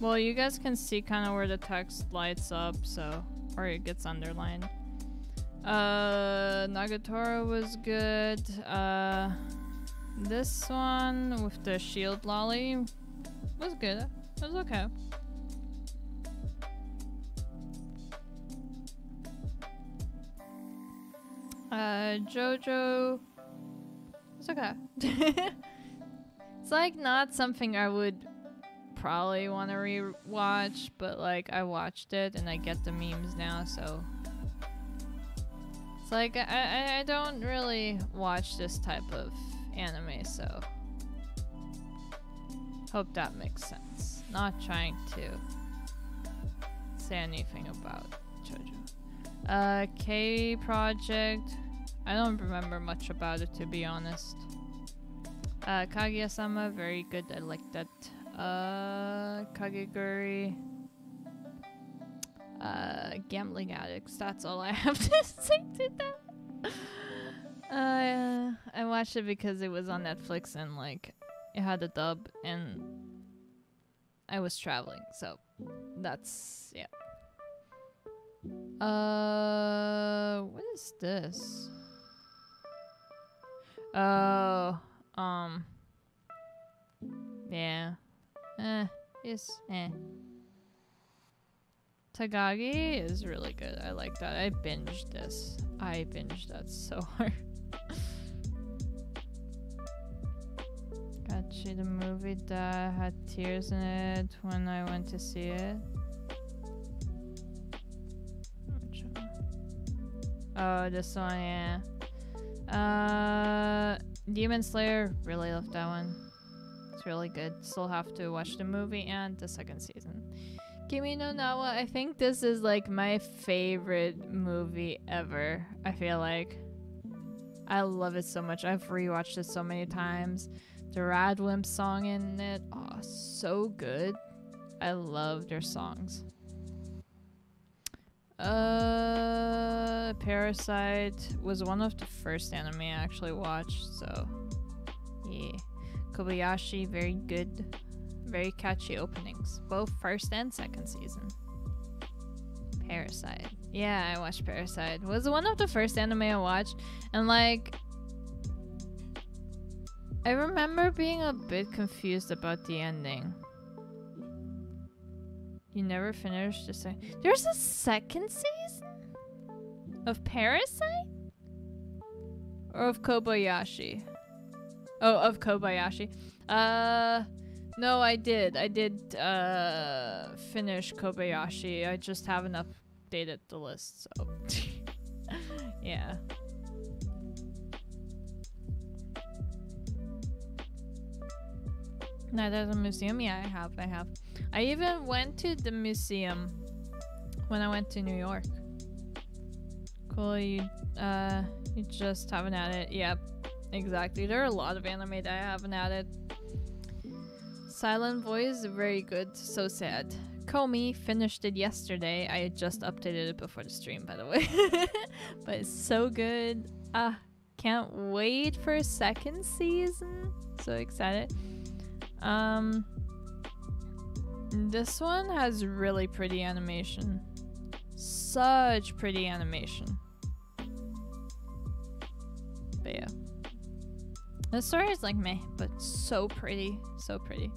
Well, you guys can see kind of where the text lights up, so or it gets underlined. Uh, Nagatoro was good. Uh, this one with the shield lolly was good. It was okay. Uh, JoJo. It's okay. it's like not something I would probably want to rewatch, but like I watched it and I get the memes now, so it's like I I, I don't really watch this type of anime, so hope that makes sense. Not trying to say anything about JoJo. Uh, K Project. I don't remember much about it to be honest. Uh, Kaguya-sama, very good. I like that. Uh, Kakegurui. Uh, Gambling Addicts. That's all I have to say to that. Uh, I watched it because it was on Netflix and like it had a dub and I was traveling, so that's yeah. Uh, what is this? Oh, um, yeah, eh, yes, eh. Takagi is really good. I like that. I binged this. I binged that so hard. Gotcha, the movie that had tears in it when I went to see it. Oh, this one, yeah. Uh, Demon Slayer, really love that one. It's really good. Still have to watch the movie and the second season. Kimi no Na wa, I think this is like my favorite movie ever. I feel like. I love it so much. I've rewatched it so many times. The Radwimp song in it, oh, so good. I love their songs. Uh, Parasyte was one of the first anime I actually watched, so yeah. Kobayashi, very good, very catchy openings, both first and second season. Parasyte, yeah, I watched Parasyte. Was one of the first anime I watched, and like, I remember being a bit confused about the ending. You never finished the second. There's a second season of Parasyte or of Kobayashi. Oh, of Kobayashi. Uh, no, I did. I did uh finish Kobayashi. I just haven't updated the list, so yeah. No, there's a museum. Yeah, I have. I have. I even went to the museum when I went to New York. Cool. You uh, you just haven't had it. Yep, exactly. There are a lot of anime that I haven't added. Silent Voice, very good. So sad. Komi finished it yesterday. I just updated it before the stream, by the way. but it's so good. Ah, can't wait for a second season. So excited. Um, this one has really pretty animation. Such pretty animation. But yeah. The story is like meh, but so pretty. So pretty.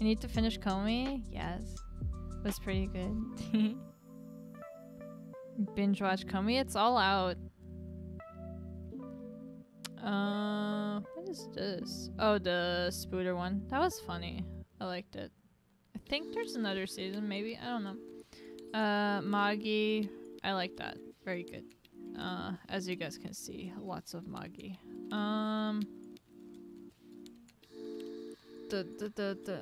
I need to finish Komi? Yes. It was pretty good. Binge watch Komi? It's all out. Uh, what is this? Oh, the Spooder one. That was funny. I liked it. I think there's another season, maybe. I don't know. Uh, Magi. I like that. Very good. Uh, as you guys can see, lots of Magi. Um, the the the the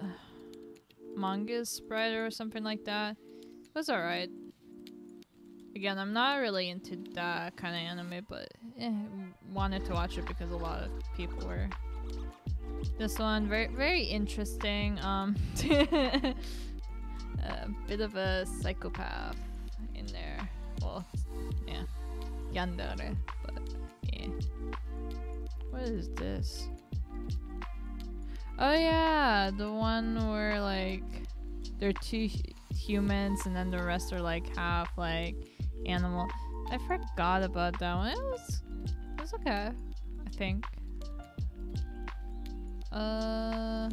manga spreader or something like that. It was alright. Again, I'm not really into that kind of anime, but eh, wanted to watch it because a lot of people were. This one very very interesting. Um, a bit of a psychopath in there. Well, yeah, yandere, but yeah. What is this? Oh yeah, the one where like there are two hu- humans and then the rest are like half like animal. I forgot about that one. It was it was okay. I think. Uh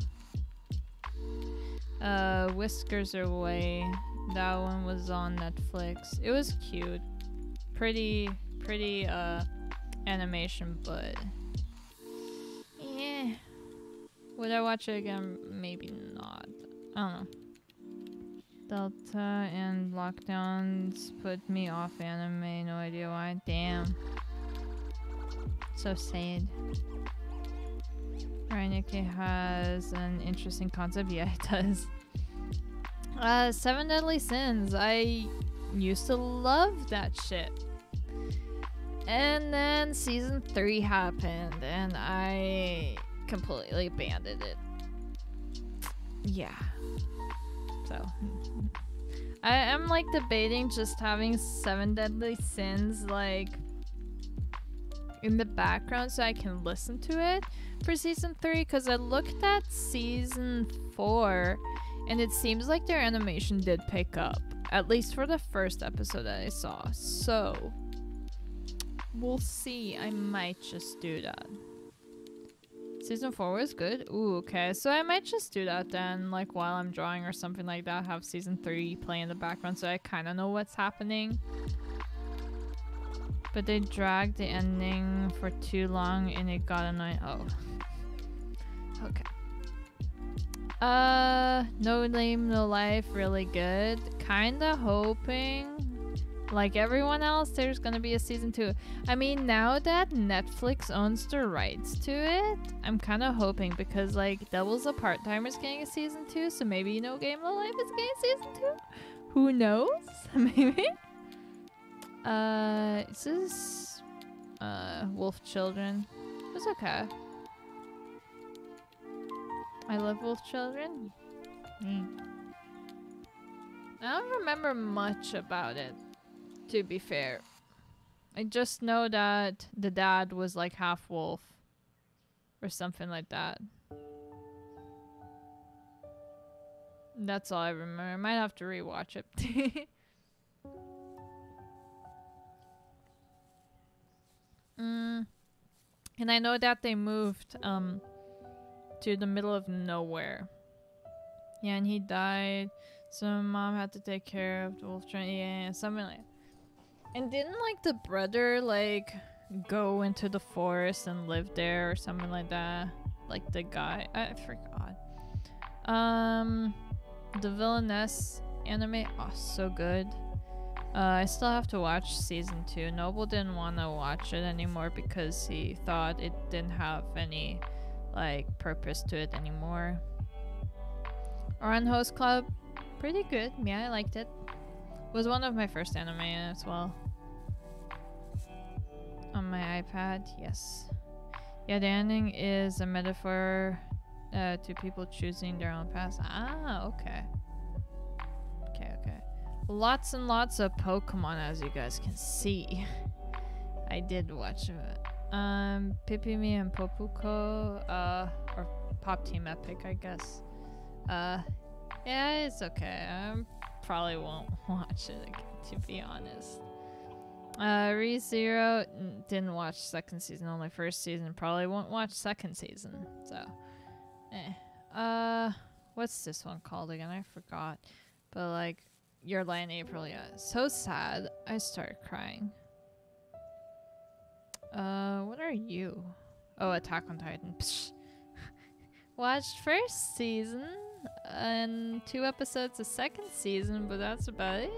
uh Whiskers Away. That one was on Netflix. It was cute. Pretty pretty uh animation but yeah. Would I watch it again? Maybe not. I don't know. Delta and lockdowns put me off anime. No idea why. Damn. So sad. Reineke has an interesting concept. Yeah, it does. Uh, Seven Deadly Sins. I used to love that shit. And then season three happened, and I completely abandoned it. Yeah. So, I am like debating just having Seven Deadly Sins like in the background so I can listen to it for season three because I looked at season four and it seems like their animation did pick up at least for the first episode that I saw. So, we'll see. I might just do that. Season 4 was good? Ooh, okay. So I might just do that then, like while I'm drawing or something like that. Have season 3 play in the background so I kind of know what's happening. But they dragged the ending for too long and it got annoying. Oh. Okay. Uh, No Game, No Life, really good. Kinda hoping like everyone else, there's gonna be a season two. I mean, now that Netflix owns the rights to it, I'm kind of hoping because like Devil Is a Part Timer's getting a season two, so maybe No Game of Life is getting season two. Who knows? maybe. Uh, is this uh Wolf Children? It's okay. I love Wolf Children. Hmm. I don't remember much about it to be fair. I just know that the dad was like half wolf or something like that. That's all I remember. I might have to rewatch it. mm. And I know that they moved um to the middle of nowhere. Yeah, and he died. So mom had to take care of the wolf. Yeah, something like and didn't like the brother like go into the forest and live there or something like that? Like the guy, I forgot. Um, the villainess anime, oh so good. Uh, I still have to watch season two. Noble didn't want to watch it anymore because he thought it didn't have any like purpose to it anymore. Ouran Host Club, pretty good. Yeah, I liked it. Was one of my first anime as well. On my iPad, yes. Yeah, the ending is a metaphor uh, to people choosing their own path. Ah, okay. Okay, okay. Lots and lots of Pokemon, as you guys can see. I did watch it. Um, Pipimi and Popuko, uh, or Pop Team Epic, I guess. Uh, yeah, it's okay. I probably won't watch it again, to be honest. Uh, Re Zero didn't watch second season, only first season. Probably won't watch second season. So, eh. Uh, what's this one called again? I forgot. But like, Your in April, yeah. So sad. I started crying. Uh, what are you? Oh, Attack on Titan. Psh. Watched first season and two episodes of second season, but that's about it.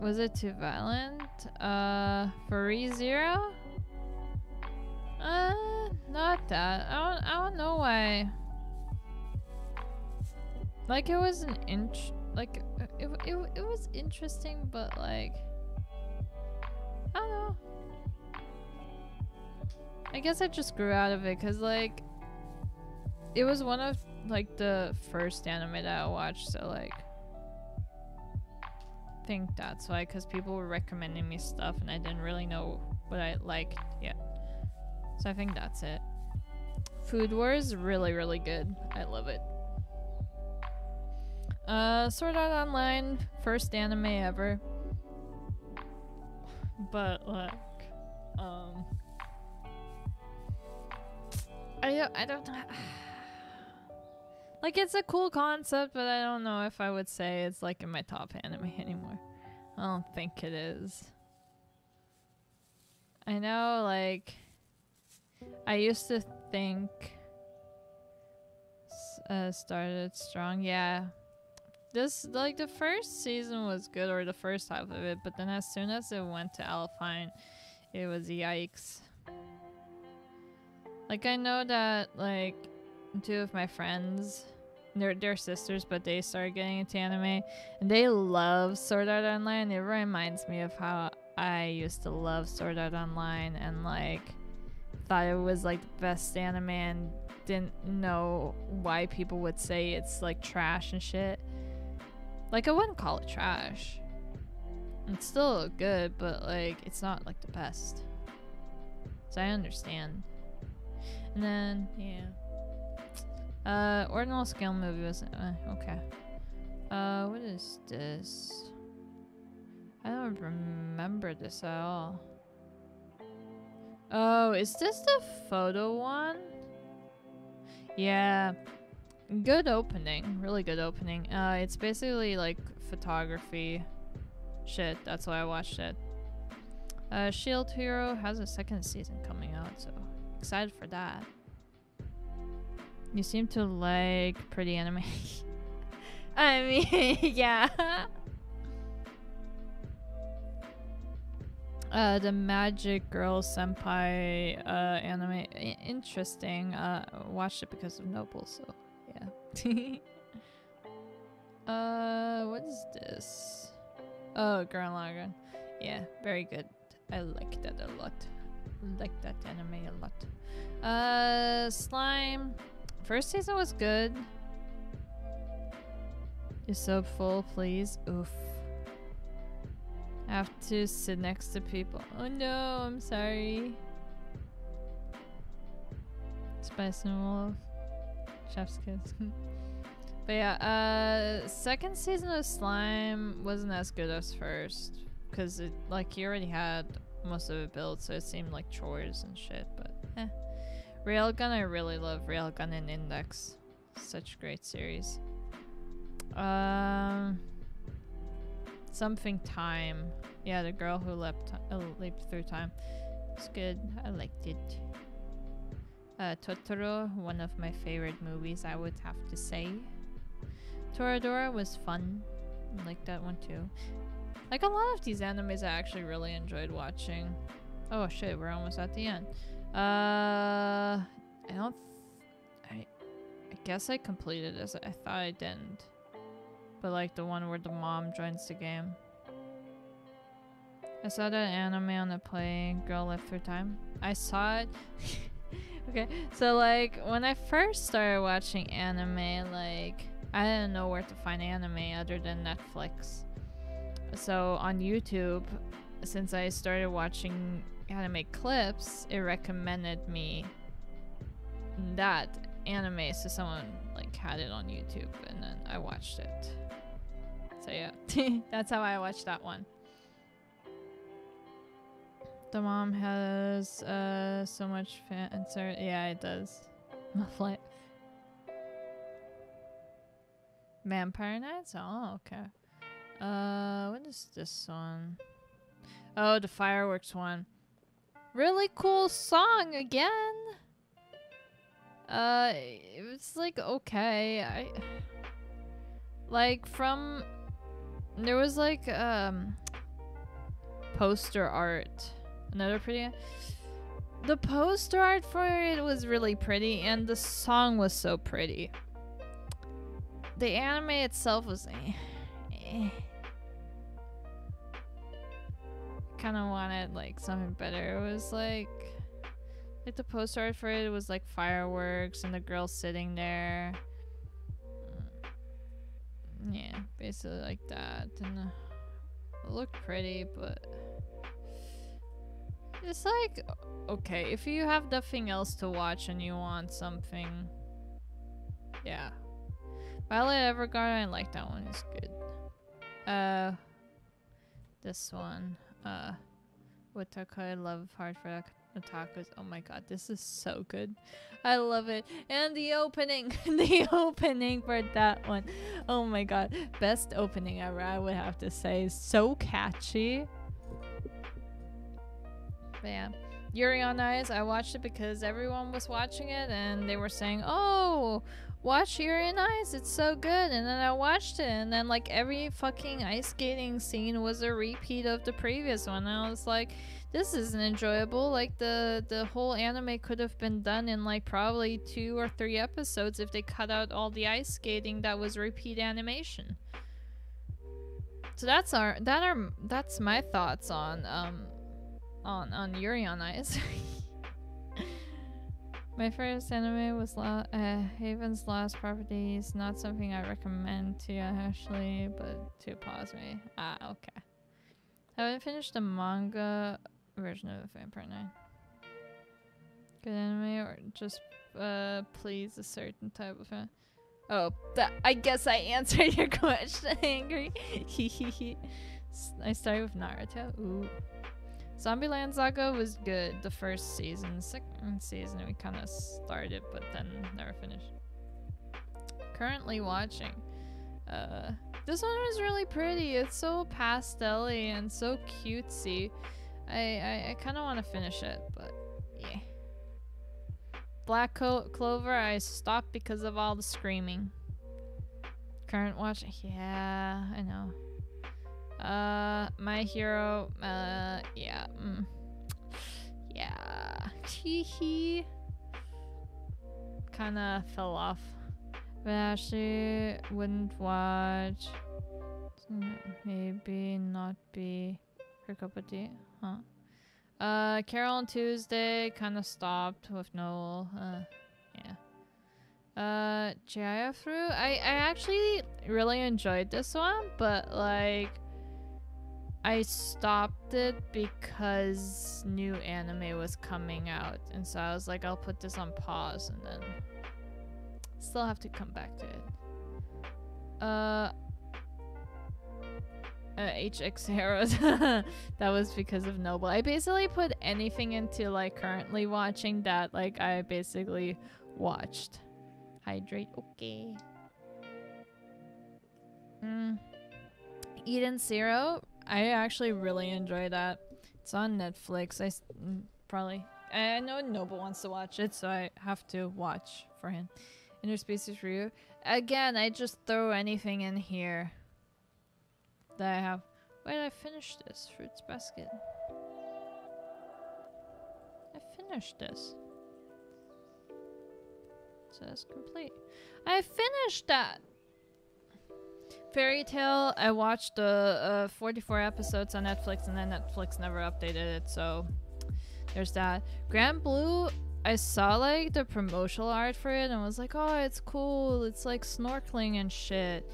Was it too violent? Uh, for ReZero? Uh, not that. I don't, I don't know why. Like, it was an inch. Like, it, it, it was interesting, but like. I don't know. I guess I just grew out of it because, like, it was one of, like, the first anime that I watched, so, like think that's why, because people were recommending me stuff and I didn't really know what I liked yet. So I think that's it. Food Wars, really, really good. I love it. Uh, Sword Art Online, first anime ever. but like, um, I don't, I don't. Like it's a cool concept, but I don't know if I would say it's like in my top anime anymore. I don't think it is. I know, like, I used to think uh, started strong. Yeah, this like the first season was good, or the first half of it, but then as soon as it went to Alpine, it was yikes. Like I know that like two of my friends, they're they're sisters, but they started getting into anime, and they love Sword Art Online. It reminds me of how I used to love Sword Art Online, and like thought it was like the best anime, and didn't know why people would say it's like trash and shit. Like I wouldn't call it trash. It's still good, but like it's not like the best. So I understand. And then yeah. Uh ordinal scale movie was uh, okay. Uh what is this? I don't remember this at all. Oh, is this the photo one? Yeah. Good opening. Really good opening. Uh it's basically like photography shit. That's why I watched it. Uh Shield Hero has a second season coming out, so excited for that. You seem to like pretty anime. I mean, yeah. Uh, the Magic Girl Senpai uh, anime, I- interesting. Uh, watched it because of Noble, so yeah. uh, what is this? Oh, Gurren Lagann. Yeah, very good. I like that a lot. Like that anime a lot. Uh, Slime. First season was good. You're so full, please. Oof. I have to sit next to people. Oh no, I'm sorry. Spice and Wolf. Chef's kiss. but yeah, uh second season of Slime wasn't as good as first. Cause it like you already had most of it built, so it seemed like chores and shit, but eh. Railgun I really love Railgun and Index. Such great series. Um something time. Yeah, the girl who leapt uh, leaped through time. It's good. I liked it. Uh, Totoro, one of my favorite movies, I would have to say. Toradora was fun. I like that one too. Like a lot of these animes, I actually really enjoyed watching. Oh shit, we're almost at the end. Uh, I don't. I, I guess I completed this. I thought I didn't. But like the one where the mom joins the game. I saw that anime on the play Girl Left Through Time. I saw it. okay, so like when I first started watching anime, like I didn't know where to find anime other than Netflix. So on YouTube, since I started watching anime clips, it recommended me that anime. So someone like had it on YouTube, and then I watched it. So yeah, that's how I watched that one. The mom has uh so much fancy. Yeah, it does. Mufflet. Vampire Knights? Oh, okay. Uh, what is this one? Oh, the fireworks one. Really cool song again. Uh, it's like okay. I like from there was like um poster art. Another pretty. The poster art for it was really pretty, and the song was so pretty. The anime itself was. Eh, Kind of wanted like something better. It was like, like the poster art for it was like fireworks and the girl sitting there. Mm. Yeah, basically like that, and uh, it looked pretty, but it's like okay if you have nothing else to watch and you want something. Yeah, Violet Evergarden, I like that one. It's good. Uh, this one. Uh, I love hard for otakus. Oh my god, this is so good. I love it. And the opening, the opening for that one. Oh my god, best opening ever, I would have to say. So catchy. But yeah. Yuri on Ice, I watched it because everyone was watching it and they were saying, oh, watch Yuri on Ice, it's so good. And then I watched it and then like every fucking ice skating scene was a repeat of the previous one. And I was like, this isn't enjoyable. Like the, the whole anime could have been done in like probably two or three episodes if they cut out all the ice skating that was repeat animation. So that's our that are that's my thoughts on um on on Yuri on Ice. My first anime was La- uh, Heaven's Lost Properties. Not something I recommend to you, Ashley, but to pause me. Ah, okay. I haven't finished the manga version of Vampire Knight. Good anime or just uh, please a certain type of fan? Oh, that I guess I answered your question, Angry. I started with Naruto. Ooh. Zombieland Saga was good the first season. Second season we kind of started but then never finished. Currently watching. Uh, this one was really pretty. It's so pastel and so cutesy. I, I, I kind of want to finish it, but yeah. Black Co Clover, I stopped because of all the screaming. Current watch, yeah, I know. Uh, my hero. Uh, yeah. Mm. Yeah. Hee Kind of fell off. But actually, wouldn't watch. Maybe not be her cup of tea. Huh. Uh, Carol on Tuesday kind of stopped with Noel. Uh, yeah. Uh, Jayafru, I, I actually really enjoyed this one, but like, I stopped it because new anime was coming out, and so I was like, I'll put this on pause and then still have to come back to it. Uh, uh HX Heroes. that was because of Noble. I basically put anything into like currently watching that like I basically watched. Hydrate, okay. Mm. Eden Zero, I actually really enjoy that. It's on Netflix. I mm, probably I know Noble wants to watch it, so I have to watch for him. Interspecies for you. Again, I just throw anything in here that I have. Wait, I finished this fruits basket. I finished this. So that's complete. I finished that. Fairy Tail, I watched the uh, 44 episodes on Netflix and then Netflix never updated it, so there's that. Grand Blue, I saw like the promotional art for it and was like, oh, it's cool. It's like snorkeling and shit.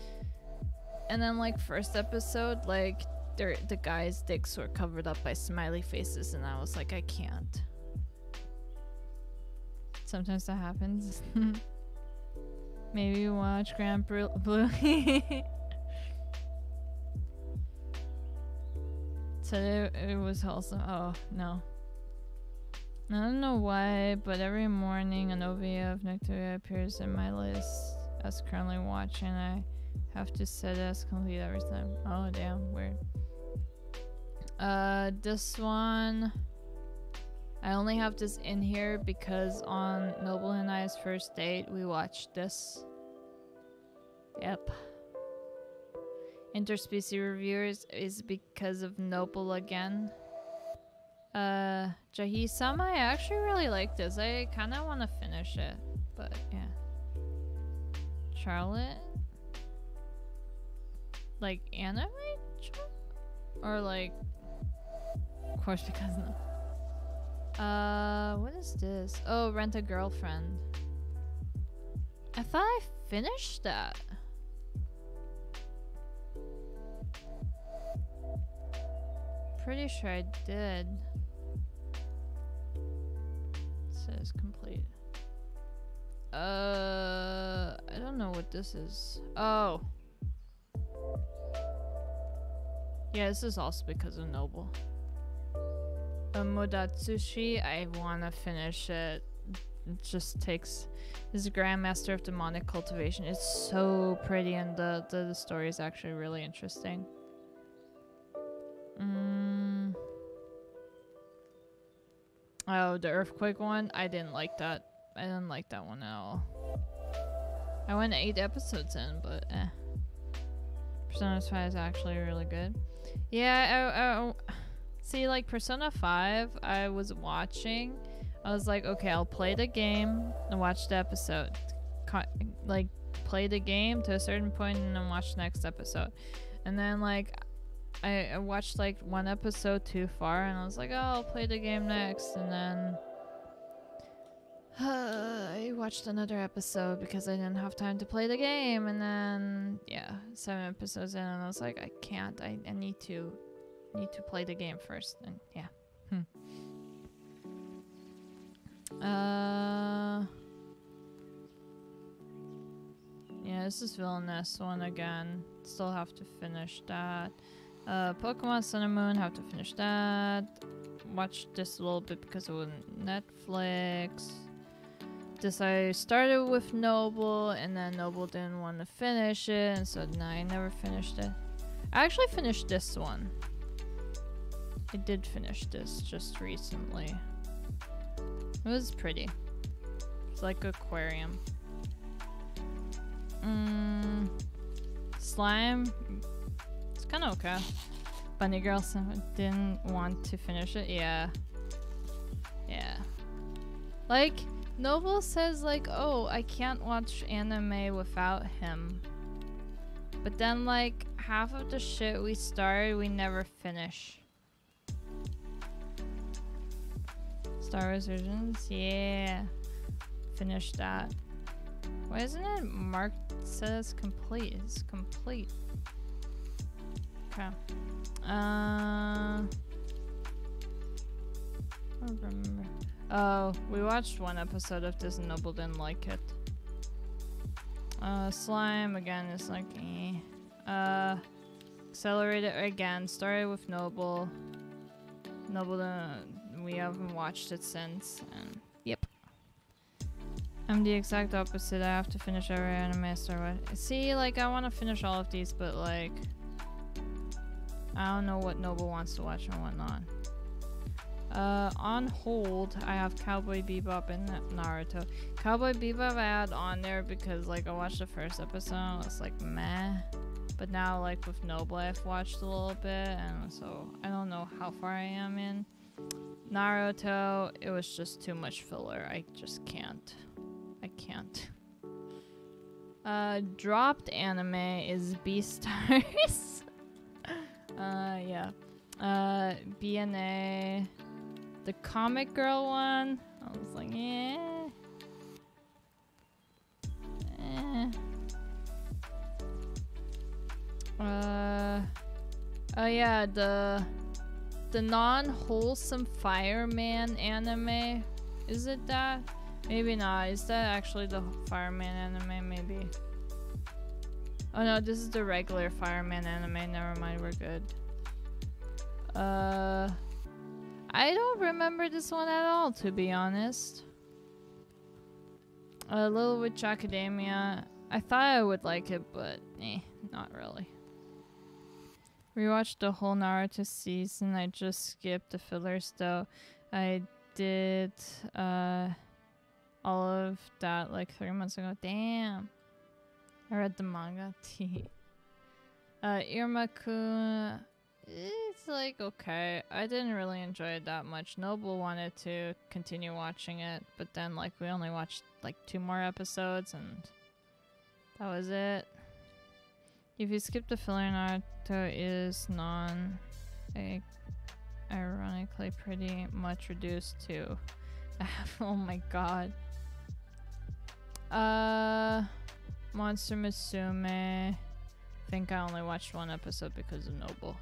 And then like first episode, like the guy's dicks were covered up by smiley faces and I was like, I can't. Sometimes that happens. Maybe watch Grand Blue. Today it, was wholesome. Oh, no. I don't know why, but every morning an OVA of Nectaria appears in my list as currently watching. I have to set as complete every time. Oh, damn, weird. Uh, this one... I only have this in here because on Noble and I's first date, we watched this. Yep interspecies reviewers is because of Noble again. Uh, Jahy-sama, I actually really like this. I kind of want to finish it, but yeah. Charlotte? Like anime? Or like, of course because no. Uh, what is this? Oh, Rent a Girlfriend. I thought I finished that. pretty sure I did. It says complete. Uh, I don't know what this is. Oh. Yeah, this is also because of Noble. Uh, Mo Dao Zu Shi, I want to finish it. It just takes. This Grandmaster of Demonic Cultivation. It's so pretty, and the, the, the story is actually really interesting. Mm. Oh, the earthquake one? I didn't like that. I didn't like that one at all. I went eight episodes in, but eh. Persona 5 is actually really good. Yeah, I, see, like Persona 5, I was watching. I was like, okay, I'll play the game and watch the episode. Like, play the game to a certain point and then watch the next episode. And then, like, I, I watched like one episode too far and I was like, oh, I'll play the game next. And then I watched another episode because I didn't have time to play the game. And then, yeah, seven episodes in, and I was like, I can't. I, I need to need to play the game first. And yeah. Hmm. Uh. Yeah, this is Villainess one again. Still have to finish that. Uh, Pokemon Sun and Moon, have to finish that. Watch this a little bit because it was Netflix. This I started with Noble, and then Noble didn't want to finish it, and so now I never finished it. I actually finished this one. I did finish this just recently. It was pretty. It's like aquarium. Mm, slime. It's kind of okay. Bunny Girl didn't want to finish it. Yeah. Yeah. Like, Noble says like, oh, I can't watch anime without him. But then like, half of the shit we started, we never finish. Star Wars Visions? Yeah. Finish that. Why isn't it marked says complete? It's complete. Okay. Uh I don't remember. Oh, we watched one episode of this and Noble didn't like it. Uh, Slime again is like eh. Uh, Accelerated again. Started with Noble. Noble, uh, we haven't watched it since. And yep. I'm the exact opposite. I have to finish every anime I start with. See, like I want to finish all of these, but like I don't know what Noble wants to watch and whatnot. Uh, on hold, I have Cowboy Bebop and Naruto. Cowboy Bebop I had on there because like I watched the first episode, I was like meh. But now like with Noble, I've watched a little bit, and so I don't know how far I am in. Naruto, it was just too much filler. I just can't. I can't. Uh, dropped anime is Beastars. uh, yeah. Uh, BNA. The comic girl one. I was like, yeah. Eh. Uh. Oh yeah, the the non-wholesome fireman anime. Is it that? Maybe not. Is that actually the fireman anime? Maybe. Oh no, this is the regular fireman anime. Never mind, we're good. Uh, I don't remember this one at all, to be honest. A Little Witch Academia. I thought I would like it, but eh, not really. Rewatched the whole Naruto season. I just skipped the fillers though. I did uh all of that like three months ago. Damn. I read the manga. Uh, Iruma-kun. It's like okay. I didn't really enjoy it that much. Noble wanted to continue watching it, but then like we only watched like two more episodes and that was it. If you skip the filler, Naruto is non ironically pretty much reduced to oh my god. Uh Monster Musume. I think I only watched one episode because of Noble.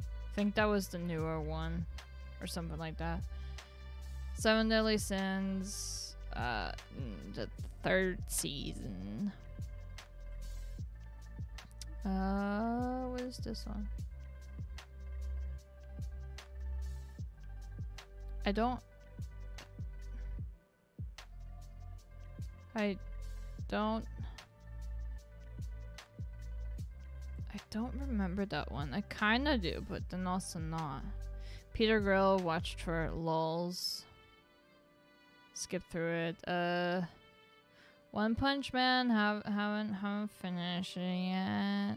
I think that was the newer one or something like that. Seven Deadly Sins, uh, mm, the third season. Uh, what is this one? I don't. I don't. I don't remember that one. I kinda do, but then also not. Peter Grill watched for lulls. Skip through it. Uh, One Punch Man have haven't haven't finished it yet.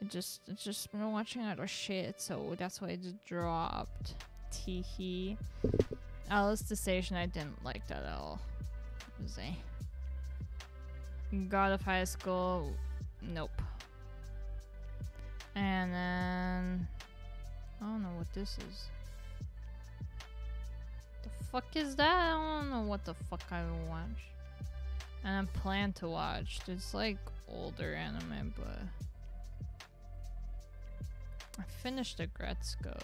I just I just been watching other shit, so that's why it dropped. Teehee. Alice the Station, I didn't like that at all. Was? God of High School, nope. And then I don't know what this is. The fuck is that? I don't know what the fuck I will watch. And I plan to watch. It's like older anime, but I finished the Aggretsuko.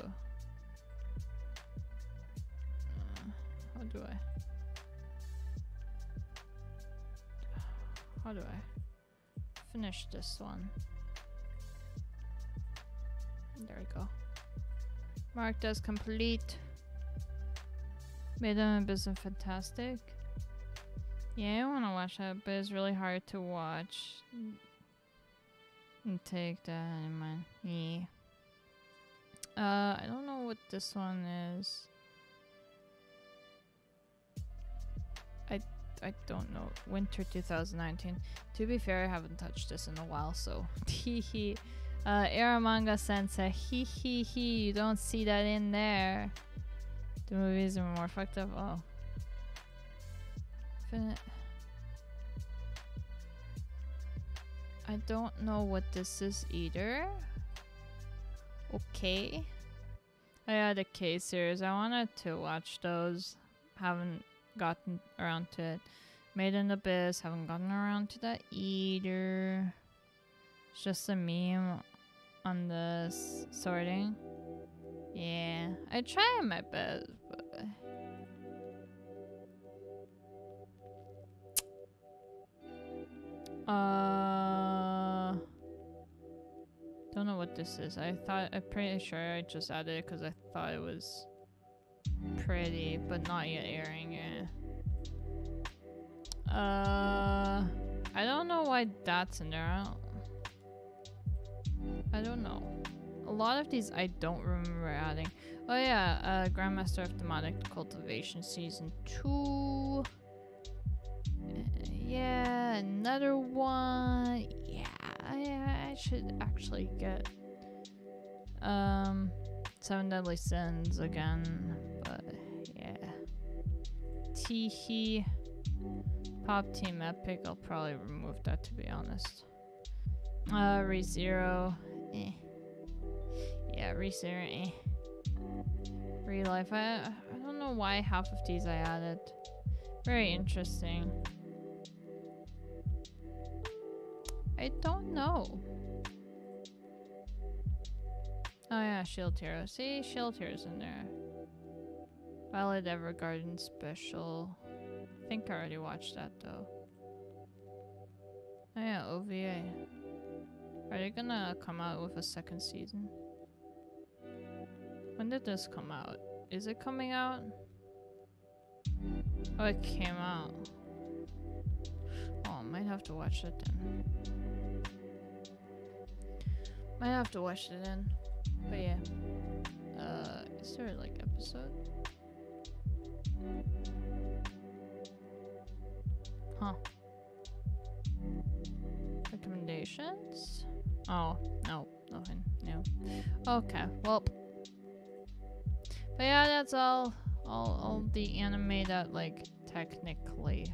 Uh, how do I? How do I finish this one? There we go. Marked as complete. Made them a business fantastic. Yeah, I want to watch that, but it's really hard to watch. And take that in mind. Yeah. Uh, I don't know what this one is. I I don't know. Winter 2019. To be fair, I haven't touched this in a while, so teehee. Uh, Eromanga Sensei. Hee hee hee. You don't see that in there. The movies are more fucked up. Oh. Fin- I don't know what this is either. Okay. I had a K series. I wanted to watch those. Haven't gotten around to it. Made in Abyss. Haven't gotten around to that either. It's just a meme on the s- sorting. Yeah, I try my best, uh, don't know what this is. I thought I'm pretty sure I just added it because I thought it was pretty, but not yet airing yet. Uh, I don't know why that's in there. I don't, I don't know. A lot of these I don't remember adding. Oh yeah, uh, Grandmaster of Demonic Cultivation Season 2. Yeah, another one. Yeah, I, I should actually get um Seven Deadly Sins again, but yeah. Teehee. Pop Team Epic, I'll probably remove that to be honest. Uh, ReZero, eh. Yeah, ReZero, eh. Life, I, I don't know why half of these I added. Very interesting. I don't know. Oh yeah, Shield Hero. See, Shield Hero's in there. Violet Evergarden Special. I think I already watched that though. Oh yeah, OVA. Are they gonna come out with a second season? When did this come out? Is it coming out? Oh, it came out. Oh, I might have to watch it then. Might have to watch it in. But yeah. Uh, is there like episode? Huh. Recommendations? Oh, no, nothing. No. Okay, well. But yeah, that's all. All, all the anime that, like, technically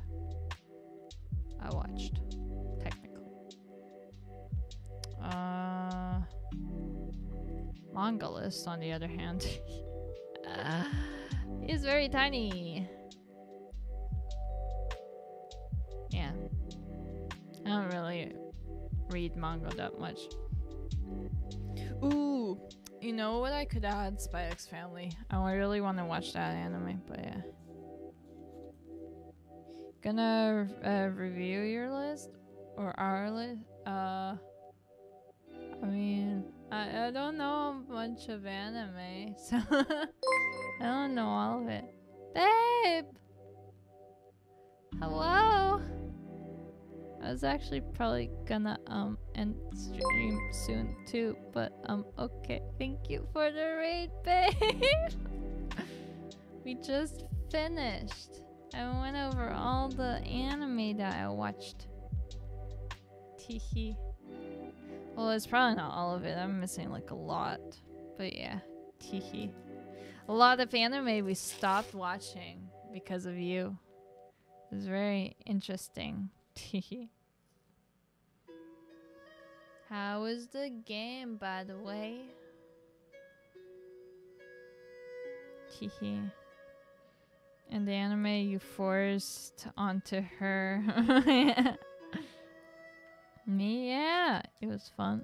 I watched. Uh. Manga list, on the other hand, uh, is very tiny. Yeah. I don't really read manga that much. Ooh, you know what I could add? Spy X Family. I really want to watch that anime, but yeah. Gonna uh, review your list or our list. Uh, I mean, I, I don't know a bunch of anime, so I don't know all of it. Babe! Hello? I was actually probably gonna um end stream soon too, but um okay. Thank you for the raid, babe. we just finished. I went over all the anime that I watched. Teehee. Well, it's probably not all of it. I'm missing like a lot. But yeah, teehee. A lot of anime we stopped watching because of you. It was very interesting. Teehee. How was the game, by the way? Teehee. And the anime you forced onto her. Me, yeah. It was fun.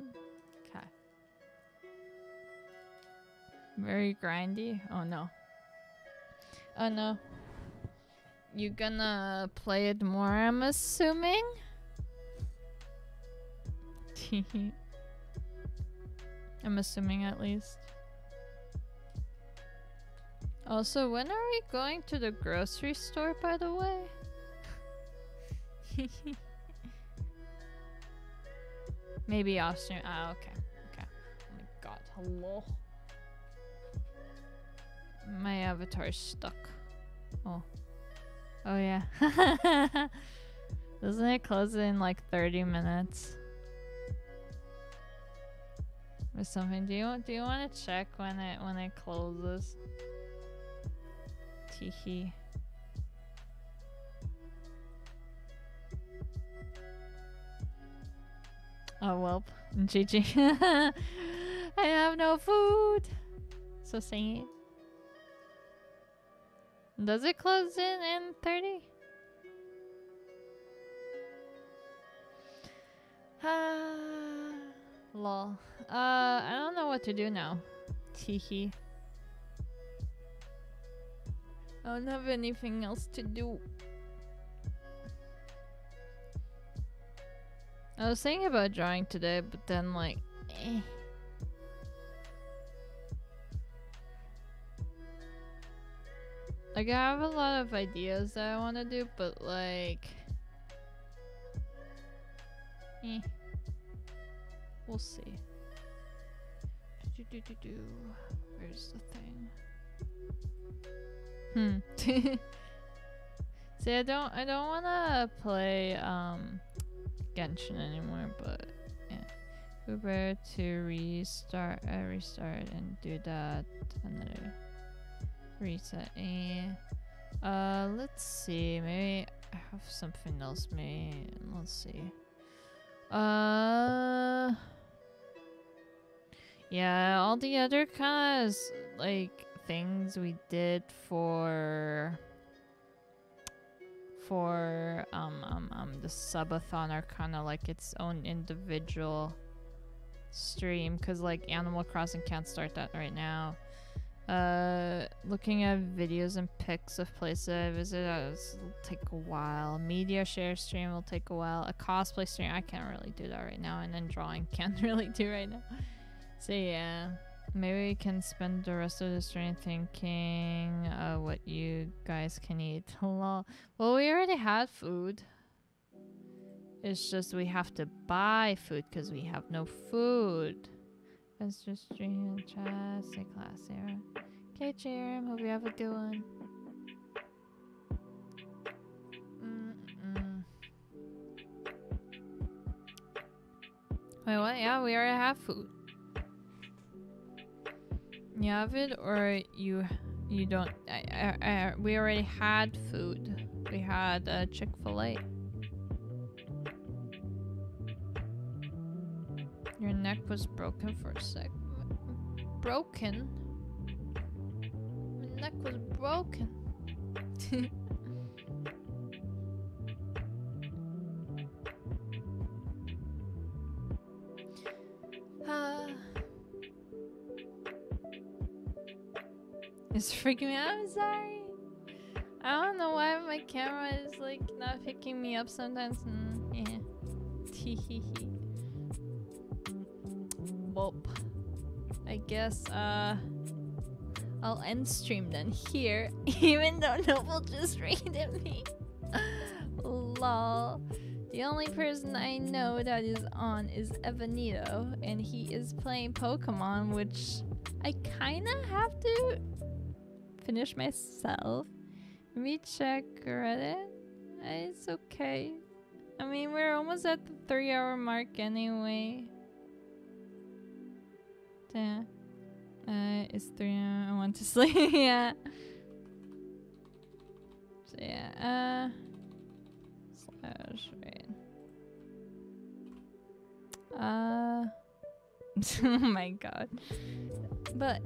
Okay. Very grindy. Oh no. Oh no. You gonna play it more, I'm assuming? I'm assuming at least. Also, when are we going to the grocery store, by the way? Maybe off stream. Ah, okay. Okay. Oh my god. Hello. My avatar's stuck. Oh. Oh yeah. Doesn't it close in like 30 minutes? Or something. Do you do you want to check when it when it closes? Teehee. Oh well, GG. I have no food. So sad. Does it close in in 30? Ah, lol. Uh, I don't know what to do now. Teehee. I don't have anything else to do. I was thinking about drawing today, but then like, eh. Like I have a lot of ideas that I want to do, but like, eh. We'll see. Do, do, do, do. Where's the thing? Hmm. see, I don't, I don't want to play um Genshin anymore, but yeah. Uber to restart, uh, restart and do that. Another reset. And uh, let's see. Maybe I have something else. Maybe let's see. Uh, yeah, all the other of like things we did for for um um um the subathon are kind of like its own individual stream because like Animal Crossing can't start that right now. Uh, looking at videos and pics of places I visit uh, will take a while. Media share stream will take a while. A cosplay stream I can't really do that right now, and then drawing can't really do right now. So yeah. Maybe we can spend the rest of the stream thinking uh, what you guys can eat. Well, we already had food. It's just we have to buy food because we have no food. Let's just stream chat, say class era. Okay, Jerem, hope you have a good one. Wait, what? Yeah, we already have food. You have it, or you you don't? I, I, I, we already had food. We had uh, Chick Fil A. Your neck was broken for a sec. Broken? My neck was broken. it's freaking me out. I'm sorry. I don't know why my camera is like not picking me up sometimes. Mm, yeah. I guess, uh, I'll end stream then here, even though Noble just raided me. Lol. The only person I know that is on is Evanito, and he is playing Pokemon, which I kinda have to finish myself. Let me check Reddit. It's okay. I mean, we're almost at the three hour mark anyway. Yeah. Uh, it's three. I want to sleep. yeah. So yeah. Uh. Slash wait. Uh. oh my god. But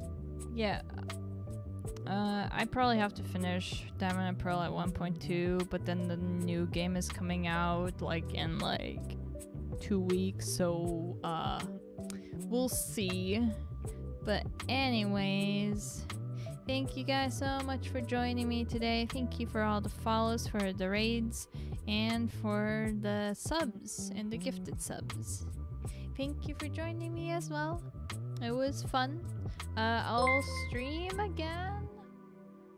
yeah. Uh, I probably have to finish Diamond and Pearl at 1.2, but then the new game is coming out like in like two weeks, so uh, we'll see. But anyways, thank you guys so much for joining me today. Thank you for all the follows, for the raids, and for the subs and the gifted subs. Thank you for joining me as well. It was fun. Uh, I'll stream again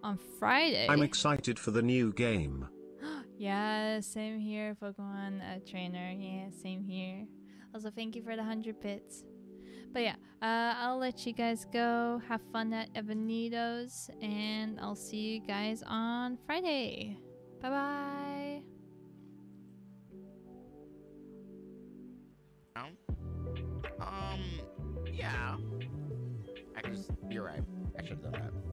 on Friday. I'm excited for the new game. yeah, same here, Pokemon uh, trainer. Yeah, same here. Also, thank you for the 100 bits. But yeah, uh, I'll let you guys go. Have fun at Evanito's, and I'll see you guys on Friday. Bye bye. Um, yeah. I just, you're right. I should have done that.